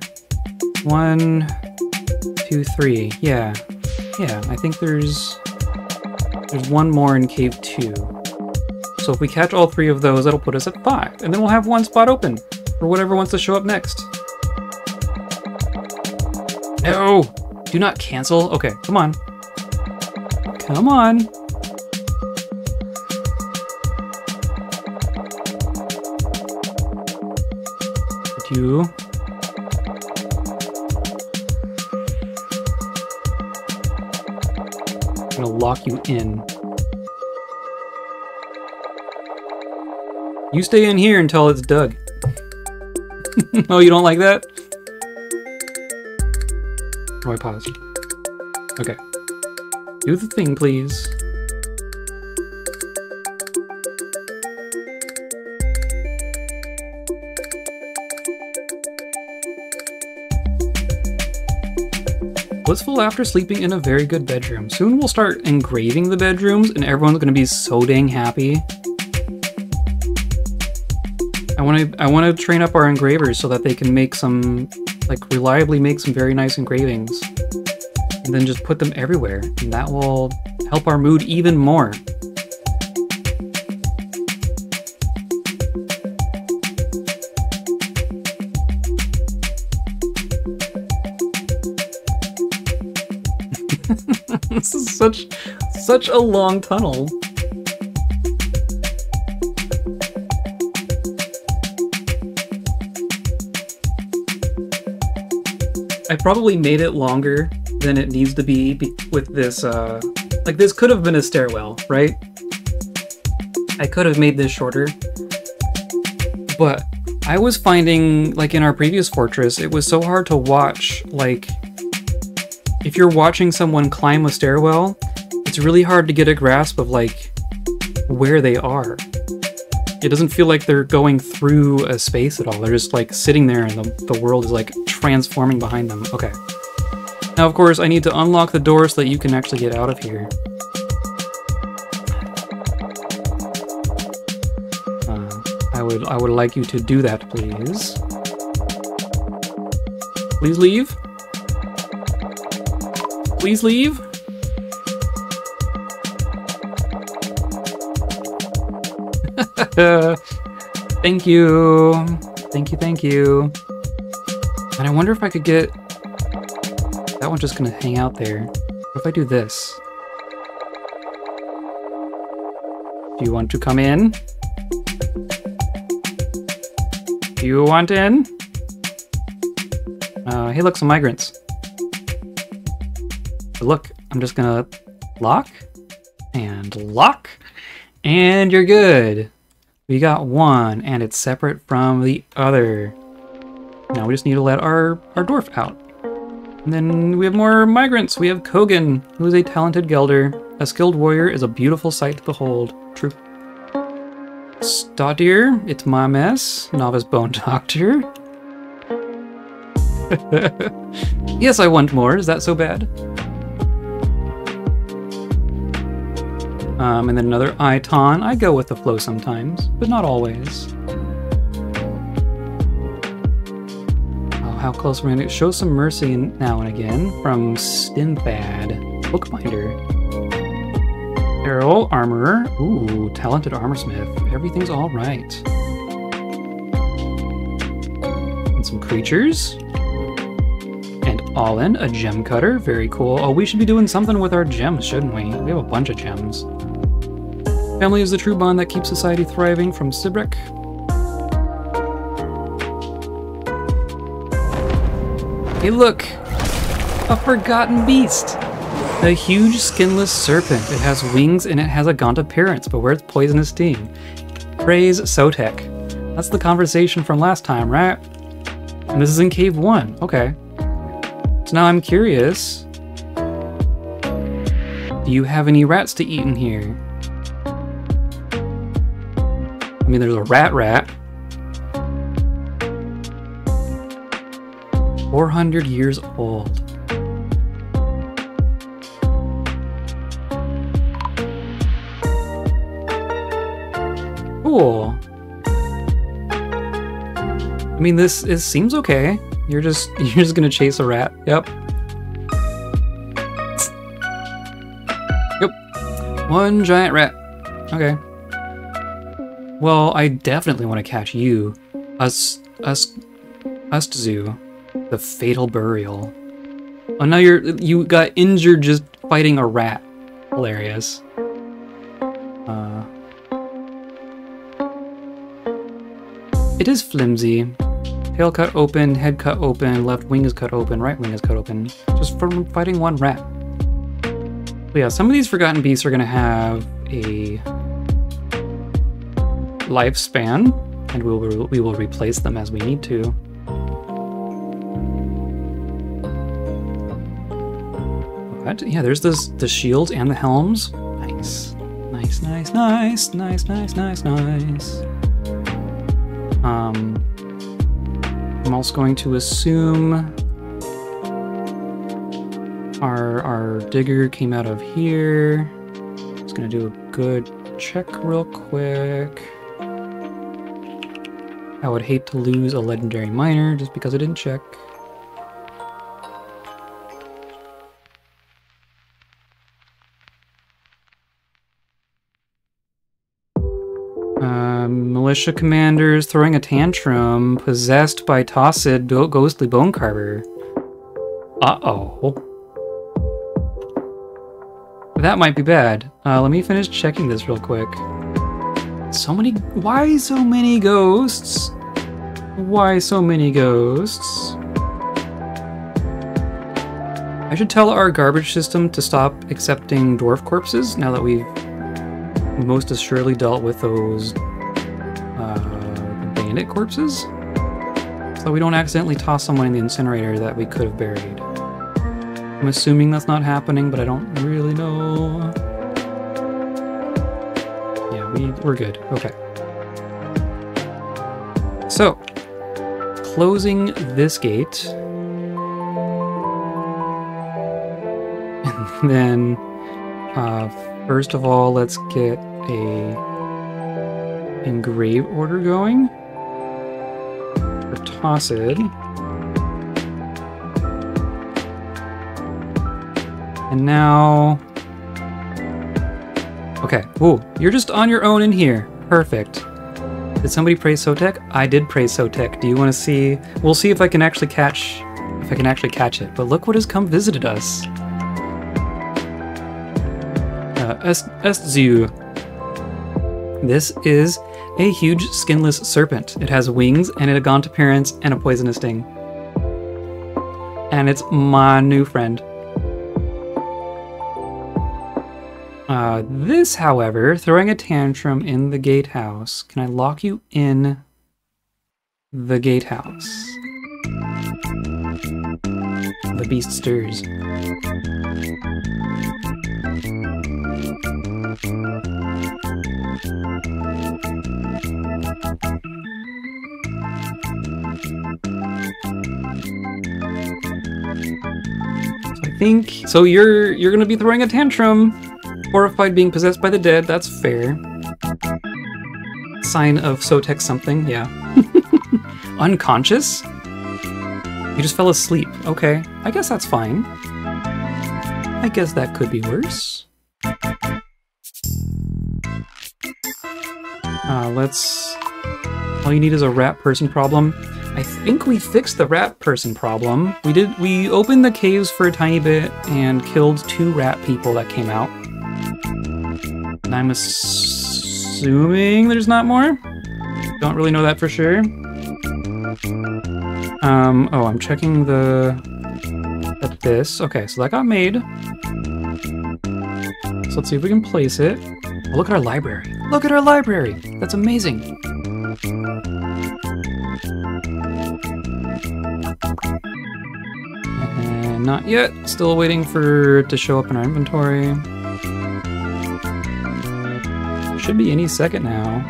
One, two, three. Yeah. Yeah, I think there's there's one more in cave two. So if we catch all three of those, that'll put us at five. And then we'll have one spot open for whatever wants to show up next. No! Do not cancel. Okay, come on. Come on. You? gonna lock you in. You stay in here until it's dug. oh, you don't like that? I paused. Okay. Do the thing, please. Blissful after sleeping in a very good bedroom. Soon we'll start engraving the bedrooms and everyone's gonna be so dang happy. I wanna I wanna train up our engravers so that they can make some like reliably make some very nice engravings. And then just put them everywhere. And that will help our mood even more. this is such such a long tunnel. I probably made it longer than it needs to be, with this, uh, like this could have been a stairwell, right? I could have made this shorter, but I was finding, like in our previous fortress, it was so hard to watch, like, if you're watching someone climb a stairwell, it's really hard to get a grasp of, like, where they are. It doesn't feel like they're going through a space at all. They're just, like, sitting there and the, the world is, like, transforming behind them. Okay. Now, of course, I need to unlock the door so that you can actually get out of here. Uh, I would I would like you to do that, please. Please leave. Please leave. thank you. Thank you, thank you. And I wonder if I could get... That one's just gonna hang out there. What if I do this? Do you want to come in? Do you want in? Uh, hey look, some migrants. But look, I'm just gonna lock and lock and you're good. We got one and it's separate from the other. Now we just need to let our, our dwarf out. And then we have more migrants. We have Kogan, who is a talented gelder. A skilled warrior is a beautiful sight to behold. True. Stadir, it's my mess. Novice bone doctor. yes, I want more. Is that so bad? Um, and then another Iton. I go with the flow sometimes, but not always. How close we're gonna show some mercy now and again from Stinbad, Bookbinder. Errol, Armorer. Ooh, talented armorsmith. Everything's all right. And some creatures. And Allen, a gem cutter. Very cool. Oh, we should be doing something with our gems, shouldn't we? We have a bunch of gems. Family is the true bond that keeps society thriving from Sibrek. Hey look! A forgotten beast! A huge skinless serpent. It has wings and it has a gaunt appearance, but its poisonous sting. Praise Sotek. That's the conversation from last time, right? And this is in Cave 1. Okay. So now I'm curious. Do you have any rats to eat in here? I mean, there's a rat rat. 400 years old. Cool. I mean, this is seems okay. You're just you're just gonna chase a rat. Yep. Yep. One giant rat. Okay. Well, I definitely want to catch you. Us, us, Ustzu, the fatal burial. Oh, now you're you got injured just fighting a rat. Hilarious. Uh, it is flimsy. Tail cut open, head cut open, left wing is cut open, right wing is cut open. Just from fighting one rat. But yeah, some of these forgotten beasts are gonna have a lifespan, and we will we will replace them as we need to. What? Yeah, there's this the shields and the helms. Nice. Nice, nice, nice, nice, nice, nice, nice. Um I'm also going to assume our our digger came out of here. Just gonna do a good check real quick. I would hate to lose a legendary miner just because I didn't check. Militia commanders throwing a tantrum, possessed by Tossid Ghostly Bone Carver. Uh oh. That might be bad. Uh, let me finish checking this real quick. So many. Why so many ghosts? Why so many ghosts? I should tell our garbage system to stop accepting dwarf corpses now that we've most assuredly dealt with those bandit corpses. So we don't accidentally toss someone in the incinerator that we could have buried. I'm assuming that's not happening, but I don't really know. Yeah, we, we're good. Okay. So, closing this gate. And then, uh, first of all, let's get a engrave order going for Tossid. And now... Okay. Ooh, you're just on your own in here. Perfect. Did somebody praise Sotek? I did praise Sotek. Do you want to see? We'll see if I can actually catch, if I can actually catch it. But look what has come visited us. Uh, Est- Estzu. This is a huge skinless serpent. It has wings and a gaunt appearance and a poisonous sting. And it's my new friend. Uh, this, however, throwing a tantrum in the gatehouse. Can I lock you in the gatehouse? The beast stirs. I think so. You're you're gonna be throwing a tantrum, horrified being possessed by the dead. That's fair. Sign of Sotek something. Yeah. Unconscious. You just fell asleep. Okay, I guess that's fine. I guess that could be worse. Uh, let's. All you need is a rat person problem. I think we fixed the rat person problem. We did. We opened the caves for a tiny bit and killed two rat people that came out. And I'm assuming there's not more. Don't really know that for sure. Um. Oh, I'm checking the. At this. Okay, so that got made. So let's see if we can place it. Oh, look at our library. Look at our library. That's amazing. And not yet. Still waiting for it to show up in our inventory. Should be any second now.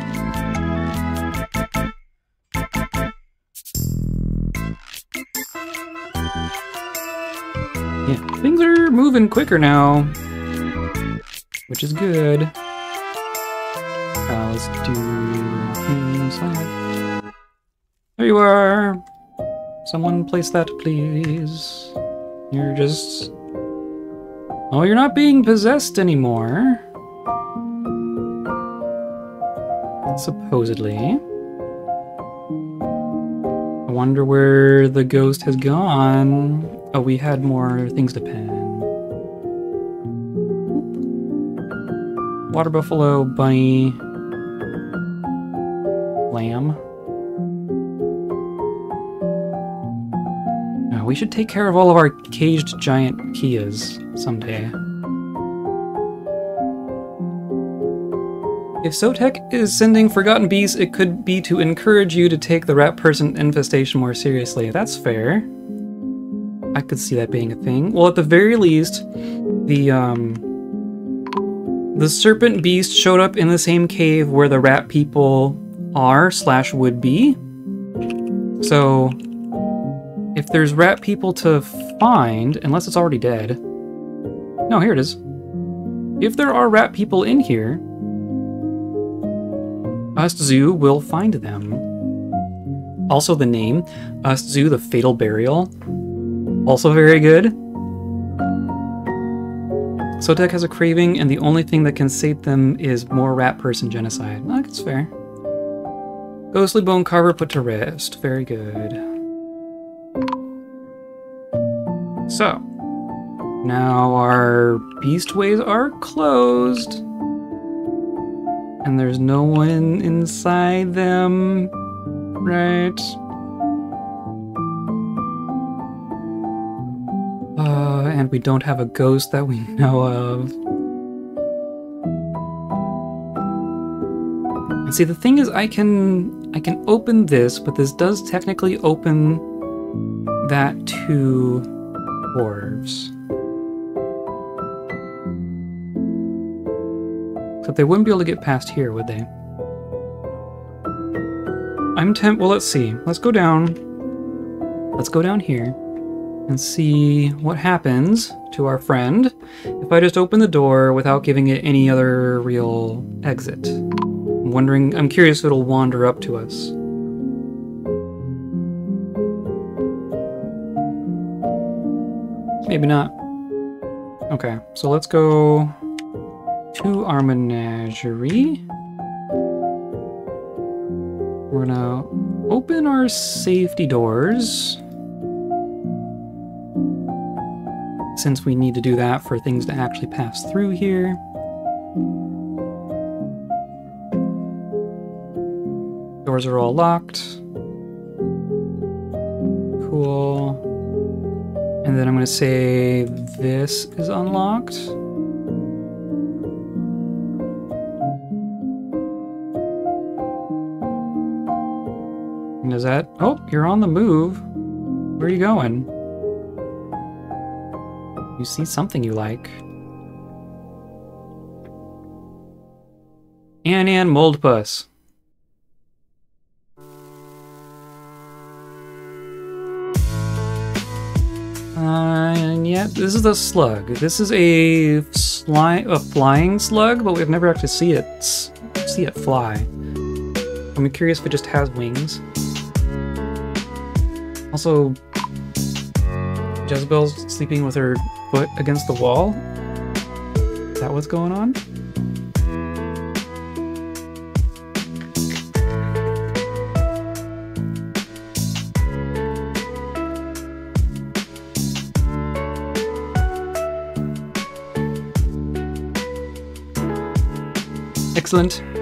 Things are moving quicker now, which is good. Uh, let's do. There you are. Someone place that, please. You're just. Oh, you're not being possessed anymore. Supposedly. I wonder where the ghost has gone. Oh, we had more things to pen. Water buffalo, bunny, lamb. Oh, we should take care of all of our caged giant keas someday. If Sotek is sending Forgotten beasts, it could be to encourage you to take the rat person infestation more seriously. That's fair. I could see that being a thing. Well, at the very least, the um, the serpent beast showed up in the same cave where the rat people are slash would be. So, if there's rat people to find, unless it's already dead. No, here it is. If there are rat people in here, Ustzu will find them. Also, the name Ustzu, the Fatal Burial, also very good. Sotek has a craving, and the only thing that can sate them is more rat person genocide. That's fair. Ghostly Bone Carver put to rest. Very good. So, now our beastways are closed. And there's no one inside them, right? And we don't have a ghost that we know of. And see, the thing is, I can I can open this, but this does technically open that to dwarves. Except they wouldn't be able to get past here, would they? I'm temp. Well, let's see. Let's go down. Let's go down here and see what happens to our friend if I just open the door without giving it any other real exit. I'm wondering, I'm curious if it'll wander up to us. Maybe not. Okay, so let's go to our menagerie. We're gonna open our safety doors. Since we need to do that for things to actually pass through here. Doors are all locked. Cool. And then I'm going to say this is unlocked. And is that... Oh, you're on the move. Where are you going? You see something you like. Ann Ann Moldpuss. Uh, and yeah, this is a slug. This is a a flying slug, but we've never actually see it see it fly. I'm curious if it just has wings. Also, Jezebel's sleeping with her foot against the wall. Is that what's going on? Excellent.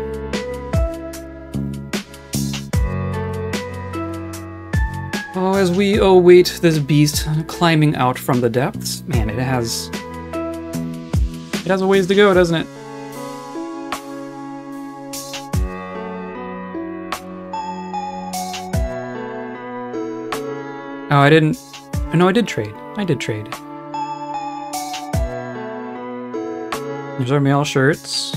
As we await this beast climbing out from the depths, man, it has... It has a ways to go, doesn't it? Oh, I didn't... No, I did trade. I did trade. There's our mail shirts.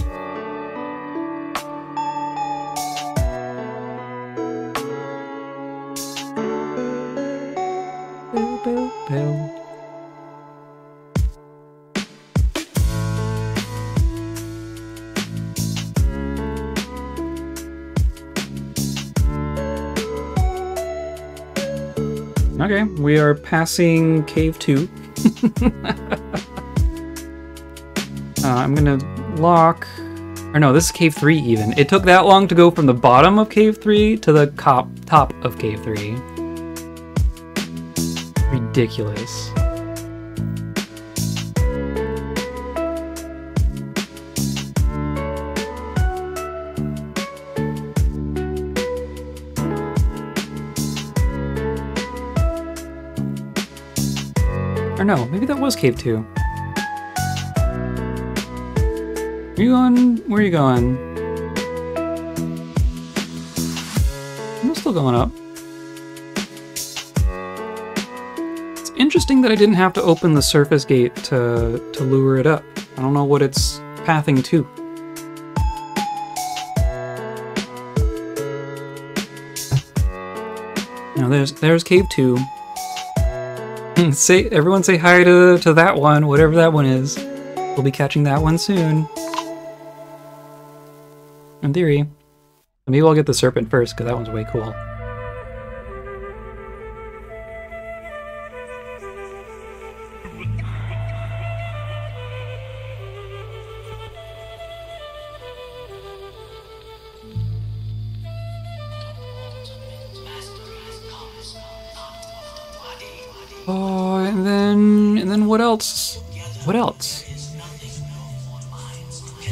We are passing cave two. uh, I'm gonna lock. Or no, this is cave three even. It took that long to go from the bottom of cave three to the top top of cave three. Ridiculous. no, maybe that was cave two. Are you going? Where are you going? I'm still going up. It's interesting that I didn't have to open the surface gate to, to lure it up. I don't know what it's pathing to. Now there's there's cave two. say everyone say hi to to that one, whatever that one is. We'll be catching that one soon. In theory. Maybe I'll get the serpent first, because that one's way cool.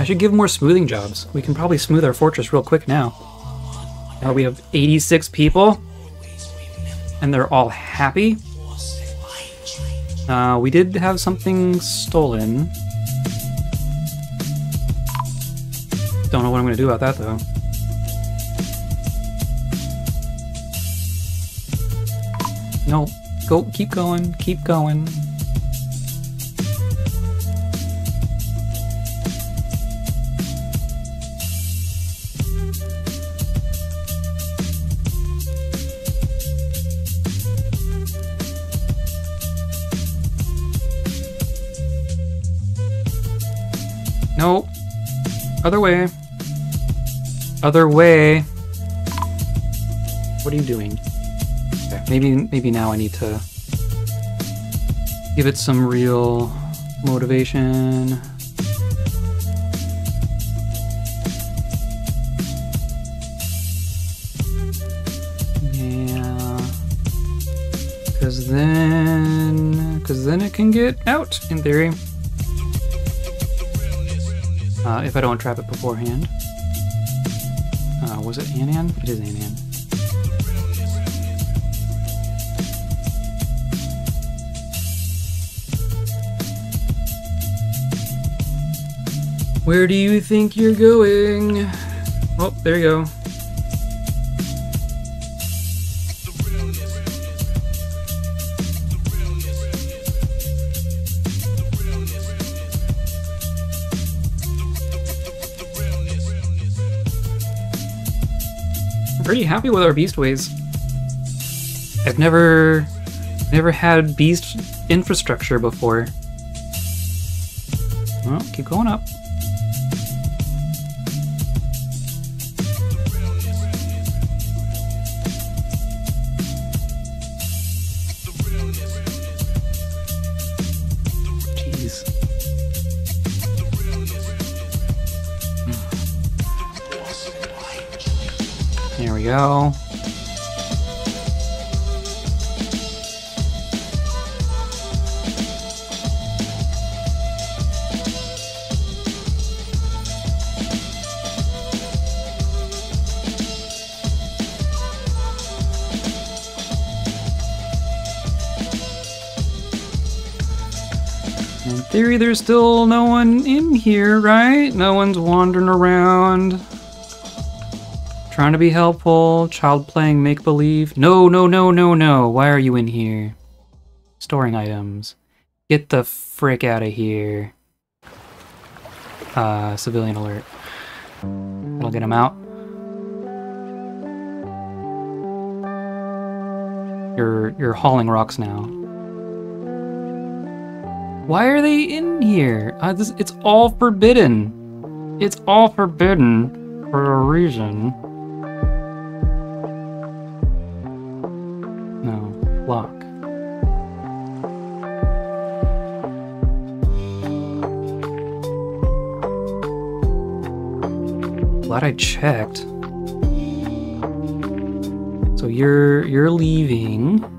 Should give more smoothing jobs. We can probably smooth our fortress real quick now. Now we have 86 people, and they're all happy. Uh, we did have something stolen. Don't know what I'm going to do about that though. No, go, keep going, keep going. Way. Other way. What are you doing? Okay, maybe maybe now I need to give it some real motivation. Yeah. Cause then cause then it can get out in theory. Uh, if I don't trap it beforehand. Uh, was it Anan? It is Anan. Where do you think you're going? Oh, there you go. Pretty happy with our beast ways. I've never never had beast infrastructure before. Well, keep going up. There's still no one in here, right? No one's wandering around. Trying to be helpful, child playing make believe. No, no, no, no, no. Why are you in here? Storing items. Get the frick out of here. Uh, civilian alert. That'll get him out. You're you're hauling rocks now. Why are they in here? Uh, this, it's all forbidden. It's all forbidden for a reason. No, lock. Glad I checked. So you're you're leaving.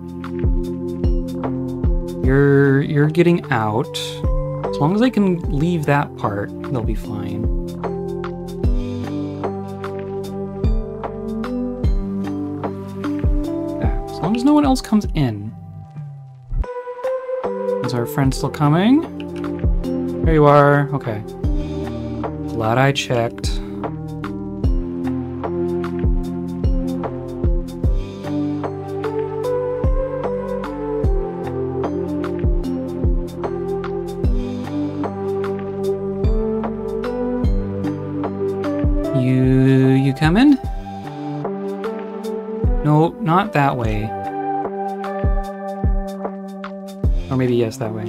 You're you're getting out. As long as I can leave that part, they'll be fine. As long as no one else comes in. Is our friend still coming? There you are. Okay. Glad I checked. That way. Or maybe yes, that way.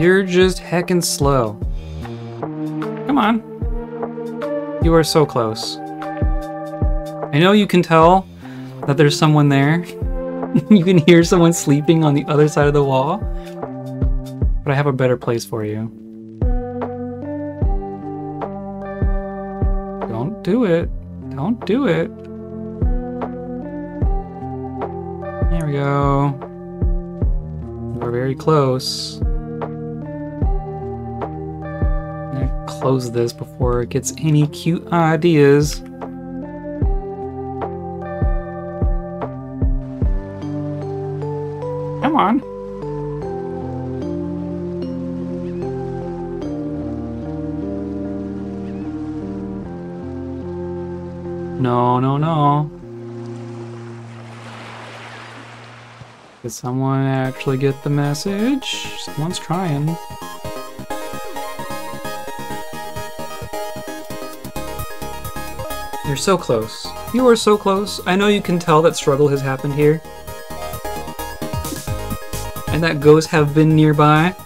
You're just heckin' slow. Come on. You are so close. I know you can tell that there's someone there. you can hear someone sleeping on the other side of the wall. But I have a better place for you. Don't do it. Don't do it. There we go. We're very close. Close this before it gets any cute ideas. Did someone actually get the message? Someone's trying. You're so close. You are so close. I know you can tell that struggle has happened here. And that ghosts have been nearby.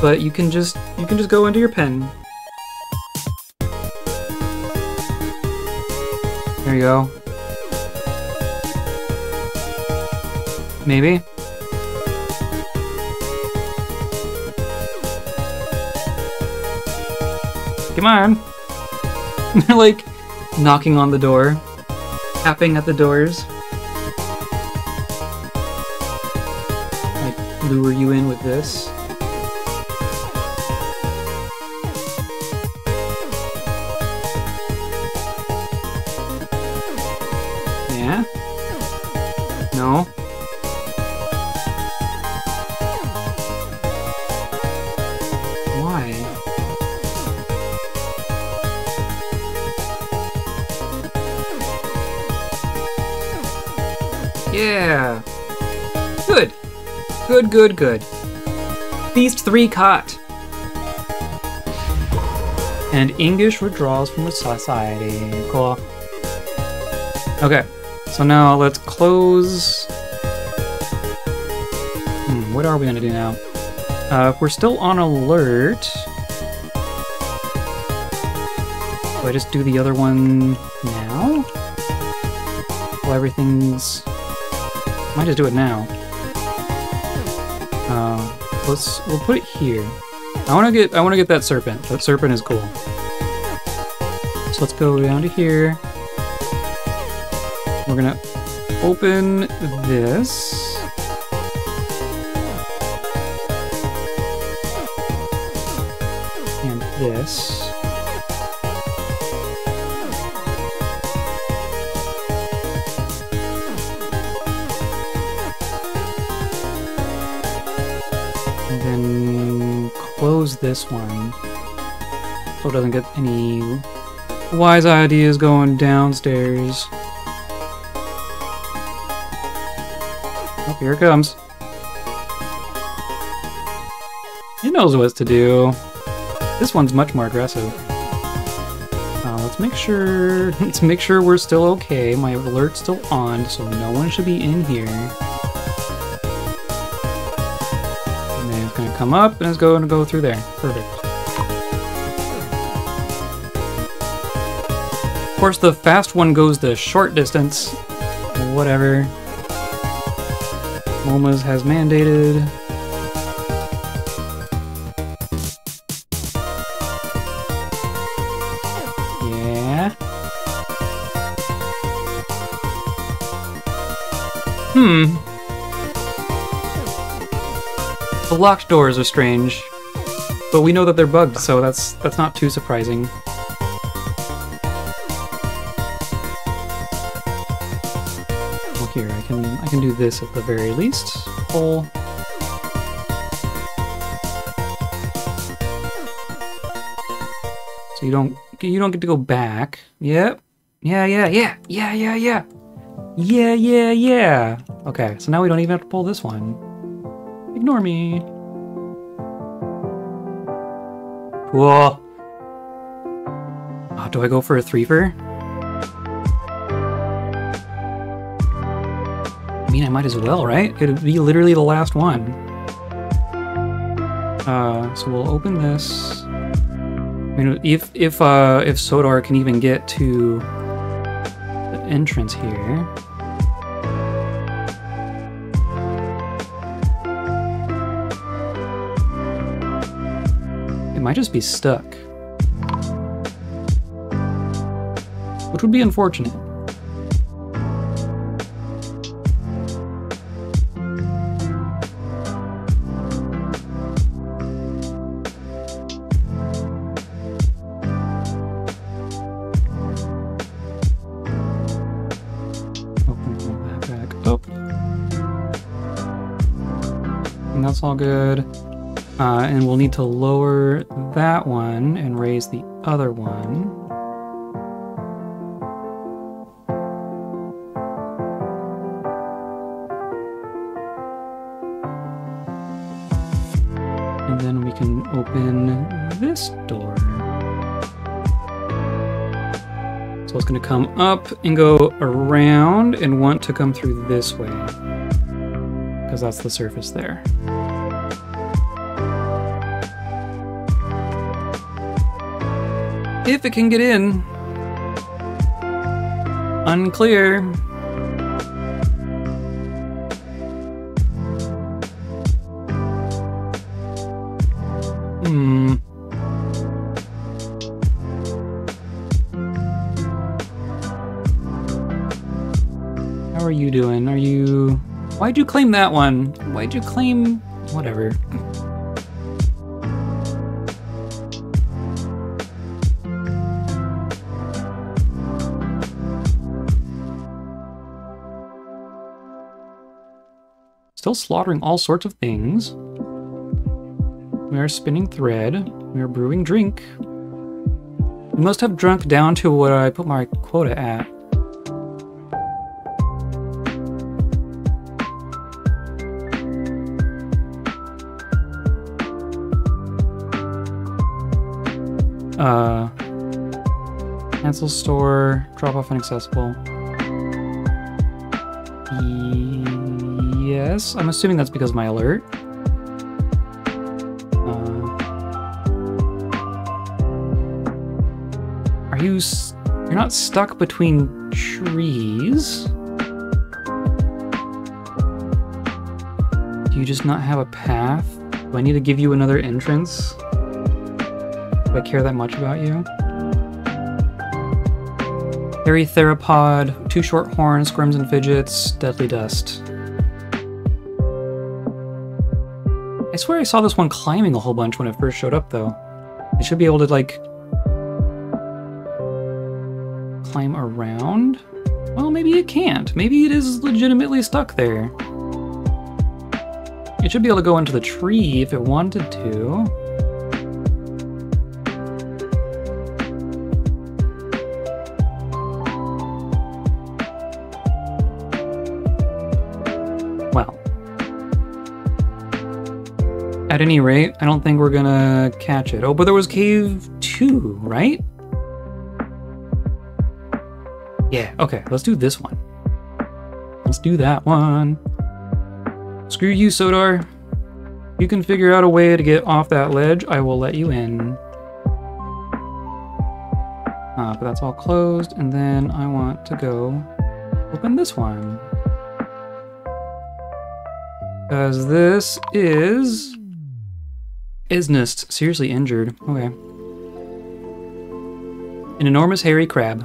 But you can just you can just go into your pen. There you go. Maybe. Come on. They're like knocking on the door, tapping at the doors. Like lure you in with this. Good, good, good. Feast three caught. And English withdraws from society. Cool. Okay, so now let's close. Hmm, what are we gonna do now? Uh, we're still on alert, do I just do the other one now? Well, everything's. I Might just do it now. Let's. We'll put it here. I want to get. I want to get that serpent. That serpent is cool. So let's go down to here. We're gonna open this. And this. This one. So it doesn't get any wise ideas going downstairs. Oh, here it comes. It knows what to do. This one's much more aggressive. Uh, let's make sure. Let's make sure we're still okay. My alert's still on, so no one should be in here. Come up and it's going to go through there. Perfect. Of course, the fast one goes the short distance. Whatever. Momas has mandated. Yeah. Hmm. The locked doors are strange, but we know that they're bugged, so that's that's not too surprising. Well, here I can I can do this at the very least. Pull. So you don't you don't get to go back. Yep. Yeah, yeah, yeah, yeah, yeah, yeah. Yeah, yeah, yeah. Okay, so now we don't even have to pull this one. Ignore me. Cool. Oh, do I go for a threefer? I mean, I might as well, right? It'd be literally the last one. Uh, so we'll open this. I mean, if if uh, if Sodar can even get to the entrance here. Might just be stuck. Which would be unfortunate. All good. Uh, and we'll need to lower that one and raise the other one. And then we can open this door. So it's going to come up and go around and want to come through this way. Because that's the surface there. If it can get in. Unclear. Hmm. How are you doing? Are you. Why'd you claim that one? Why'd you claim. Whatever. Slaughtering all sorts of things. We are spinning thread. We are brewing drink. We must have drunk down to what I put my quota at. Uh, cancel store, drop off inaccessible. Yes, I'm assuming that's because my alert. Uh, are you? You're not stuck between trees. Do you just not have a path? Do I need to give you another entrance? Do I care that much about you? Hairy theropod, two short horns, squirms and fidgets, deadly dust. Swear I saw this one climbing a whole bunch when it first showed up, though. It should be able to, like, climb around? Well, maybe it can't. Maybe it is legitimately stuck there. It should be able to go into the tree if it wanted to. Any rate, I don't think we're gonna catch it. Oh, but there was cave two, right? Yeah, okay, let's do this one. Let's do that one. Screw you, Sodar. You can figure out a way to get off that ledge, I will let you in. Uh, but that's all closed, and then I want to go open this one. Because this is... Isnest, seriously injured. Okay. An enormous hairy crab.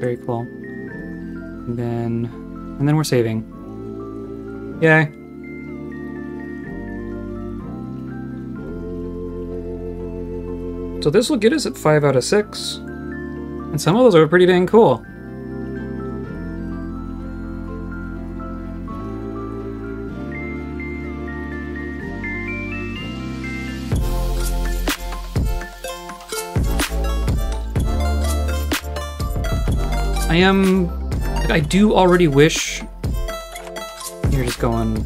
Very cool. And then... And then we're saving. Yay. So this will get us at 5 out of 6. And some of those are pretty dang cool. I am. I do already wish. You're just going.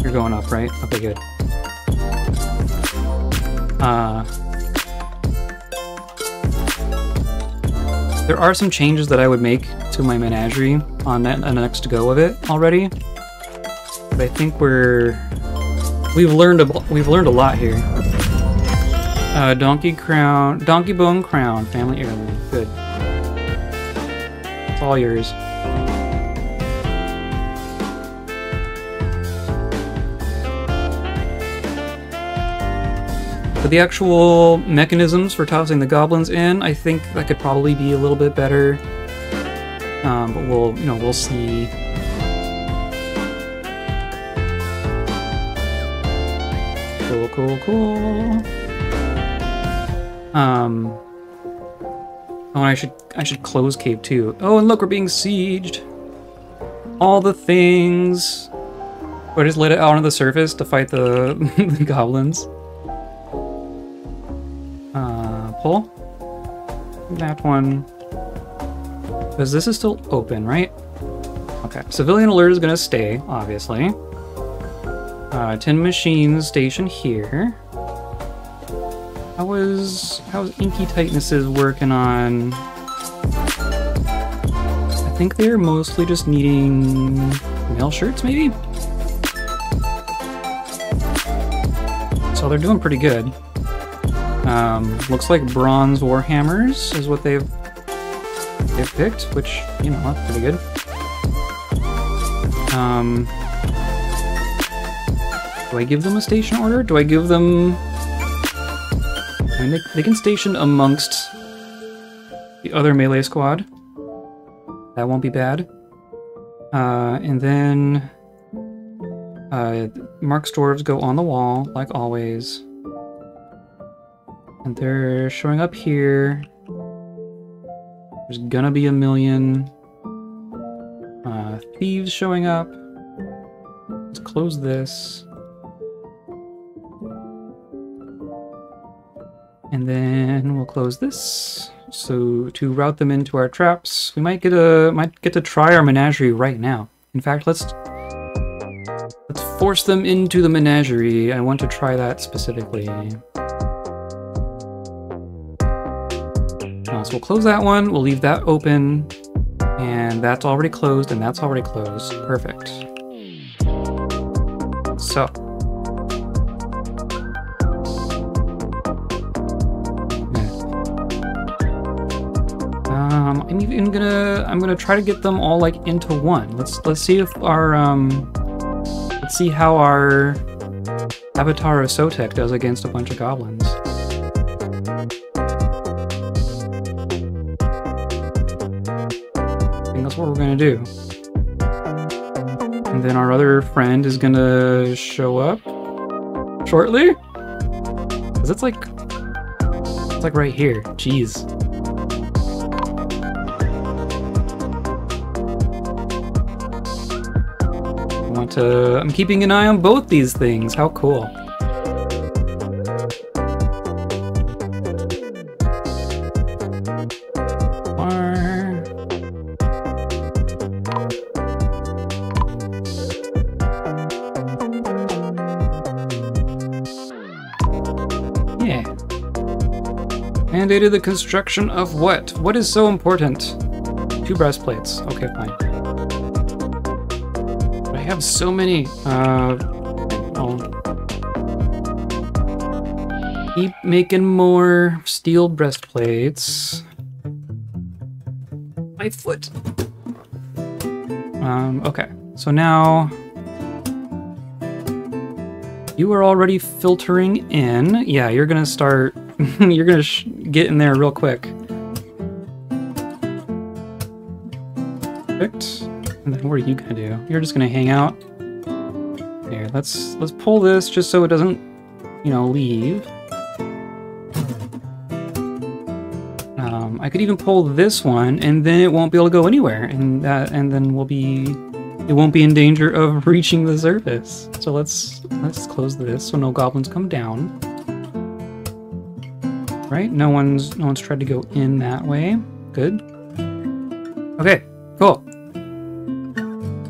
You're going up, right? Okay, good. Uh. There are some changes that I would make to my menagerie on that, on the next go of it already. But I think we're we've learned a we've learned a lot here. Uh, donkey crown, donkey bone crown, family heirloom. Good. All yours. The actual mechanisms for tossing the goblins in, I think that could probably be a little bit better. Um, but we'll, you know, we'll see. Cool, cool, cool. Um. Oh, I should I should close cave too. Oh, and look, we're being sieged. All the things. Or just let it out on the surface to fight the, the goblins. Uh, pull. That one. Because this is still open, right? Okay. Civilian alert is to stay, obviously. Uh, tin machines station here. How is how is Inky Tightnesses working on? I think they're mostly just needing mail shirts, maybe. So they're doing pretty good. Um, looks like bronze warhammers is what they've they've picked, which you know that's pretty good. Um, do I give them a station order? Do I give them? They, they can station amongst the other melee squad. That won't be bad. Uh, and then uh, Marksdwarves go on the wall, like always. And they're showing up here. There's gonna be a million uh, thieves showing up. Let's close this. And then we'll close this. So to route them into our traps, we might get a might get to try our menagerie right now. In fact, let's let's force them into the menagerie. I want to try that specifically. Uh, so we'll close that one. We'll leave that open, and that's already closed, and that's already closed. Perfect. So. I'm even gonna I'm gonna try to get them all like into one. Let's let's see if our um let's see how our Avatar of Sotek does against a bunch of goblins. I think that's what we're gonna do. And then our other friend is gonna show up shortly. Cause it's like it's like right here. Jeez. To... I'm keeping an eye on both these things. How cool. Yeah. Mandated the construction of what? What is so important? Two breastplates. Okay, fine. Have so many. Uh, I'll keep making more steel breastplates. My foot. Um, okay, so now you are already filtering in. Yeah, you're gonna start. you're gonna get in there real quick. What are you gonna do? You're just gonna hang out. Here, let's let's pull this just so it doesn't, you know, leave. Um, I could even pull this one, and then it won't be able to go anywhere, and that, and then we'll be, it won't be in danger of reaching the surface. So let's let's close this so no goblins come down. Right? No one's no one's tried to go in that way. Good. Okay, cool.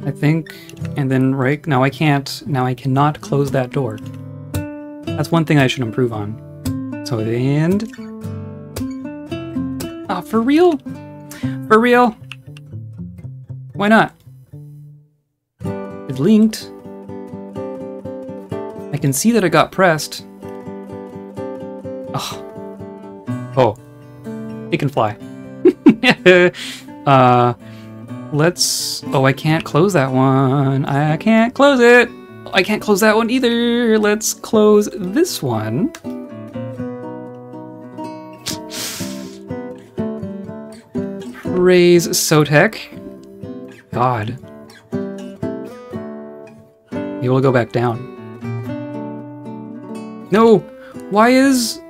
I think, and then right now I can't, now I cannot close that door. That's one thing I should improve on. So, and... Ah, for real? For real? Why not? It linked. I can see that it got pressed. Oh. Oh. It can fly. uh, let's... Oh, I can't close that one. I can't close it. I can't close that one either. Let's close this one. Praise Sotek. God. You will go back down. No! Why is...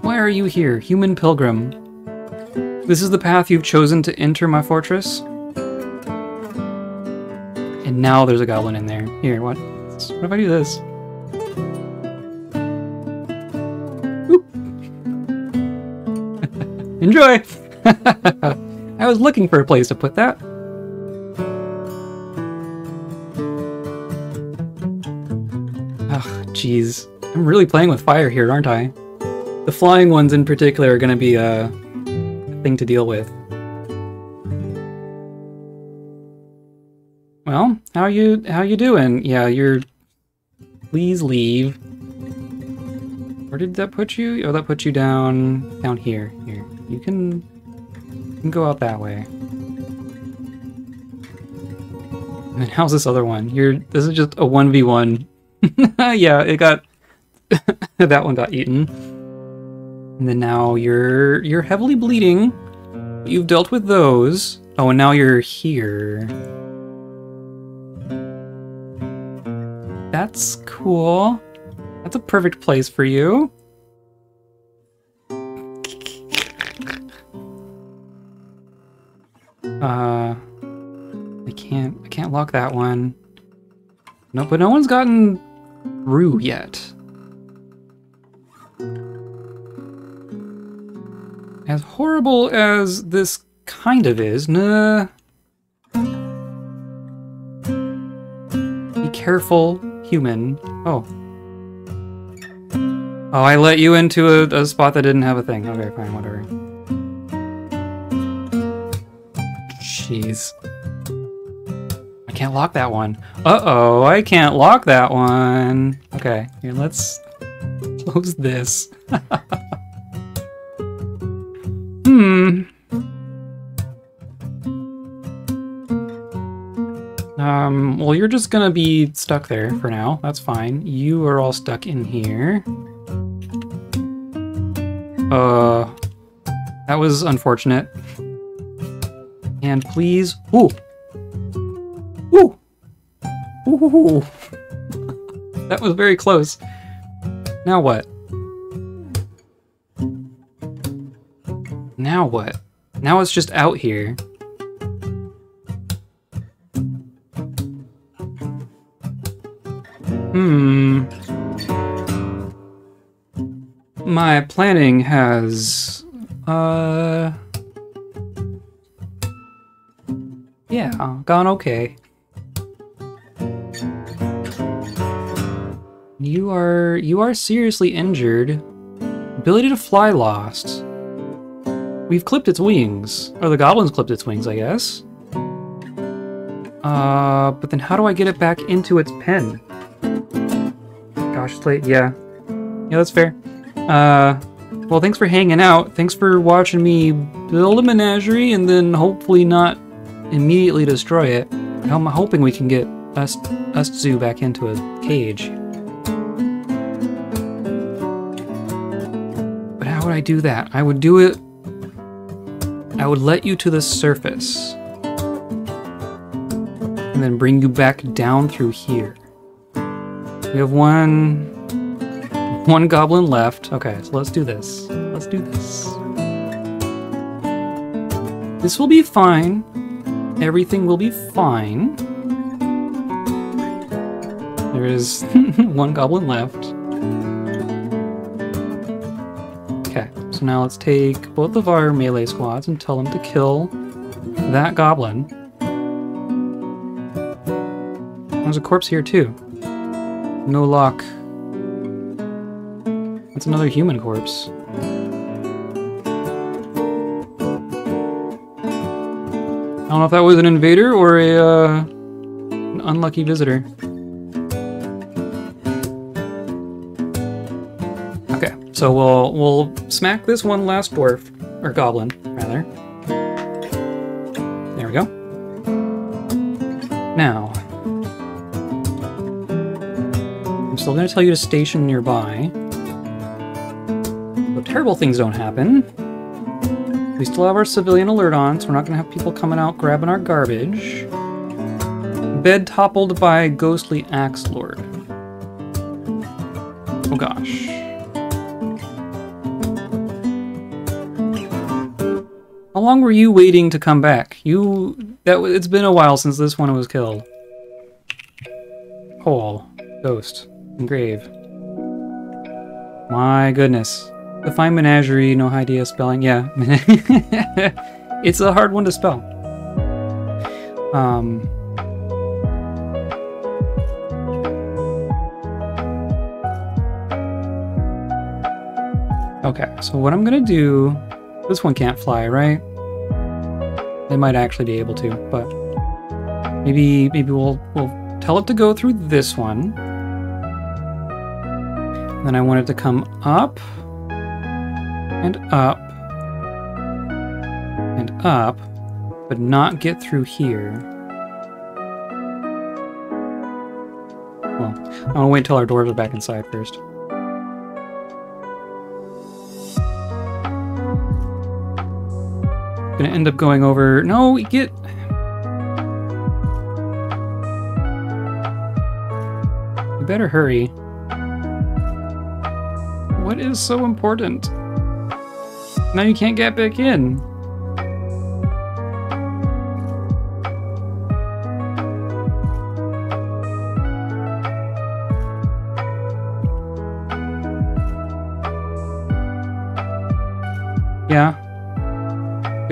Why are you here, human pilgrim? This is the path you've chosen to enter my fortress? And now there's a goblin in there. Here, what? What if I do this? Enjoy! I was looking for a place to put that. Oh, jeez. I'm really playing with fire here, aren't I? The flying ones in particular are going to be a thing to deal with. Well, how you how you doing? Yeah, you're. Please leave. Where did that put you? Oh, that put you down down here. Here, you can, you can go out that way. And then how's this other one? You're. This is just a one v one. Yeah, it got. that one got eaten. And then now you're you're heavily bleeding. You've dealt with those. Oh, and now you're here. That's cool. That's a perfect place for you. Uh, I can't, I can't lock that one. No, but no one's gotten through yet. As horrible as this kind of is, nah. Be careful, human. Oh. Oh, I let you into a, a spot that didn't have a thing. Okay, fine, whatever. Jeez. I can't lock that one. Uh-oh, I can't lock that one. Okay, here, let's close this. hmm. Um, well, you're just gonna be stuck there for now. That's fine. You are all stuck in here. Uh, that was unfortunate. And please, ooh, ooh, ooh, that was very close. Now what? Now what? Now it's just out here. Hmm. My planning has, uh... Yeah, gone okay. You are, you are seriously injured. Ability to fly lost. We've clipped its wings. Or the goblin's clipped its wings, I guess. Uh, but then how do I get it back into its pen? Gosh, late. Yeah. Yeah, that's fair. Uh, well, thanks for hanging out. Thanks for watching me build a menagerie and then hopefully not immediately destroy it. I'm hoping we can get us, us Zoo back into a cage. But how would I do that? I would do it... I would let you to the surface. And then bring you back down through here. We have one... One goblin left. Okay, so let's do this. Let's do this. This will be fine. Everything will be fine. There is one goblin left. So now let's take both of our melee squads and tell them to kill that goblin. There's a corpse here too. No luck. That's another human corpse. I don't know if that was an invader or a uh, an unlucky visitor. So we'll we'll smack this one last dwarf or goblin rather. There we go. Now, I'm still going to tell you to station nearby. So terrible things don't happen. We still have our civilian alert on, so we're not going to have people coming out grabbing our garbage. Bed toppled by ghostly axe lord. Oh gosh. How long were you waiting to come back? You that it's been a while since this one was killed. Hole, ghost, Grave. My goodness. The fine menagerie, no idea spelling. Yeah. it's a hard one to spell. Um Okay, so what I'm gonna do this one can't fly, right? They might actually be able to, but maybe maybe we'll we'll tell it to go through this one. Then I want it to come up and up and up, but not get through here. Well, I want to wait until our doors are back inside first. Gonna end up going over. No, we get. You better hurry. What is so important? Now you can't get back in.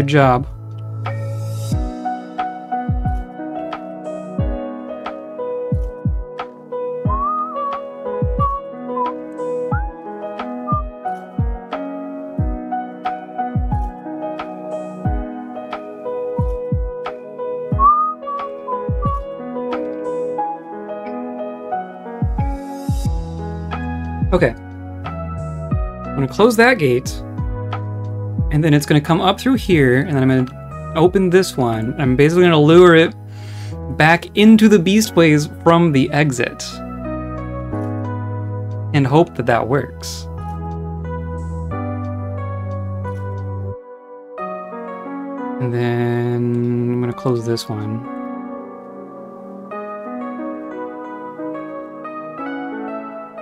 Job. Okay. I'm gonna close that gate. And then it's gonna come up through here, and then I'm gonna open this one. I'm basically gonna lure it back into the beastways from the exit. And hope that that works. And then I'm gonna close this one.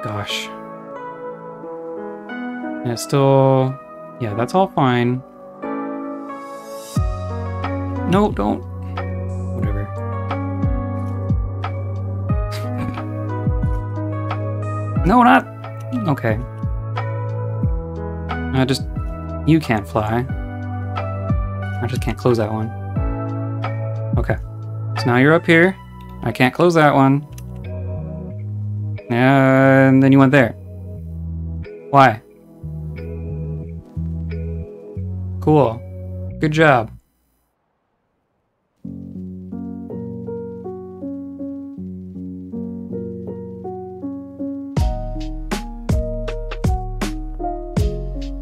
Gosh. And it's still... Yeah, that's all fine. No, don't. Whatever. no, not... Okay. I just... You can't fly. I just can't close that one. Okay. So now you're up here. I can't close that one. And then you went there. Why? Cool. Good job.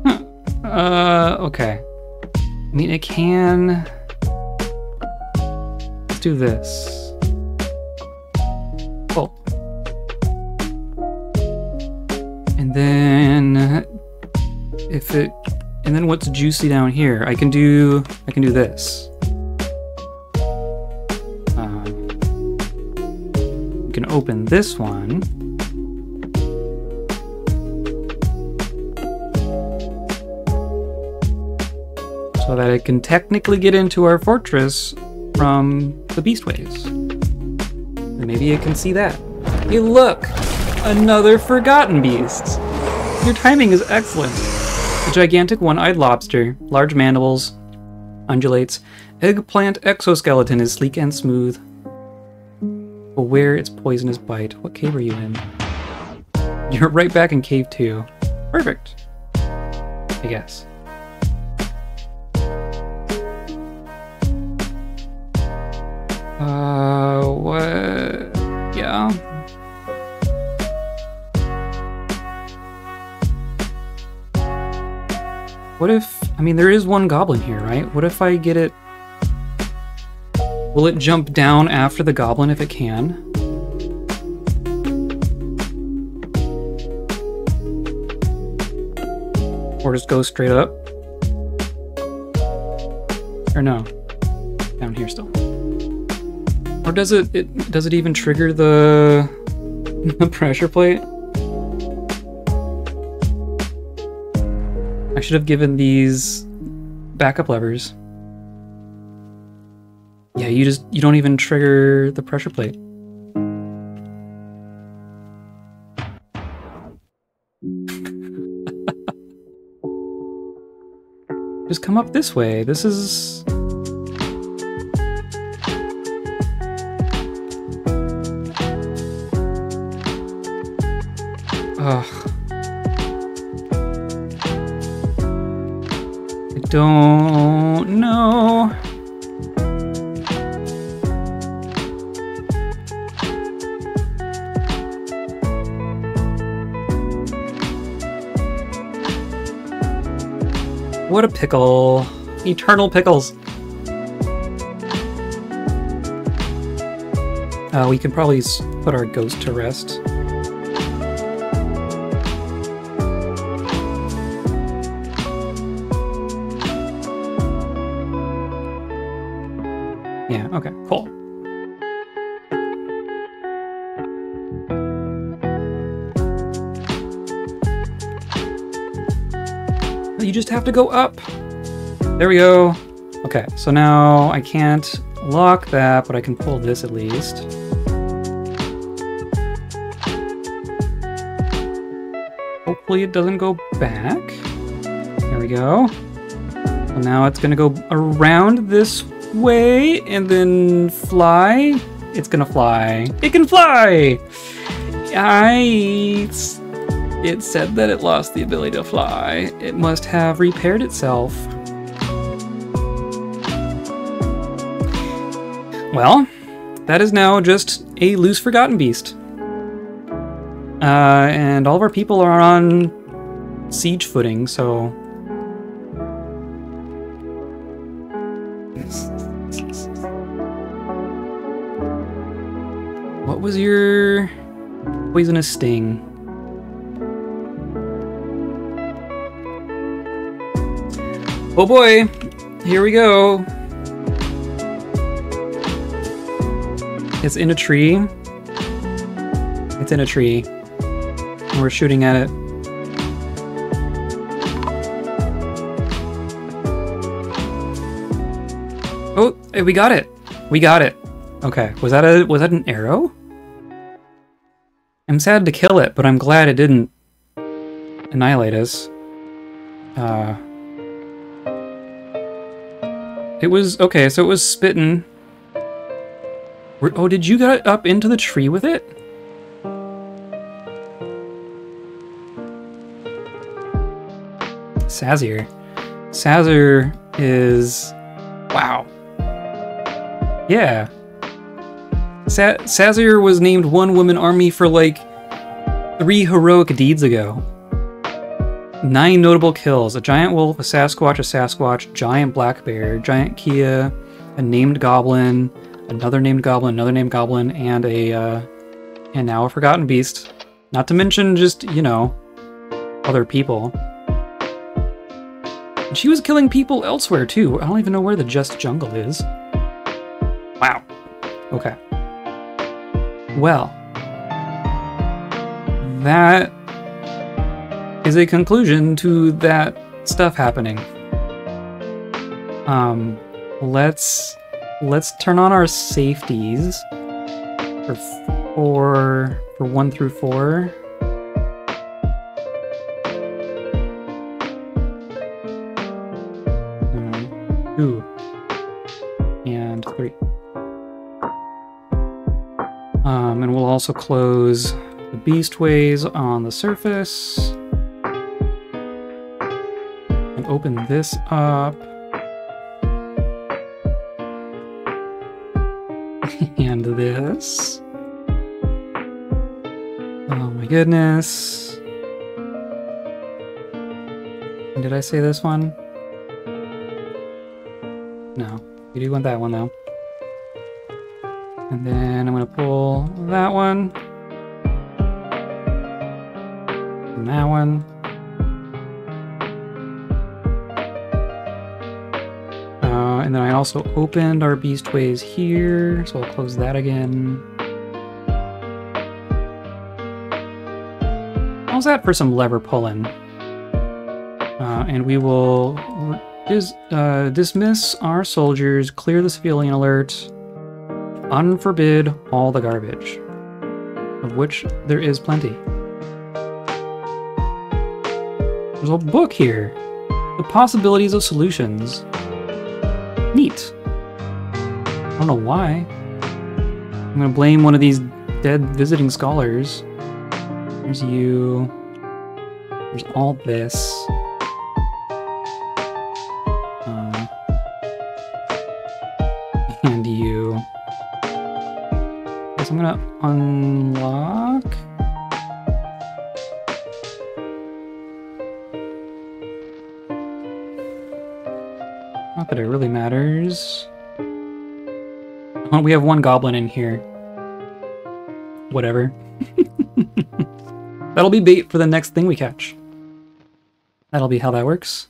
Huh. Uh, okay. I mean, it can... Let's do this. Oh. And then... If it and then what's juicy down here? I can do I can do this. Uh, can open this one. So that it can technically get into our fortress from the beastways. And maybe it can see that. Hey look! Another forgotten beast! Your timing is excellent gigantic one-eyed lobster, large mandibles, undulates. Eggplant exoskeleton is sleek and smooth. Aware its poisonous bite. What cave are you in? You're right back in cave two. Perfect. I guess. Uh, what? Yeah. If... I mean, there is one goblin here, right? What if I get it... Will it jump down after the goblin if it can? Or just go straight up? Or no? Down here still. Or does it, it does it even trigger the, the pressure plate? Should have given these backup levers. Yeah, you just you don't even trigger the pressure plate. just come up this way. This is Ugh. Don't know. What a pickle. Eternal pickles. Uh, we can probably put our ghost to rest. Go up. There we go. Okay, so now I can't lock that, but I can pull this at least. Hopefully it doesn't go back. There we go. So now it's gonna go around this way and then fly. It's gonna fly. It can fly! I... It said that it lost the ability to fly. It must have repaired itself. Well, that is now just a loose forgotten beast. Uh, and all of our people are on siege footing, so What was your poisonous sting? Oh boy, here we go. It's in a tree. It's in a tree. And we're shooting at it. Oh, we got it. We got it. Okay, was that a was that an arrow? I'm sad to kill it, but I'm glad it didn't annihilate us. Uh, it was okay. So it was spitting. Oh, did you get up into the tree with it? Sazir. Sazir is wow. Yeah. Sa- Sazir was named one woman army for like three heroic deeds ago. Nine notable kills a giant wolf, a Sasquatch, a Sasquatch, giant black bear, giant kea, a named goblin, another named goblin, another named goblin, and a, uh, and now a forgotten beast. Not to mention just, you know, other people. And she was killing people elsewhere too. I don't even know where the Just Jungle is. Wow. Okay. Well, that is a conclusion to that stuff happening. Um, let's let's turn on our safeties for four for one through four. Two and three. Um, and we'll also close the beastways on the surface. Open this up. and this. Oh my goodness. Did I say this one? No. We do want that one though. And then I'm gonna pull that one. And that one. And then I also opened our Beastways here, so I'll close that again. How's that for some lever pulling? Uh, and we will dis- uh, dismiss our soldiers, clear the civilian alert, unforbid all the garbage, of which there is plenty. There's a book here. The possibilities of solutions. Neat. I don't know why. I'm gonna blame one of these dead visiting scholars. There's you. There's all this. Uh, and you. Guess I'm gonna unlock. Matters. Oh, we have one goblin in here. Whatever. That'll be bait for the next thing we catch. That'll be how that works.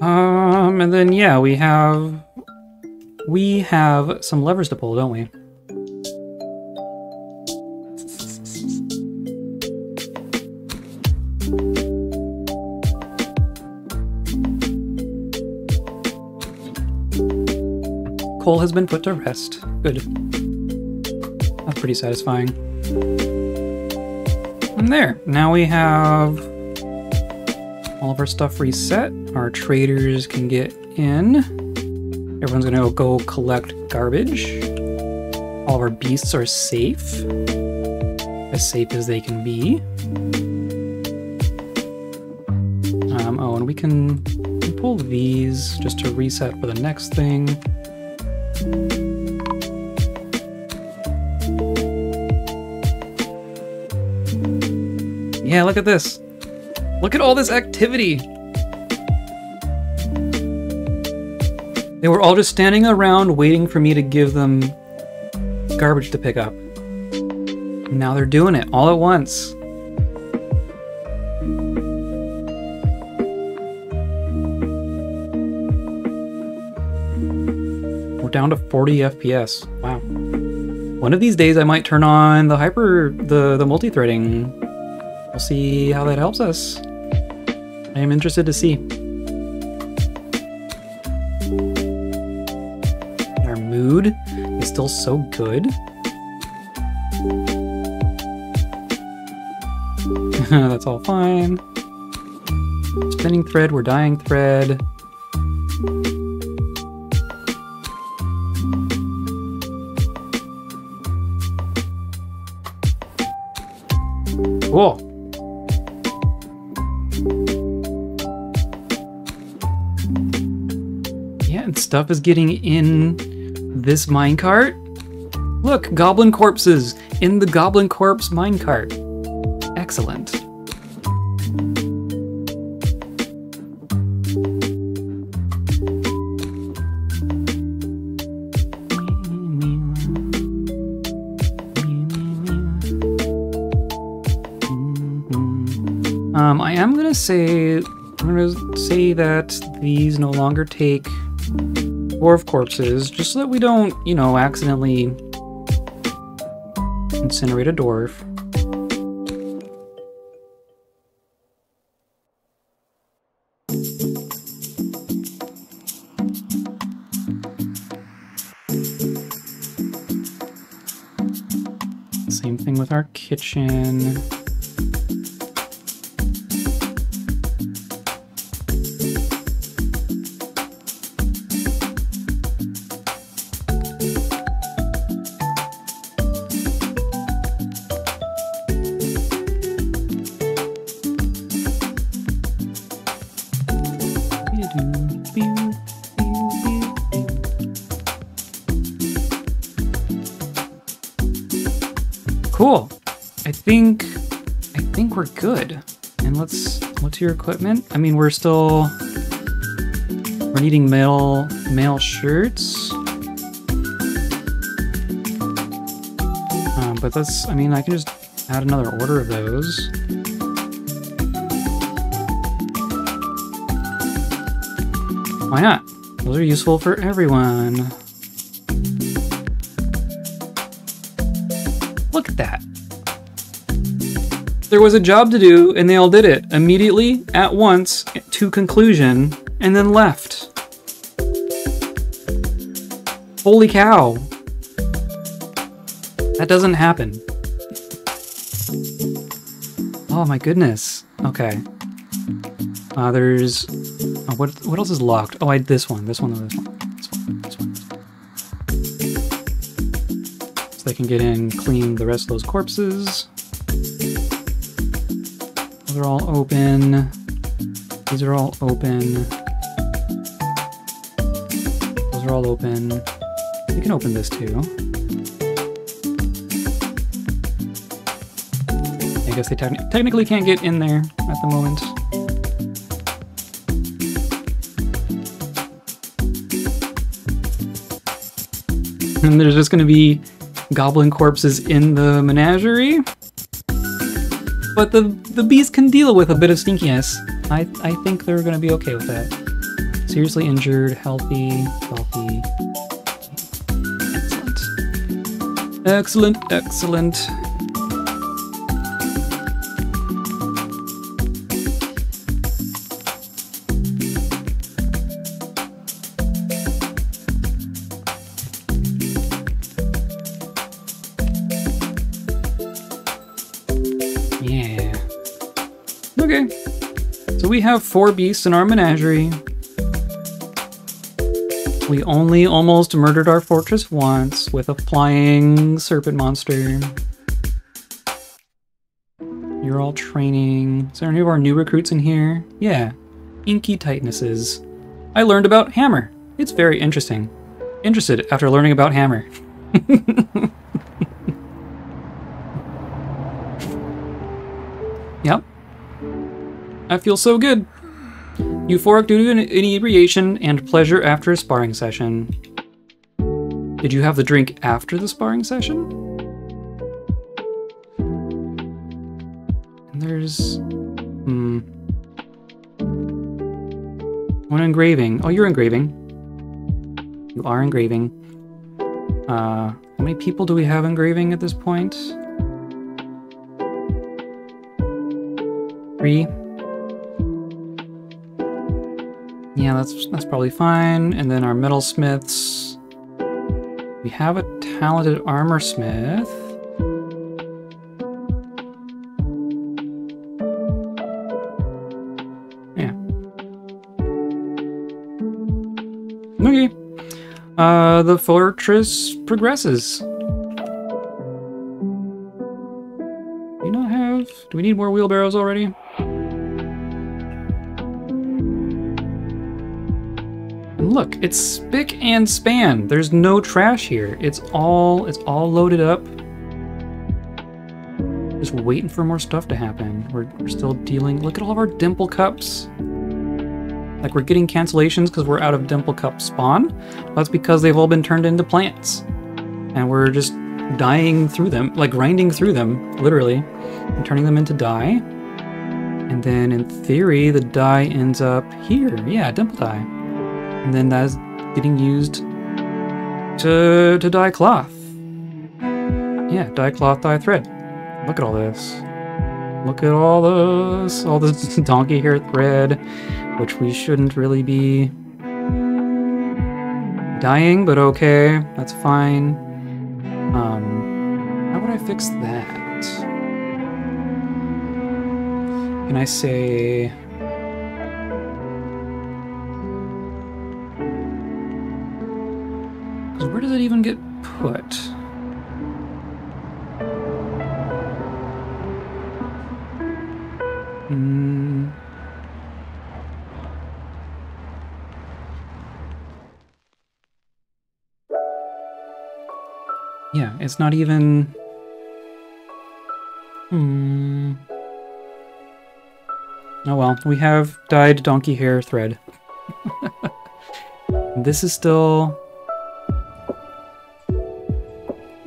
Um, and then yeah, we have we have some levers to pull, don't we? Has been put to rest. Good. That's pretty satisfying. And there, now we have all of our stuff reset. Our traders can get in. Everyone's gonna go collect garbage. All of our beasts are safe. As safe as they can be. Um, oh, and we can pull these just to reset for the next thing. Yeah, look at this. Look at all this activity. They were all just standing around waiting for me to give them garbage to pick up. Now they're doing it all at once. Down to 40 FPS. Wow. One of these days I might turn on the hyper the the multi-threading. We'll see how that helps us. I am interested to see. Our mood is still so good. That's all fine. Spinning thread, we're dyeing thread. Yeah, and stuff is getting in this minecart. Look, goblin corpses in the goblin corpse minecart. Excellent. Say, I'm gonna say that these no longer take dwarf corpses, just so that we don't, you know, accidentally incinerate a dwarf. Same thing with our kitchen. Let's your equipment? I mean, we're still we're needing mail mail shirts. Um, but that's I mean, I can just add another order of those. Why not? Those are useful for everyone. There was a job to do, and they all did it immediately, at once, to conclusion, and then left. Holy cow. That doesn't happen. Oh my goodness. Okay. Uh, there's oh, what what else is locked? Oh, I this one, this one, this one, this one, this one. So they can get in, clean the rest of those corpses. Are all open. These are all open. Those are all open. You can open this too. I guess they techni- technically can't get in there at the moment. And there's just going to be goblin corpses in the menagerie. But the the bees can deal with a bit of stinkiness. I I think they're to be okay with that. Seriously injured, healthy, healthy. Excellent. Excellent, excellent. We have four beasts in our menagerie. We only almost murdered our fortress once with a flying serpent monster. You're all training. Is there any of our new recruits in here? Yeah. Inky tightnesses. I learned about Hammer. It's very interesting. Interested after learning about Hammer. I feel so good. Euphoric due to inebriation and pleasure after a sparring session. Did you have the drink after the sparring session? And there's. Hmm. One engraving. Oh, you're engraving. You are engraving. Uh, how many people do we have engraving at this point? Three. Yeah, that's that's probably fine. And then our metalsmiths. We have a talented armor smith. Yeah. Okay. Uh, the fortress progresses. Do we not have? Do we need more wheelbarrows already? Look, it's spick and span. There's no trash here. It's all it's all loaded up. Just waiting for more stuff to happen. We're, we're still dealing. Look at all of our dimple cups. Like we're getting cancellations because we're out of dimple cup spawn. That's because they've all been turned into plants, and we're just dying through them, like grinding through them, literally, and turning them into dye. And then in theory, the dye ends up here. Yeah, dimple dye. And then that's getting used to, to dye cloth. Yeah, dye cloth, dye thread. Look at all this. Look at all this, all this donkey hair thread, which we shouldn't really be dyeing, but okay, that's fine. Um, how would I fix that? Can I say... put? Hmm. Yeah, it's not even. Hmm. Oh well, we have dyed donkey hair thread. this is still...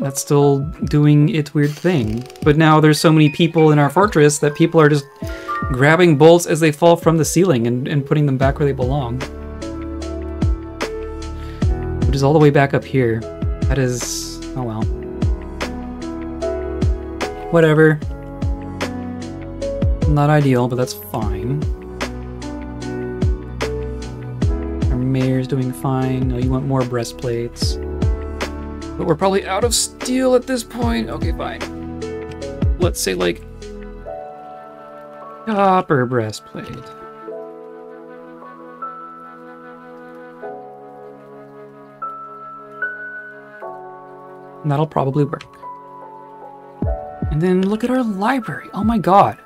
That's still doing its weird thing. But now there's so many people in our fortress that people are just grabbing bolts as they fall from the ceiling and, and putting them back where they belong. Which is all the way back up here. That is... oh well. Whatever. Not ideal, but that's fine. Our mayor's doing fine. No, you want more breastplates. But we're probably out of steel at this point. Okay, fine. Let's say, like, copper breastplate. And that'll probably work. And then look at our library. Oh my god.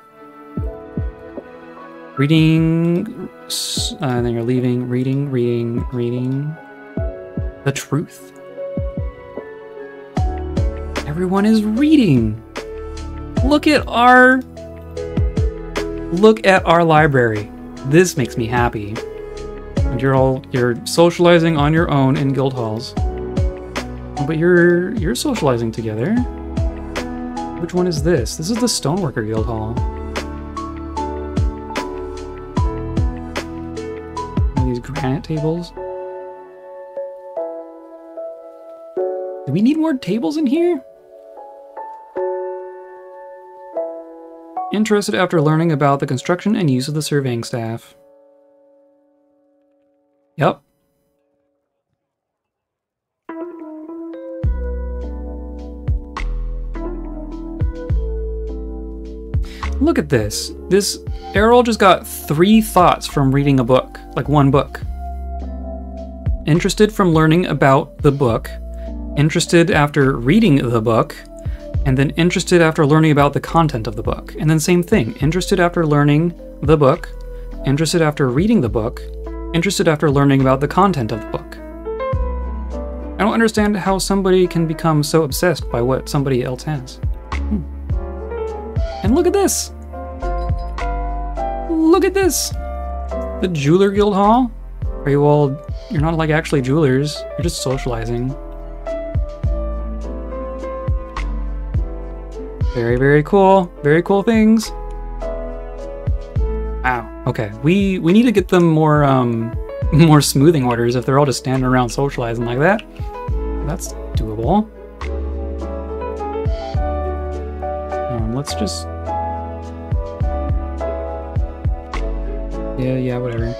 Reading, uh, then you're leaving, reading, reading, reading. The truth. Everyone is reading. Look at our, look at our library. This makes me happy. And you're all, you're socializing on your own in guild halls. But you're, you're socializing together. Which one is this? This is the Stoneworker Guild Hall. These granite tables. Do we need more tables in here? Interested after learning about the construction and use of the surveying staff. Yep. Look at this. This Errol just got three thoughts from reading a book, like one book. Interested from learning about the book, interested after reading the book, and then interested after learning about the content of the book. And then same thing, interested after learning the book, interested after reading the book, interested after learning about the content of the book. I don't understand how somebody can become so obsessed by what somebody else has. Hmm. And look at this! Look at this! The Jeweler Guild Hall? Are you all... You're not like actually jewelers, you're just socializing. Very, very cool. Very cool things. Wow. Okay, we we need to get them more um more smoothing orders if they're all just standing around socializing like that. That's doable. Um, let's just Yeah, yeah, whatever.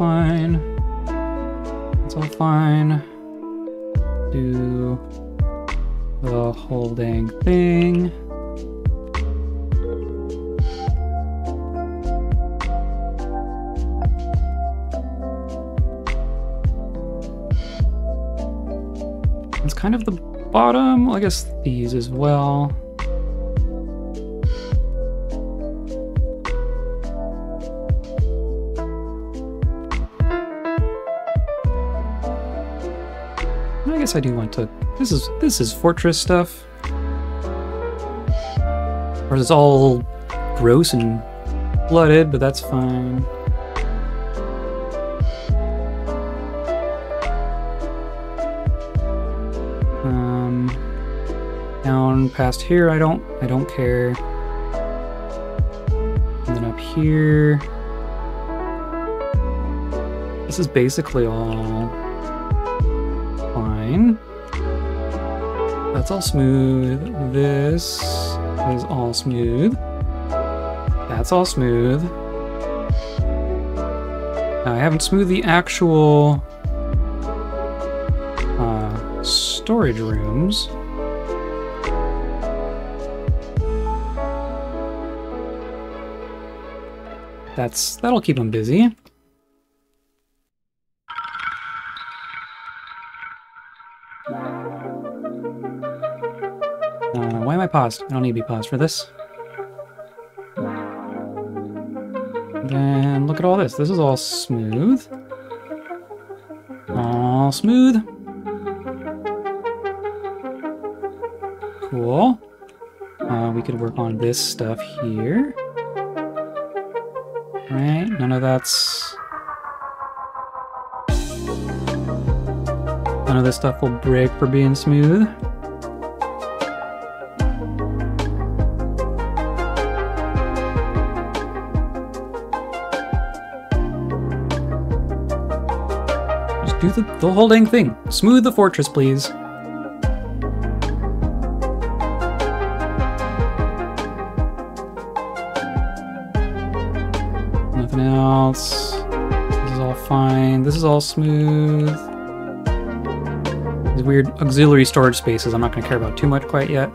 Fine. It's all fine. Do the whole dang thing. It's kind of the bottom. Well, I guess these as well. Guess I do want to. This is this is fortress stuff. Or it's all gross and blooded, but that's fine. Um, down past here, I don't, I don't care. And then up here, this is basically all fine. That's all smooth. This is all smooth. That's all smooth. Now, I haven't smoothed the actual uh, storage rooms. That's that'll keep them busy. paused? I don't need to be paused for this. Then look at all this. This is all smooth. All smooth. Cool. Uh, we could work on this stuff here. right? none of that's... None of this stuff will break for being smooth. The, the whole dang thing. Smooth the fortress, please. Nothing else. This is all fine. This is all smooth. These weird auxiliary storage spaces I'm not going to care about too much quite yet,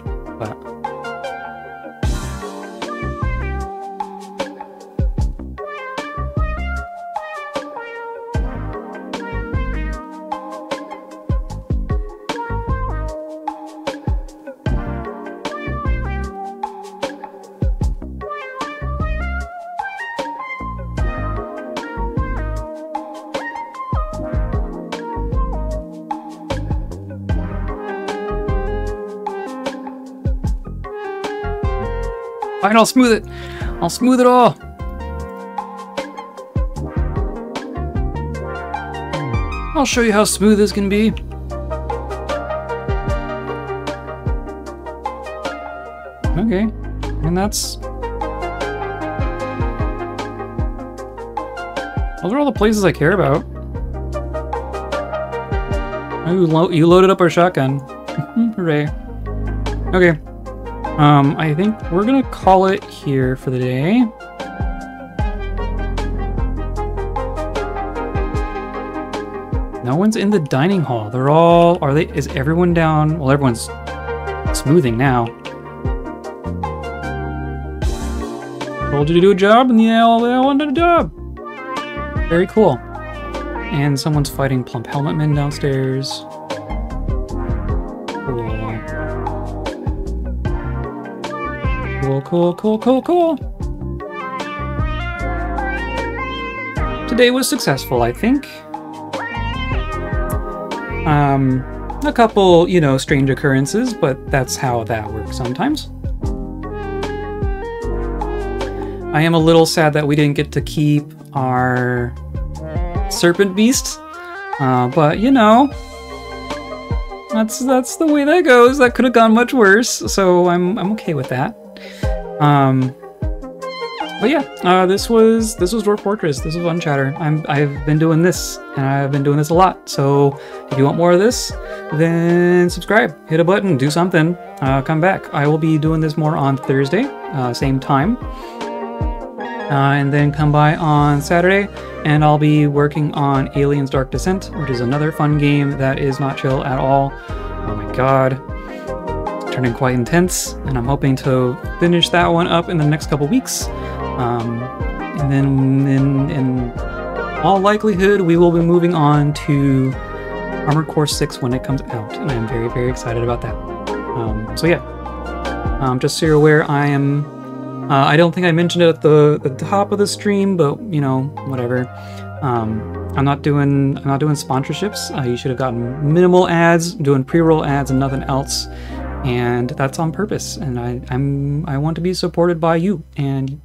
Fine, I'll smooth it. I'll smooth it all. I'll show you how smooth this can be. Okay, and that's... Those are all the places I care about. Oh, you, lo you loaded up our shotgun. Hooray. Okay. Um, I think we're gonna call it here for the day. No one's in the dining hall. They're all, are they, is everyone down? Well, everyone's smoothing now. Told you to do a job and yeah, all wanted a job. Very cool. And someone's fighting Plump Helmet Men downstairs. Cool. Cool, cool, cool. Today was successful, I think. Um, a couple, you know, strange occurrences, but that's how that works sometimes. I am a little sad that we didn't get to keep our serpent beast, uh, but you know, that's that's the way that goes. That could have gone much worse, so I'm I'm okay with that. Um, but yeah, uh, this was this was Dwarf Fortress. This was Unchowder. I'm I've been doing this, and I've been doing this a lot. So if you want more of this, then subscribe, hit a button, do something. Uh, come back. I will be doing this more on Thursday, uh, same time. Uh, and then come by on Saturday, and I'll be working on Aliens Dark Descent, which is another fun game that is not chill at all. Oh my god. Turning quite intense, and I'm hoping to finish that one up in the next couple weeks. Um, and then, in, in all likelihood, we will be moving on to Armored Core 6 when it comes out, and I'm very, very excited about that. Um, so yeah, um, just so you're aware, I am uh, I don't think I mentioned it at the, the top of the stream, but you know, whatever. Um, I'm not doing I'm not doing sponsorships. Uh, you should have gotten minimal ads, doing pre-roll ads and nothing else, and that's on purpose. And I I'm I want to be supported by you and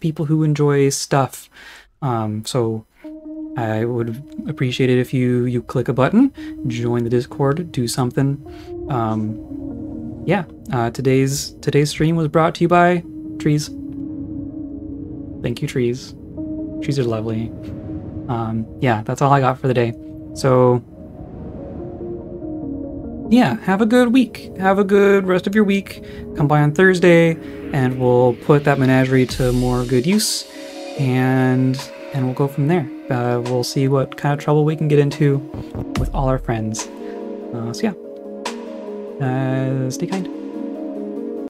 people who enjoy stuff. Um, so I would appreciate it if you you click a button, join the Discord, do something. Um, yeah, uh, today's today's stream was brought to you by trees. Thank you, trees. Trees are lovely. Um, yeah, that's all I got for the day. So, yeah, have a good week. Have a good rest of your week. Come by on Thursday, and we'll put that menagerie to more good use, and and we'll go from there. Uh, we'll see what kind of trouble we can get into with all our friends. Uh, so yeah, uh, stay kind.